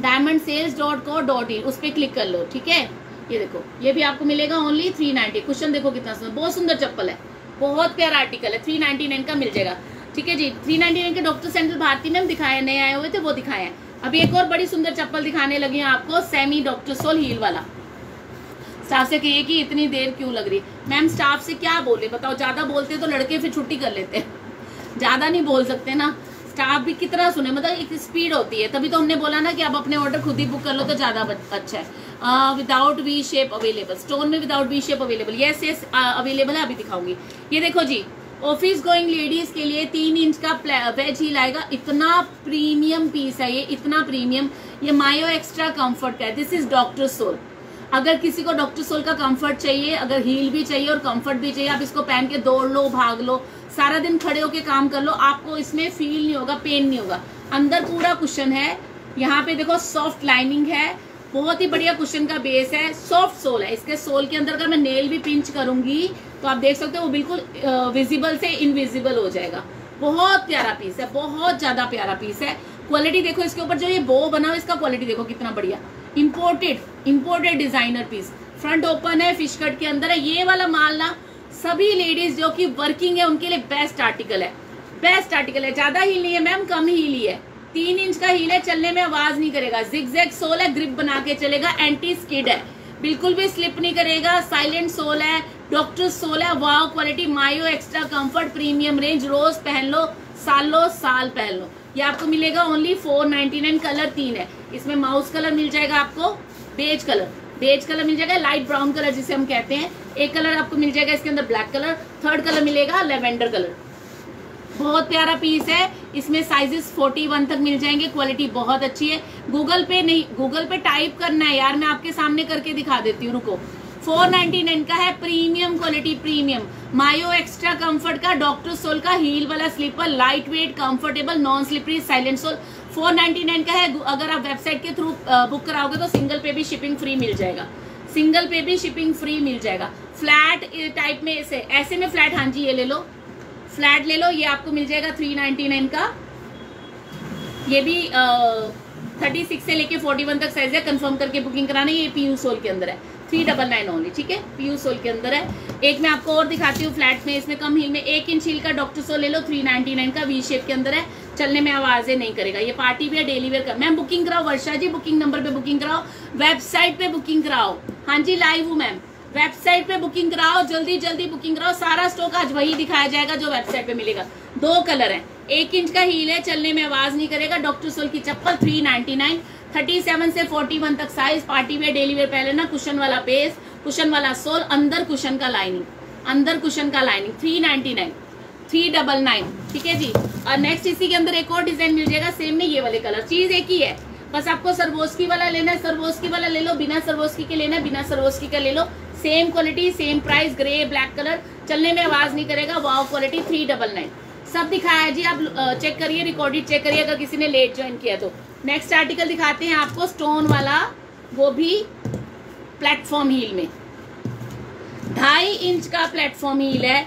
diamond sales dot co dot in उस पर क्लिक कर लो, ठीक है? ये देखो, ये भी आपको मिलेगा ओनली थ्री नाइनटी क्वेश्चन देखो कितना सुंदर, बहुत सुंदर चप्पल है। बहुत प्यारा आर्टिकल है थ्री नाइनटी नाइन का मिल जाएगा। ठीक है जी थ्री नाइनटी नाइन के डॉक्टर सैंडल भारती में हम दिखाए, नए आए हुए थे, वो दिखाए हैं। अभी एक और बड़ी सुंदर चप्पल दिखाने लगी है आपको सेमी डॉक्टर सोल हील वाला। स्टाफ से कहिए कि इतनी देर क्यों लग रही? मैम स्टाफ से क्या बोले? बताओ, ज़्यादा बोलते तो लड़के फिर छुट्टी कर लेते हैं। ज़्यादा नहीं बोल सकते ना। स्टाफ भी कितना सुने मतलब एक स्पीड होती है। तभी तो हमने बोला ना कि आप अपने ऑर्डर खुद ही बुक कर लो तो ज़्यादा अच्छा है। Without V shape available stone में without V shape available yes yes available है, अभी दिखाऊँगी। ये देखो जी ऑफ़िस गोइंग लेडीज़ के लिए तीन इंच का वेज ही लाएगा इतना प्रीमियम पीस है ये, इतना प्रीमियम ये मायो एक्स्ट्रा कंफर्ट का है। दिस इज़ डॉक्टर सोल अगर किसी को डॉक्टर सोल का कंफर्ट चाहिए, अगर हील भी चाहिए और कंफर्ट भी चाहिए, आप इसको पहन के दौड़ लो, भाग लो, सारा दिन खड़े होके काम कर लो, आपको इसमें फील नहीं होगा पेन नहीं होगा। अंदर पूरा कुशन है, यहाँ पे देखो सॉफ्ट लाइनिंग है, बहुत ही बढ़िया कुशन का बेस है सॉफ्ट सोल है। इसके सोल के अंदर अगर मैं नेल भी पिंच करूँगी तो आप देख सकते हो वो बिल्कुल विजिबल से इनविजिबल हो जाएगा। बहुत प्यारा पीस है, बहुत ज़्यादा प्यारा पीस है। क्वालिटी देखो इसके ऊपर, जो ये बो बना हुआ इसका क्वालिटी देखो कितना बढ़िया। Imported imported designer piece front open है फ़िश कट के अंदर है, ये वाला माल ना सभी लेडीज़ जो कि वर्किंग है, उनके लिए बेस्ट आर्टिकल है। बेस्ट आर्टिकल है, ज़्यादा हील नहीं है मैम कम हील ही तीन इंच का हील है, चलने में आवाज़ नहीं करेगा। जिग सोल है ग्रिप बना के चलेगा एंटी स्किड है। बिल्कुल भी स्लिप नहीं करेगा साइलेंट सोल है डॉक्टर सोल है वाव क्वालिटी मायो एक्स्ट्रा कंफर्ट प्रीमियम रेंज रोज पहन लो, सालो साल पहन लो। ये आपको मिलेगा only four ninety nine colour तीन है। इसमें माउस कलर मिल जाएगा आपको बेज कलर बेज कलर मिल जाएगा लाइट ब्राउन कलर जिसे हम कहते हैं. एक कलर आपको मिल जाएगा इसके अंदर ब्लैक कलर थर्ड कलर मिलेगा लेवेंडर कलर बहुत प्यारा पीस है. इसमें साइजेस 41 तक मिल जाएँगे. क्वालिटी बहुत अच्छी है. गूगल पे नहीं गूगल पे टाइप करना है यार. मैं आपके सामने करके दिखा देती हूँ, रुको. 499 का है प्रीमियम क्वालिटी प्रीमियम मायो एक्स्ट्रा कंफर्ट का डॉक्टर सोल का हील वाला slipper light weight comfortable non slippery silent sole 499 का है। अगर आप वेबसाइट के थ्रू बुक कराओगे तो सिंगल पे भी शिपिंग फ्री मिल जाएगा। सिंगल पे भी शिपिंग फ्री मिल जाएगा। फ्लैट टाइप में ऐसे ऐसे में फ्लैट हाँ जी, ये ले लो। फ्लैट ले लो, ये आपको मिल जाएगा 399 का। ये भी थर्टी सिक्स से लेके फोर्टी वन तक साइज़ है। कंफर्म करके बुकिंग कराना, ये पीयू सोल के अंदर है। थ्री डबल नाइन ओनली ठीक है? पीयू सोल के अंदर है। एक मैं आपको और दिखाती हूँ, फ्लैट में, इसमें कम हील में एक इंच हील का डॉक्टर सोल ले लो, थ्री नाइनटी नाइन का वी शेप के अंदर है। चलने में आवाज़ें नहीं करेगा। ये पार्टी वेयर डेली वेयर का। मैम बुकिंग कराओ, वर्षा जी बुकिंग नंबर पे बुकिंग कराओ। वेबसाइट पे बुकिंग कराओ। हाँ जी लाइव हूँ मैम वेबसाइट पे बुकिंग कराओ, जल्दी जल्दी बुकिंग कराओ। सारा स्टॉक आज वही दिखाया जाएगा जो वेबसाइट पे मिलेगा। दो कलर है। एक इंच का हील है, चलने में आवाज़ नहीं करेगा। डॉक्टर सोल की चप्पल three ninety nine thirty seven से फोर्टी वन तक size party wear daily wear पहले ना कुशन वाला बेस कुशन वाला सोल अंदर कुशन का लाइनिंग अंदर कुशन का lining three ninety nine three double nine ठीक है जी? और नेक्स्ट इसी के अंदर एक और डिज़ाइन मिल जाएगा सेम में ये वाले कलर चीज़ एक ही है। बस आपको सरवोस्की वाला लेना है, सरवोस्की वाला ले लो, बिना सरवोस्की के लेना है, बिना सरवोस्की का ले लो। Same quality same price grey black colour चलने में आवाज़ नहीं करेगा wow quality three double nine सब दिखाया है जी, आप चेक करिए रिकॉर्डेड चेक करिए, अगर किसी ने लेट ज्वाइन किया तो। नेक्स्ट आर्टिकल दिखाते हैं आपको स्टोन वाला, वो भी प्लेटफॉर्म हील में। ढाई इंच का प्लेटफॉर्म हील है।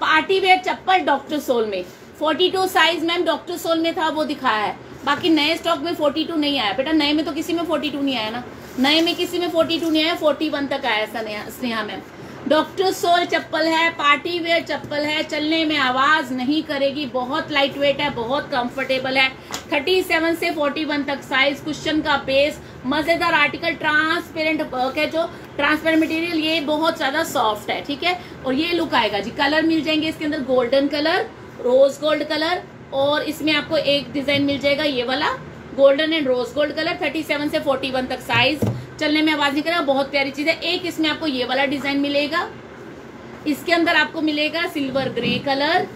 पार्टी वेयर चप्पल डॉक्टर सोल में। 42 साइज़ मैम डॉक्टर सोल में था, वो दिखाया है। बाकी नए स्टॉक में 42 नहीं आया। बेटा, नए में तो किसी में 42 नहीं आया ना। नए में किसी में 42 नहीं आया, 41 तक आया स्नेहा मैम डॉक्टर सोल चप्पल है पार्टी वेयर चप्पल है, चलने में आवाज़ नहीं करेगी, बहुत लाइट वेट है, बहुत कंफर्टेबल है। 37 से 41 तक साइज़ क्वेश्चन का बेस मज़ेदार आर्टिकल ट्रांसपेरेंट वर्क है जो ट्रांसपेरेंट मटेरियल ये बहुत ज़्यादा सॉफ्ट है, ठीक है? और ये लुक आएगा जी कलर मिल जाएँगे इसके अंदर golden colour rose gold colour और इसमें आपको एक डिज़ाइन मिल जाएगा ये वाला golden and rose gold colour 37 से 41 तक साइज़ चलने में आवाज़ नहीं करेगा बहुत प्यारी चीज़ है। एक इसमें आपको ये वाला डिज़ाइन मिलेगा। इसके अंदर आपको मिलेगा silver grey colour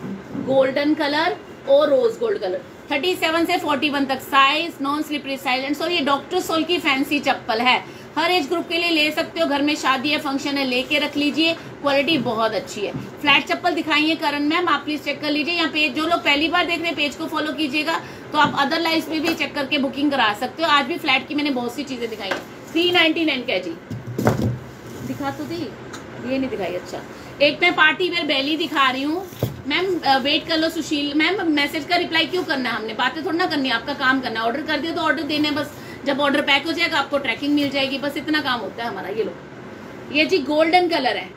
golden colour और रोज गोल्ड कलर 37 से 41 तक साइज़ नॉन स्लिपरी साइलेंस और ये डॉक्टर सोल की फैंसी चप्पल है। हर एज ग्रुप के लिए ले सकते हो। घर में शादी है फ़ंक्शन है, लेके रख लीजिए। क्वालिटी बहुत अच्छी है। फ्लैट चप्पल दिखाइए करण मैम, आप प्लीज़ चेक कर लीजिए। यहाँ पेज जो लोग पहली बार देख रहे हैं पेज को फॉलो कीजिएगा। तो आप अदर लाइफ में भी चेक करके बुकिंग करा सकते हो। आज भी फ्लैट की मैंने बहुत सी चीज़ें दिखाई है। थ्री नाइनटी नाइन का जी। दिखा तो दी? ये नहीं दिखाई अच्छा। एक मैं पार्टी वेयर बैली दिखा रही हूँ। मैम वेट कर लो सुशील। मैम मैसेज का रिप्लाई क्यों करना है हमने? बातें थोड़ी ना करनी आपका काम करना है। ऑर्डर कर दिया तो ऑर्डर देने बस। जब ऑर्डर पैक हो जाएगा, आपको ट्रैकिंग मिल जाएगी। बस इतना काम होता है हमारा, ये लो। ये जी गोल्डन कलर है।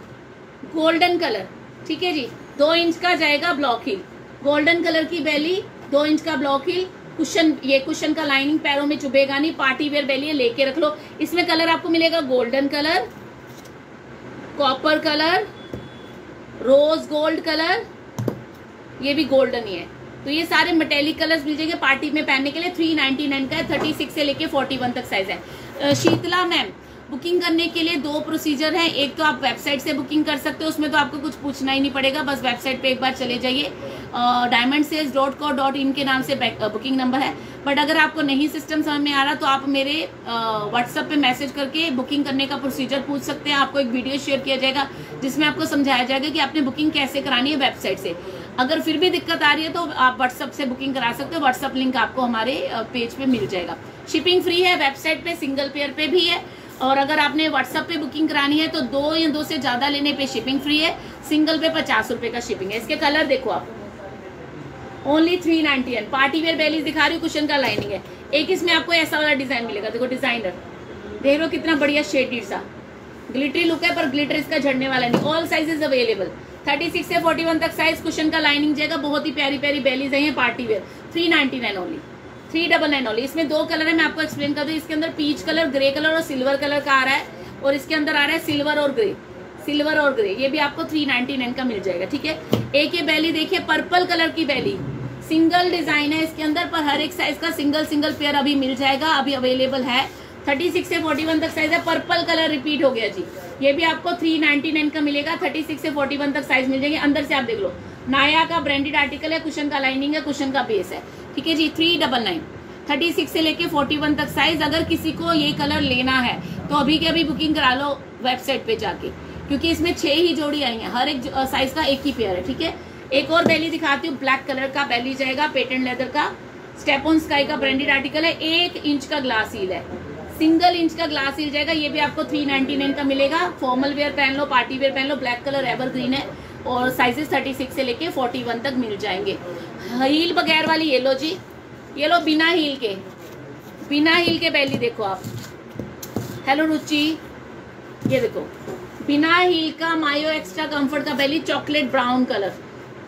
गोल्डन कलर ठीक है जी? दो इंच का जाएगा ब्लॉक हिल गोल्डन कलर की बैली दो इंच का ब्लॉक हिल कुशन ये कुशन का लाइनिंग पैरों में चुभेगा नहीं। पार्टी वेयर बैली लेके रख लो। इसमें कलर आपको मिलेगा golden colour copper colour rose gold colour ये भी गोल्डन ही है। तो ये सारे मेटेलिक कलर्स मिल जाएँगे पार्टी में पहनने के लिए। थ्री नाइनटी नाइन का है थर्टी सिक्स से लेके फोर्टी वन तक साइज़ है। शीतला मैम बुकिंग करने के लिए दो प्रोसीजर है। एक तो आप वेबसाइट से बुकिंग कर सकते हो, उसमें तो आपको कुछ पूछना ही नहीं पड़ेगा। बस वेबसाइट पे एक बार चले जाइए। Diamond sales dot co dot in के नाम से बुकिंग नंबर है। बट अगर आपको नहीं सिस्टम समझ में आ रहा तो आप मेरे व्हाट्सएप पे मैसेज करके बुकिंग करने का प्रोसीजर पूछ सकते हैं। आपको एक वीडियो शेयर किया जाएगा, जिसमें आपको समझाया जाएगा कि आपने बुकिंग कैसे करानी है वेबसाइट से। अगर फिर भी दिक्कत आ रही है तो आप व्हाट्सअप से बुकिंग करा सकते हो। व्हाट्सअप लिंक आपको हमारे पेज पे मिल जाएगा। शिपिंग फ्री है वेबसाइट पे सिंगल पेयर पे भी है। और अगर आपने व्हाट्सएप पे बुकिंग करानी है तो दो या दो से ज़्यादा लेने पे शिपिंग फ्री है। सिंगल पे पचास रुपए का शिपिंग है। इसके कलर देखो आप। ओनली थ्री नाइनटी एन पार्टी वेयर बैलीज दिखा रही हूँ कुशन का लाइनिंग है। एक इसमें आपको ऐसा वाला डिज़ाइन मिलेगा। देखो डिज़ाइनर देख हो कितना बढ़िया शेडेड सा। ग्लिटरी लुक है, पर ग्लिटर इसका झड़ने वाला नहीं। All sizes available thirty six से फोर्टी वन तक साइज़ कुशन का लाइनिंग जाएगा। बहुत ही प्यारी प्यारी बेलीज है party wear three ninety nine only three double nine only इसमें दो कलर है, मैं आपको एक्सप्लेन कर दू। इसके अंदर पीच कलर ग्रे कलर और सिल्वर कलर का आ रहा है। और इसके अंदर आ रहा है सिल्वर और ग्रे सिल्वर और ग्रे ये भी आपको थ्री नाइनटी नाइन का मिल जाएगा, ठीक है? एक ये बैली देखिए पर्पल कलर की बैली सिंगल डिज़ाइन है इसके अंदर, पर हर एक साइज़ का सिंगल सिंगल पेयर अभी मिल जाएगा, अभी अवेलेबल है। थर्टी सिक्स से फोर्टी वन तक साइज़ है पर्पल कलर रिपीट हो गया जी। ये भी आपको थ्री नाइनटी नाइन का मिलेगा थर्टी सिक्स से फोर्टी वन तक साइज़ मिल जाएँगे। अंदर से आप देख लो, नाया का ब्रांडेड आर्टिकल है कुशन का लाइनिंग है कुशन का बेस है। ठीक है जी three double nine thirty six से लेके फोर्टी वन तक साइज़ अगर किसी को ये कलर लेना है तो अभी के अभी बुकिंग करा लो वेबसाइट पे जाके। क्योंकि इसमें छह ही जोड़ी आई है, हर एक साइज़ का एक ही पेयर है, ठीक है? एक और बैली दिखाती हूँ ब्लैक कलर का बैली जाएगा पेटेंट लेदर का। स्टेपोन स्काई का ब्रांडेड आर्टिकल है, एक इंच का ग्लास हील है। सिंगल इंच का ग्लास हिल जाएगा, ये भी आपको थ्री नाइनटी नाइन का मिलेगा। फॉर्मल वेयर पहन लो पार्टी वेयर पहन लो ब्लैक कलर एवर ग्रीन है। और साइजेस थर्टी सिक्स से लेके फोर्टी वन तक मिल जाएँगे। हील बगैर वाली ये लो जी। ये लो बिना हील के। बिना हील के बैली देखो आप। हेलो रुचि। ये देखो। बिना हील का मायो एक्स्ट्रा कंफर्ट का belly chocolate brown colour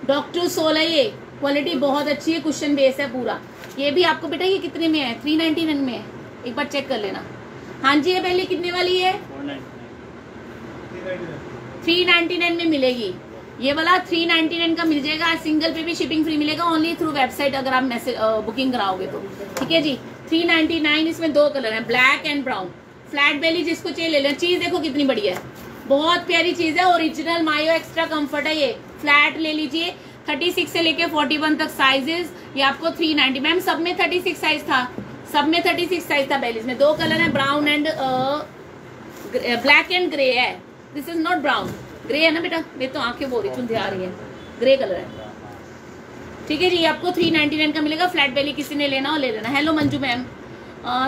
doctor sole ये। क्वालिटी बहुत अच्छी है क्वेश्चन बेस है पूरा। ये भी आपको बेटा, ये कितने में है? थ्री नाइनटी नाइन में है। एक बार चेक कर लेना। हाँ जी, ये पहले कितने वाली है? थ्री नाइनटी नाइन में मिलेगी। ये वाला थ्री नाइनटी नाइन का मिल जाएगा सिंगल पे भी शिपिंग फ्री मिलेगा ओनली थ्रू वेबसाइट अगर आप मैसेज बुकिंग कराओगे तो। ठीक है जी? थ्री नाइनटी नाइन इसमें दो कलर है black and brown flat belly जिसको चाहिए ले लेना चीज़ देखो कितनी बढ़िया है। बहुत प्यारी चीज़ है ओरिजिनल मायो एक्स्ट्रा कंफर्ट है ये। फ्लैट ले लीजिए। थर्टी सिक्स से लेके फोर्टी वन तक साइजेस ये आपको थ्री नाइनटी मैम, सब में थर्टी सिक्स साइज़ था। सब में थर्टी सिक्स साइज़ था बैलीज में। दो कलर है brown and black and grey है। This is not brown grey है ना बेटा? मेरी तो आँखें बोल रही चुंधे आ रही है। ग्रे कलर है। ठीक है जी, आपको थ्री नाइनटी नाइन का मिलेगा। फ्लैट बेली किसी ने लेना हो, ले लेना। Hello Manju ma'am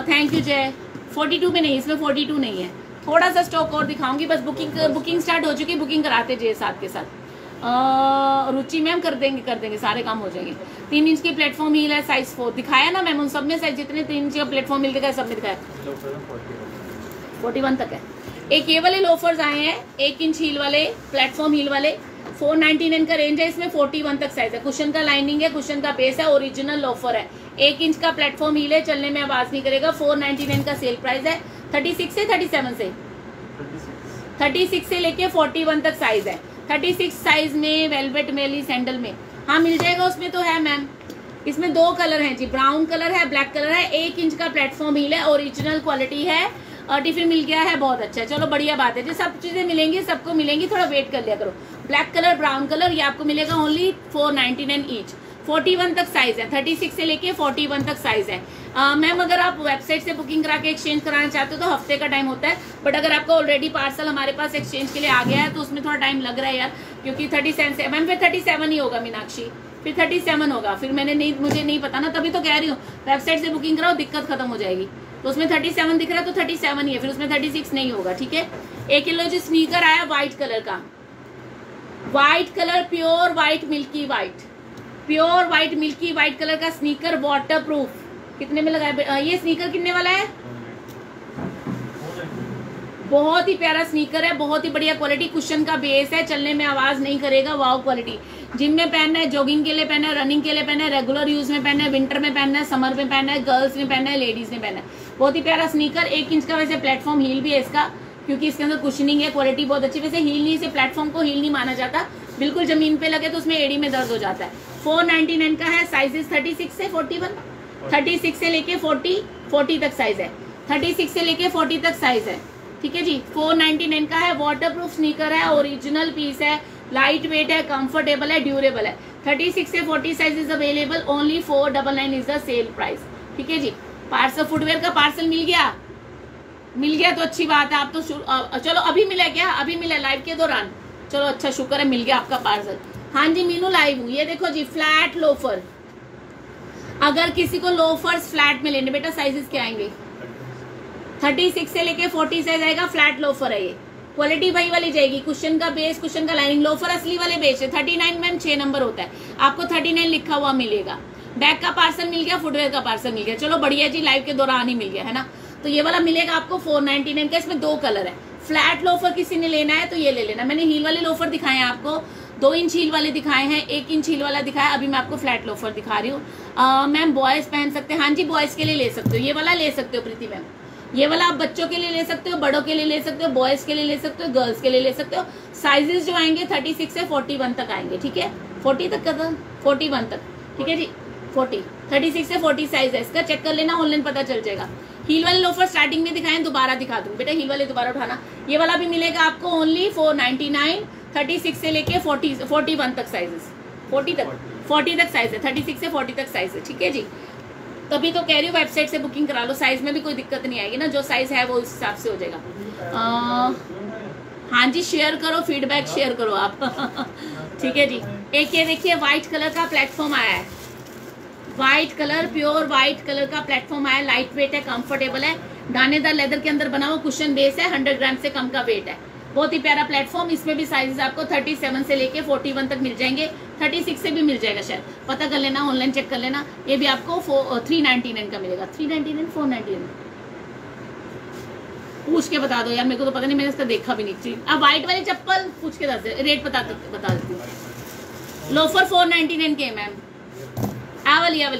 thank you Jai forty two में नहीं, इसमें फोर्टी टू नहीं है। थोड़ा सा स्टॉक और दिखाऊँगी, बस बुकिंग बुकिंग स्टार्ट हो चुकी है बुकिंग कराते जय साथ के साथ। रुचि मैम कर देंगे कर देंगे, सारे काम हो जाएँगे। तीन इंच की प्लेटफॉर्म हील है साइज़ फोर दिखाया ना मैम, उन सब में साइज़ जितने तीन इंच का प्लेटफॉर्म हील दिखाया, सब में दिखाया। फोर्टी वन तक है। एक ये वाले लोफर्स आए हैं, एक इंच हील वाले प्लेटफॉर्म हील वाले। फोर नाइनटी नाइन का रेंज है, इसमें फोर्टी वन तक साइज़ है। कुशन का लाइनिंग है कुशन का बेस है ओरिजिनल लोफर है। एक इंच का प्लेटफॉर्म हील है, चलने में आवाज़ नहीं करेगा। फोर नाइनटी नाइन का सेल प्राइस है। थर्टी सिक्स से थर्टी सेवन से। थर्टी सिक्स से लेके फोर्टी वन तक साइज़ है। थर्टी सिक्स साइज़ में, वेलवेट मेली सैंडल में। हाँ मिल जाएगा उसमें तो है, मैम। इसमें दो कलर हैं जी, ब्राउन कलर है, ब्लैक कलर है, एक इंच का प्लेटफॉर्म हील है, ओरिजिनल क्वालिटी है, और टिफ़िन मिल गया है, बहुत अच्छा। चलो, बढ़िया बात है जी, सब चीज़ें मिलेंगी, सबको मिलेंगी, थोड़ा वेट कर लिया करो। ब्लैक कलर, ब्राउन कलर, ये आपको मिलेगा only four ninety nine each. Forty one तक साइज़ है, थर्टी सिक्स से लेके फोर्टी वन तक साइज़ है। मैम, अगर आप वेबसाइट से बुकिंग करा के एक्सचेंज कराना चाहते हो तो हफ़्ते का टाइम होता है बट अगर आपका ऑलरेडी पार्सल हमारे पास एक्सचेंज के लिए आ गया है तो उसमें थोड़ा टाइम लग रहा है यार, क्योंकि थर्टी सेवन मैम, फिर थर्टी सेवन ही होगा मीनाक्षी, फिर थर्टी सेवन होगा, फिर मैंने नहीं, मुझे नहीं पता ना, तभी तो कह रही हूँ वेबसाइट से बुकिंग कराओ, दिक्कत खत्म हो जाएगी। तो उसमें थर्टी सेवन दिख रहा है तो थर्टी सेवन ही है, फिर उसमें थर्टी सिक्स नहीं होगा, ठीक है? एक किलो जो स्नीकर आया व्हाइट कलर का। White colour pure white milky white pure white milky white colour का स्नीकर वाटर प्रूफ कितने में लगाया? ये स्नीकर कितने वाला है? बहुत ही प्यारा स्नीकर है, बहुत ही बढ़िया क्वालिटी कुशन का बेस है, चलने में आवाज़ नहीं करेगा वाव क्वालिटी जिम में पहनना है जॉगिंग के लिए पहनना है रनिंग के लिए पहनना है रेगुलर यूज़ में पहनना है विंटर में पहनना है समर में पहनना है गर्ल्स ने पहनना है लेडीज़ ने पहनना है. बहुत ही प्यारा स्नीकर एक इंच का वैसे प्लेटफॉर्म हील भी है इसका, क्योंकि इसके अंदर कुशनिंग है क्वालिटी बहुत अच्छी, वैसे हील नहीं, इसे प्लेटफॉर्म को हील नहीं माना जाता. बिल्कुल ज़मीन पे लगे तो उसमें एडी में दर्द हो जाता है. फोर नाइनटी नाइन का है साइजेस थर्टी सिक्स से फोर्टी वन थर्टी सिक्स से लेके फोर्टी फोर्टी तक साइज़ है। थर्टी सिक्स से लेके फोर्टी तक साइज़ है। ठीक है जी? फोर नाइनटी नाइन का है वाटर प्रूफ स्नीकर है ओरिजिनल पीस है लाइट वेट है कंफर्टेबल है ड्यूरेबल है। थर्टी सिक्स से forty size is available only four double nine is the sale price ठीक है जी? पार्सल फुटवेयर का पार्सल मिल गया? मिल गया तो अच्छी बात है, आप तो चलो, अभी मिला क्या? अभी मिला लाइव के दौरान। चलो अच्छा शुक्र है, मिल गया आपका पार्सल हाँ जी, मीनू लाइव हूँ। ये देखो जी फ्लैट लोफर अगर किसी को लोफर्स फ्लैट में लेने बेटा साइजेस क्या आएँगे? थर्टी सिक्स से लेके फोर्टी साइज़ आएगा फ्लैट लोफर है ये। क्वालिटी भाई वाली जाएगी। क्वेश्चन का बेस क्वेश्चन का लाइनिंग लोफर असली वाले बेस है। थर्टी नाइन मैम छह नंबर होता है। आपको थर्टी नाइन लिखा हुआ मिलेगा। बैग का पार्सल मिल गया फुटवेयर का पार्सल मिल गया। चलो बढ़िया जी लाइव के दौरान ही मिल गया, है ना? तो ये वाला मिलेगा आपको फोर नाइनटी नाइन का, इसमें दो कलर है। फ्लैट लोफर किसी ने लेना है तो ये ले लेना। मैंने हील वाले लोफर दिखाए आपको। दो इंच हील वाले दिखाए हैं, एक इंच हील वाला दिखाया, अभी मैं आपको फ्लैट लोफर दिखा रही हूँ। मैम बॉयज़ पहन सकते हैं। हाँ जी बॉयज़ के लिए ले सकते हो। ये वाला ले सकते हो, प्रीति मैम। ये वाला आप बच्चों के लिए ले सकते हो, बड़ों के लिए ले सकते हो बॉयज़ के लिए ले सकते हो गर्ल्स के लिए ले सकते हो। साइजेस जो आएँगे थर्टी सिक्स से फोर्टी वन तक आएँगे, ठीक है? फोर्टी तक का फोर्टी वन तक, ठीक है जी? फोर्टी थर्टी सिक्स से फोर्टी साइज़ है इसका। चेक कर लेना ऑनलाइन पता चल जाएगा। हील वाले लोफर स्टार्टिंग में दिखाएँ, दोबारा दिखा दूँ। बेटा, हील वाले दोबारा उठाना। ये वाला भी मिलेगा आपको only four ninety nine thirty six से लेके फोर्टी फोर्टी वन तक साइजेस फोर्टी तक फोर्टी। तक साइज़ है। थर्टी सिक्स से फोर्टी तक साइज़ है ठीक है जी? तभी तो कह रही हूँ वेबसाइट से बुकिंग करा लो। साइज़ में भी कोई दिक्कत नहीं आएगी ना। जो साइज़ है वो उस हिसाब से हो जाएगा। हाँ जी शेयर करो फीडबैक शेयर करो आप। ठीक है जी? एक ये देखिए व्हाइट कलर का प्लेटफॉर्म आया है। White colour pure white colour का प्लेटफॉर्म आया लाइट वेट है कंफर्टेबल है। दानेदार लेदर के अंदर बना हुआ कुशन बेस है। हंड्रेड ग्राम से कम का वेट है। बहुत ही प्यारा प्लेटफॉर्म इसमें भी साइजेस आपको 37 से लेके 41 तक मिल जाएँगे। 36 से भी मिल जाएगा शायद। पता कर लेना ऑनलाइन चेक कर लेना। ये भी आपको थ्री नाइनटी नाइन का मिलेगा। Three ninety nine four ninety nine पूछ के बता दो यार, मेरे को तो पता नहीं, मैंने इसका देखा भी नहीं। अब व्हाइट वाली चप्पल पूछ के दे रेट बता बता देती हूँ। लोफर फोर नाइनटी नाइन के मैम आ वाली, आ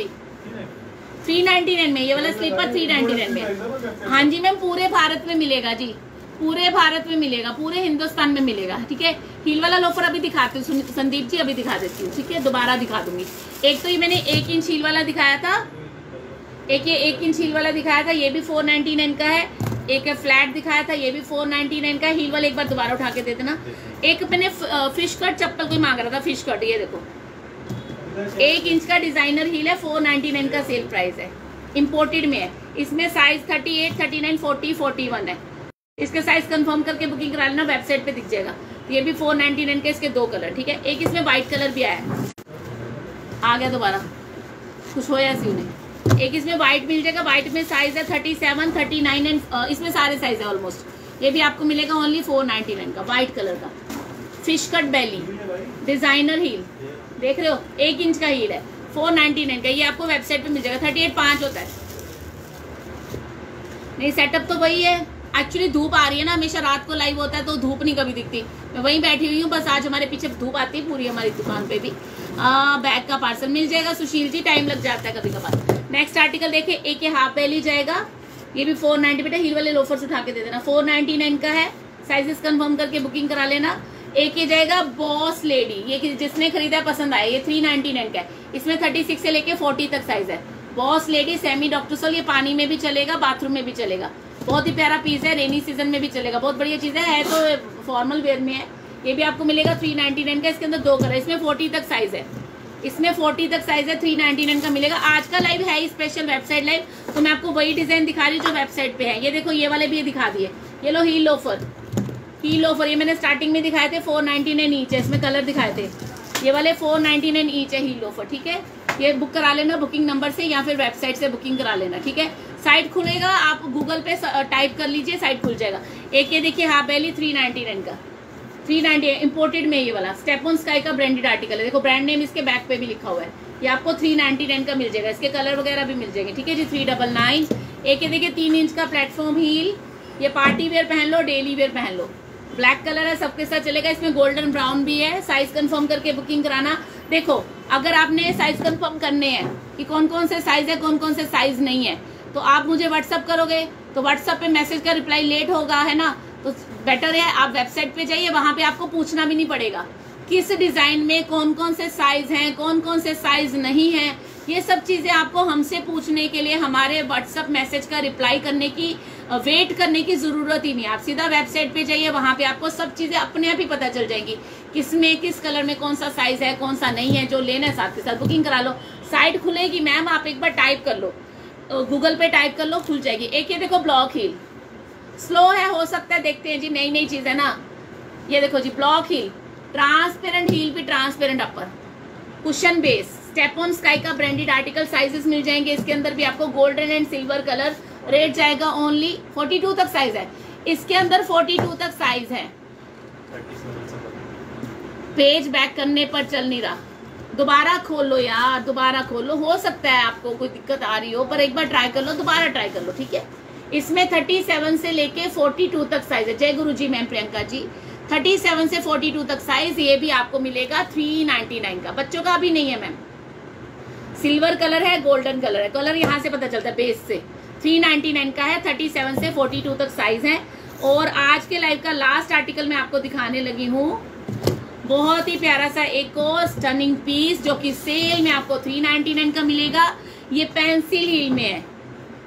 थ्री नाइनटी नाइन में, ये वाला स्लीपर थ्री नाइनटी नाइन में। हाँ जी मैम पूरे भारत में मिलेगा जी। पूरे भारत में मिलेगा, पूरे हिंदुस्तान में मिलेगा, ठीक है? हील वाला लोफर अभी दिखाती हूँ संदीप जी अभी दिखा देती हूँ, ठीक है? दोबारा दिखा दूँगी। एक तो ये मैंने एक इंच हील वाला दिखाया था, एक ये एक इंच हील वाला दिखाया था, ये भी फोर नाइनटी नाइन का है, एक फ्लैट दिखाया था, ये भी फोर नाइनटी नाइन का, हील वाला एक बार दोबारा उठा के दे देना। एक मैंने फ़िश कट चप्पल कोई मांग रहा था फ़िश कट ये देखो। एक इंच का डिज़ाइनर हील है फोर नाइनटी नाइन का सेल प्राइस है इम्पोर्टेड में है। इसमें size thirty eight thirty nine forty forty one है। इसके साइज़ कंफर्म करके बुकिंग करा लेना वेबसाइट पे दिख जाएगा। ये भी फोर नाइनटी नाइन के इसके दो कलर ठीक है? एक इसमें व्हाइट कलर भी आया। आ गया दोबारा। कुछ हो सी उन्हें। एक इसमें व्हाइट मिल जाएगा। व्हाइट में साइज़ है thirty seven thirty nine and इसमें सारे साइज़ है ऑलमोस्ट ये भी आपको मिलेगा ओनली फोर नाइनटी नाइन का व्हाइट कलर का। Fish cut belly designer heel देख रहे हो? एक इंच का हील है। फोर नाइनटी नाइन का। ये आपको वेबसाइट पे मिल जाएगा। थर्टी एट पाँच होता है। नहीं सेटअप तो वही है। एक्चुअली धूप आ रही है ना, हमेशा रात को लाइव होता है तो धूप नहीं कभी दिखती। मैं वहीं बैठी हुई हूँ, बस आज हमारे पीछे धूप आती है, पूरी हमारी दुकान पे भी। बैग का पार्सल मिल जाएगा, सुशील जी टाइम लग जाता है कभी कभार नेक्स्ट आर्टिकल देखे एक ये हाफ़ पहली जाएगा। ये भी फोर नाइनटी बेटा हील वाले लोफर्स उठा के दे देना। फोर नाइनटी नाइन का है साइजेस कंफर्म करके बुकिंग करा लेना। एक ये जाएगा बॉस लेडी ये जिसने खरीदा है, पसंद आया। ये थ्री नाइनटी नाइन का है। इसमें थर्टी सिक्स से लेके फोर्टी तक साइज़ है। Boss lady semi doctor sole ये पानी में भी चलेगा बाथरूम में भी चलेगा। बहुत ही प्यारा पीस है रेनी सीज़न में भी चलेगा। बहुत बढ़िया चीज़ है, तो फॉर्मल वेयर में है। ये भी आपको मिलेगा थ्री नाइनटी नाइन का इसके अंदर दो कलर इसमें फोर्टी तक साइज़ है। इसमें फोर्टी तक साइज़ है थ्री नाइनटी नाइन का मिलेगा। आज का लाइव है स्पेशल वेबसाइट लाइव तो मैं आपको वही डिज़ाइन दिखा रही हूँ जो वेबसाइट पे है। ये देखो ये वाले भी दिखा दिए। ये लो ही लोफर ही लोफर ये मैंने स्टार्टिंग में दिखाए थे फोर नाइनटी नाइन ईच है। इसमें कलर दिखाए थे। ये वाले फोर नाइनटी नाइन ईच है ही लोफर ठीक है? ये बुक करा लेना बुकिंग नंबर से या फिर वेबसाइट से बुकिंग करा लेना ठीक है? साइट खुलेगा, आप गूगल पे टाइप कर लीजिए, साइट खुल जाएगा। एक ये देखिए half belly three ninety nine का। थ्री नाइनटी इम्पोर्टेड में ये वाला। स्टेपन स्काई का ब्रांडेड आर्टिकल है। देखो ब्रांड नेम इसके बैक पे भी लिखा हुआ है। ये आपको थ्री नाइनटी नाइन का मिल जाएगा। इसके कलर वगैरह भी मिल जाएँगे, ठीक है जी? थ्री डबल नाइन एक ये देखिए, तीन इंच का प्लेटफॉर्म हील ये पार्टी वेयर पहन लो डेली वेयर पहन लो। ब्लैक कलर है, सबके साथ चलेगा। इसमें गोल्डन ब्राउन भी है। साइज़ कंफर्म करके बुकिंग कराना। देखो, अगर आपने साइज़ कंफर्म करने हैं कि कौन कौन से साइज़ है कौन कौन से साइज़ नहीं है तो आप मुझे व्हाट्सअप करोगे? तो व्हाट्सअप पे मैसेज का रिप्लाई लेट होगा, है ना? तो बेटर है, आप वेबसाइट पे जाइए, वहाँ पे आपको पूछना भी नहीं पड़ेगा। किस डिज़ाइन में कौन कौन से साइज़ हैं कौन कौन से साइज़ नहीं है, ये सब चीज़ें आपको हमसे पूछने के लिए, हमारे व्हाट्सअप मैसेज का रिप्लाई करने की वेट करने की ज़रूरत ही नहीं। आप सीधा वेबसाइट पे जाइए, वहाँ पे आपको सब चीज़ें अपने आप ही पता चल जाएँगी, किसमें, किस कलर में कौन सा साइज़ है, कौन सा नहीं है, जो लेना है साथ के साथ। बुकिंग करा लो। साइट खुलेगी मैम आप एक बार टाइप कर लो। गूगल पे टाइप कर लो खुल जाएगी। एक ये देखो ब्लॉक हिल स्लो है हो सकता है देखते हैं जी नई नई चीज़ है ना? ये देखो जी ब्लॉक हिल ट्रांसपेरेंट हील भी transparent upper cushion base step on sky का ब्रांडेड आर्टिकल साइजेस मिल जाएँगे। इसके अंदर भी आपको golden and silver colour rate जाएगा ओनली 42 तक साइज़ है। इसके अंदर 42 तक साइज़ है। पेज बैक करने पर चल नहीं रहा। दोबारा खोल यार, दोबारा खोल। हो सकता है आपको कोई दिक्कत आ रही हो, पर एक बार ट्राई कर लो, दोबारा ट्राई कर लो, ठीक है? इसमें 37 से लेके 42 तक साइज़ है। जय गुरु जी मैम प्रियंका जी। 37 से 42 तक साइज़ ये भी आपको मिलेगा 399 का। बच्चों का अभी नहीं है मैम सिल्वर कलर है गोल्डन कलर है। कलर यहाँ से पता चलता है बेस से। 399 का है 37 से 42 तक साइज़ है। और आज के लाइव का लास्ट आर्टिकल मैं आपको दिखाने लगी हूँ। बहुत ही प्यारा सा एक और स्टनिंग पीस जो कि सेल में आपको 399 का मिलेगा। ये पेंसिल हील में है।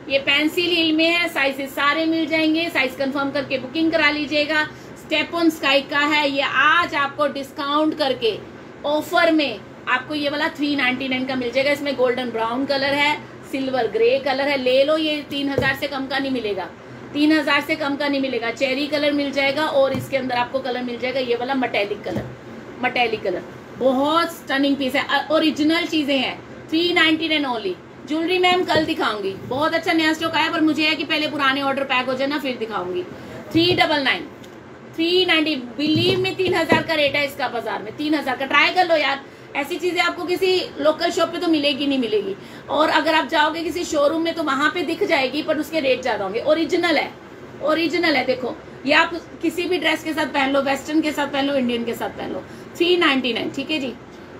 ये पेंसिल हील में है। साइज़ सारे मिल जाएँगे। साइज़ कंफर्म करके बुकिंग करा लीजिएगा। स्टेप ऑन स्काई का है। ये आज आपको डिस्काउंट करके ऑफ़र में आपको ये वाला थ्री नाइनटी नाइन का मिल जाएगा। इसमें गोल्डन ब्राउन कलर है सिल्वर ग्रे कलर है। ले लो ये तीन हज़ार से कम का नहीं मिलेगा। तीन हज़ार से कम का नहीं मिलेगा। चेरी कलर मिल जाएगा और इसके अंदर आपको कलर मिल जाएगा ये वाला मटेलिक कलर मटेलिक कलर बहुत स्टनिंग पीस है। ओरिजिनल चीज़ें हैं। Three ninety nine only jewellery ma'am कल दिखाऊँगी। बहुत अच्छा नया स्टॉक आया, पर मुझे है कि पहले पुराने ऑर्डर पैक हो जाए ना, फिर दिखाऊँगी। Three double nine three ninety believe में तीन हज़ार का रेट है इसका बाज़ार में। तीन हज़ार का। ट्राई कर लो यार। ऐसी चीज़ें आपको किसी लोकल शॉप पे तो मिलेगी, नहीं मिलेगी। और अगर आप जाओगे किसी शोरूम में तो वहाँ पे दिख जाएगी, पर उसके रेट ज़्यादा होंगे। ओरिजिनल है। ओरिजिनल है, देखो। ये आप किसी भी ड्रेस के साथ पहन लो वेस्टर्न के साथ पहन लो इंडियन के साथ पहन लो। थ्री नाइन्टी नाइन ठीक है जी।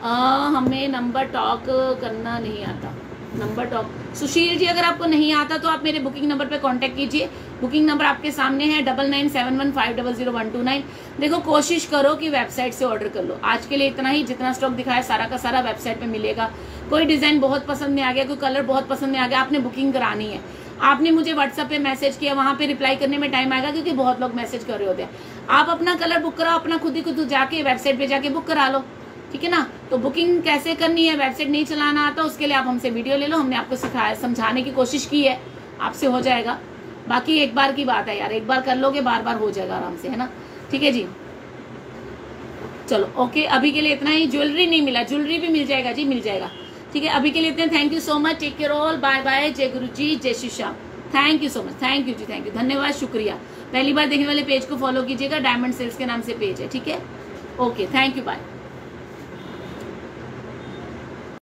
आ, हमें नंबर टॉक करना नहीं आता। Number talk. सुशील जी अगर आपको नहीं आता तो आप मेरे बुकिंग नंबर पे कांटेक्ट कीजिए। बुकिंग नंबर आपके सामने है double nine seven one five double zero one two nine देखो कोशिश करो कि वेबसाइट से ऑर्डर कर लो। आज के लिए इतना ही जितना स्टॉक दिखाया सारा का सारा वेबसाइट पे मिलेगा। कोई डिज़ाइन बहुत पसंद में आ गया कोई कलर बहुत पसंद में आ गया आपने बुकिंग करानी है। आपने मुझे व्हाट्सएप पे मैसेज किया, वहाँ पे रिप्लाई करने में टाइम आएगा क्योंकि बहुत लोग मैसेज कर रहे होते हैं। आप अपना कलर बुक कराओ, अपना खुद ही खुद जाके वेबसाइट पे जाके बुक करा लो, ठीक है ना? तो बुकिंग कैसे करनी है वेबसाइट नहीं चलाना आता, उसके लिए आप हमसे वीडियो ले लो, हमने आपको सिखाया समझाने की कोशिश की है, आपसे हो जाएगा। बाकी एक बार की बात है यार, एक बार कर लोगे बार बार हो जाएगा आराम से, है ना? ठीक है जी? चलो ओके अभी के लिए इतना ही। ज्वेलरी नहीं मिला ज्वेलरी भी मिल जाएगा जी, मिल जाएगा। ठीक है, अभी के लिए इतने thank you so much take care all bye bye जय गुरु जी जय Shri Shyam. Thank you so much thank you ji thank you धन्यवाद, शुक्रिया. पहली बार देखने वाले पेज को फॉलो कीजिएगा. डायमंड सेल्स के नाम से पेज है, ठीक है? Okay thank you bye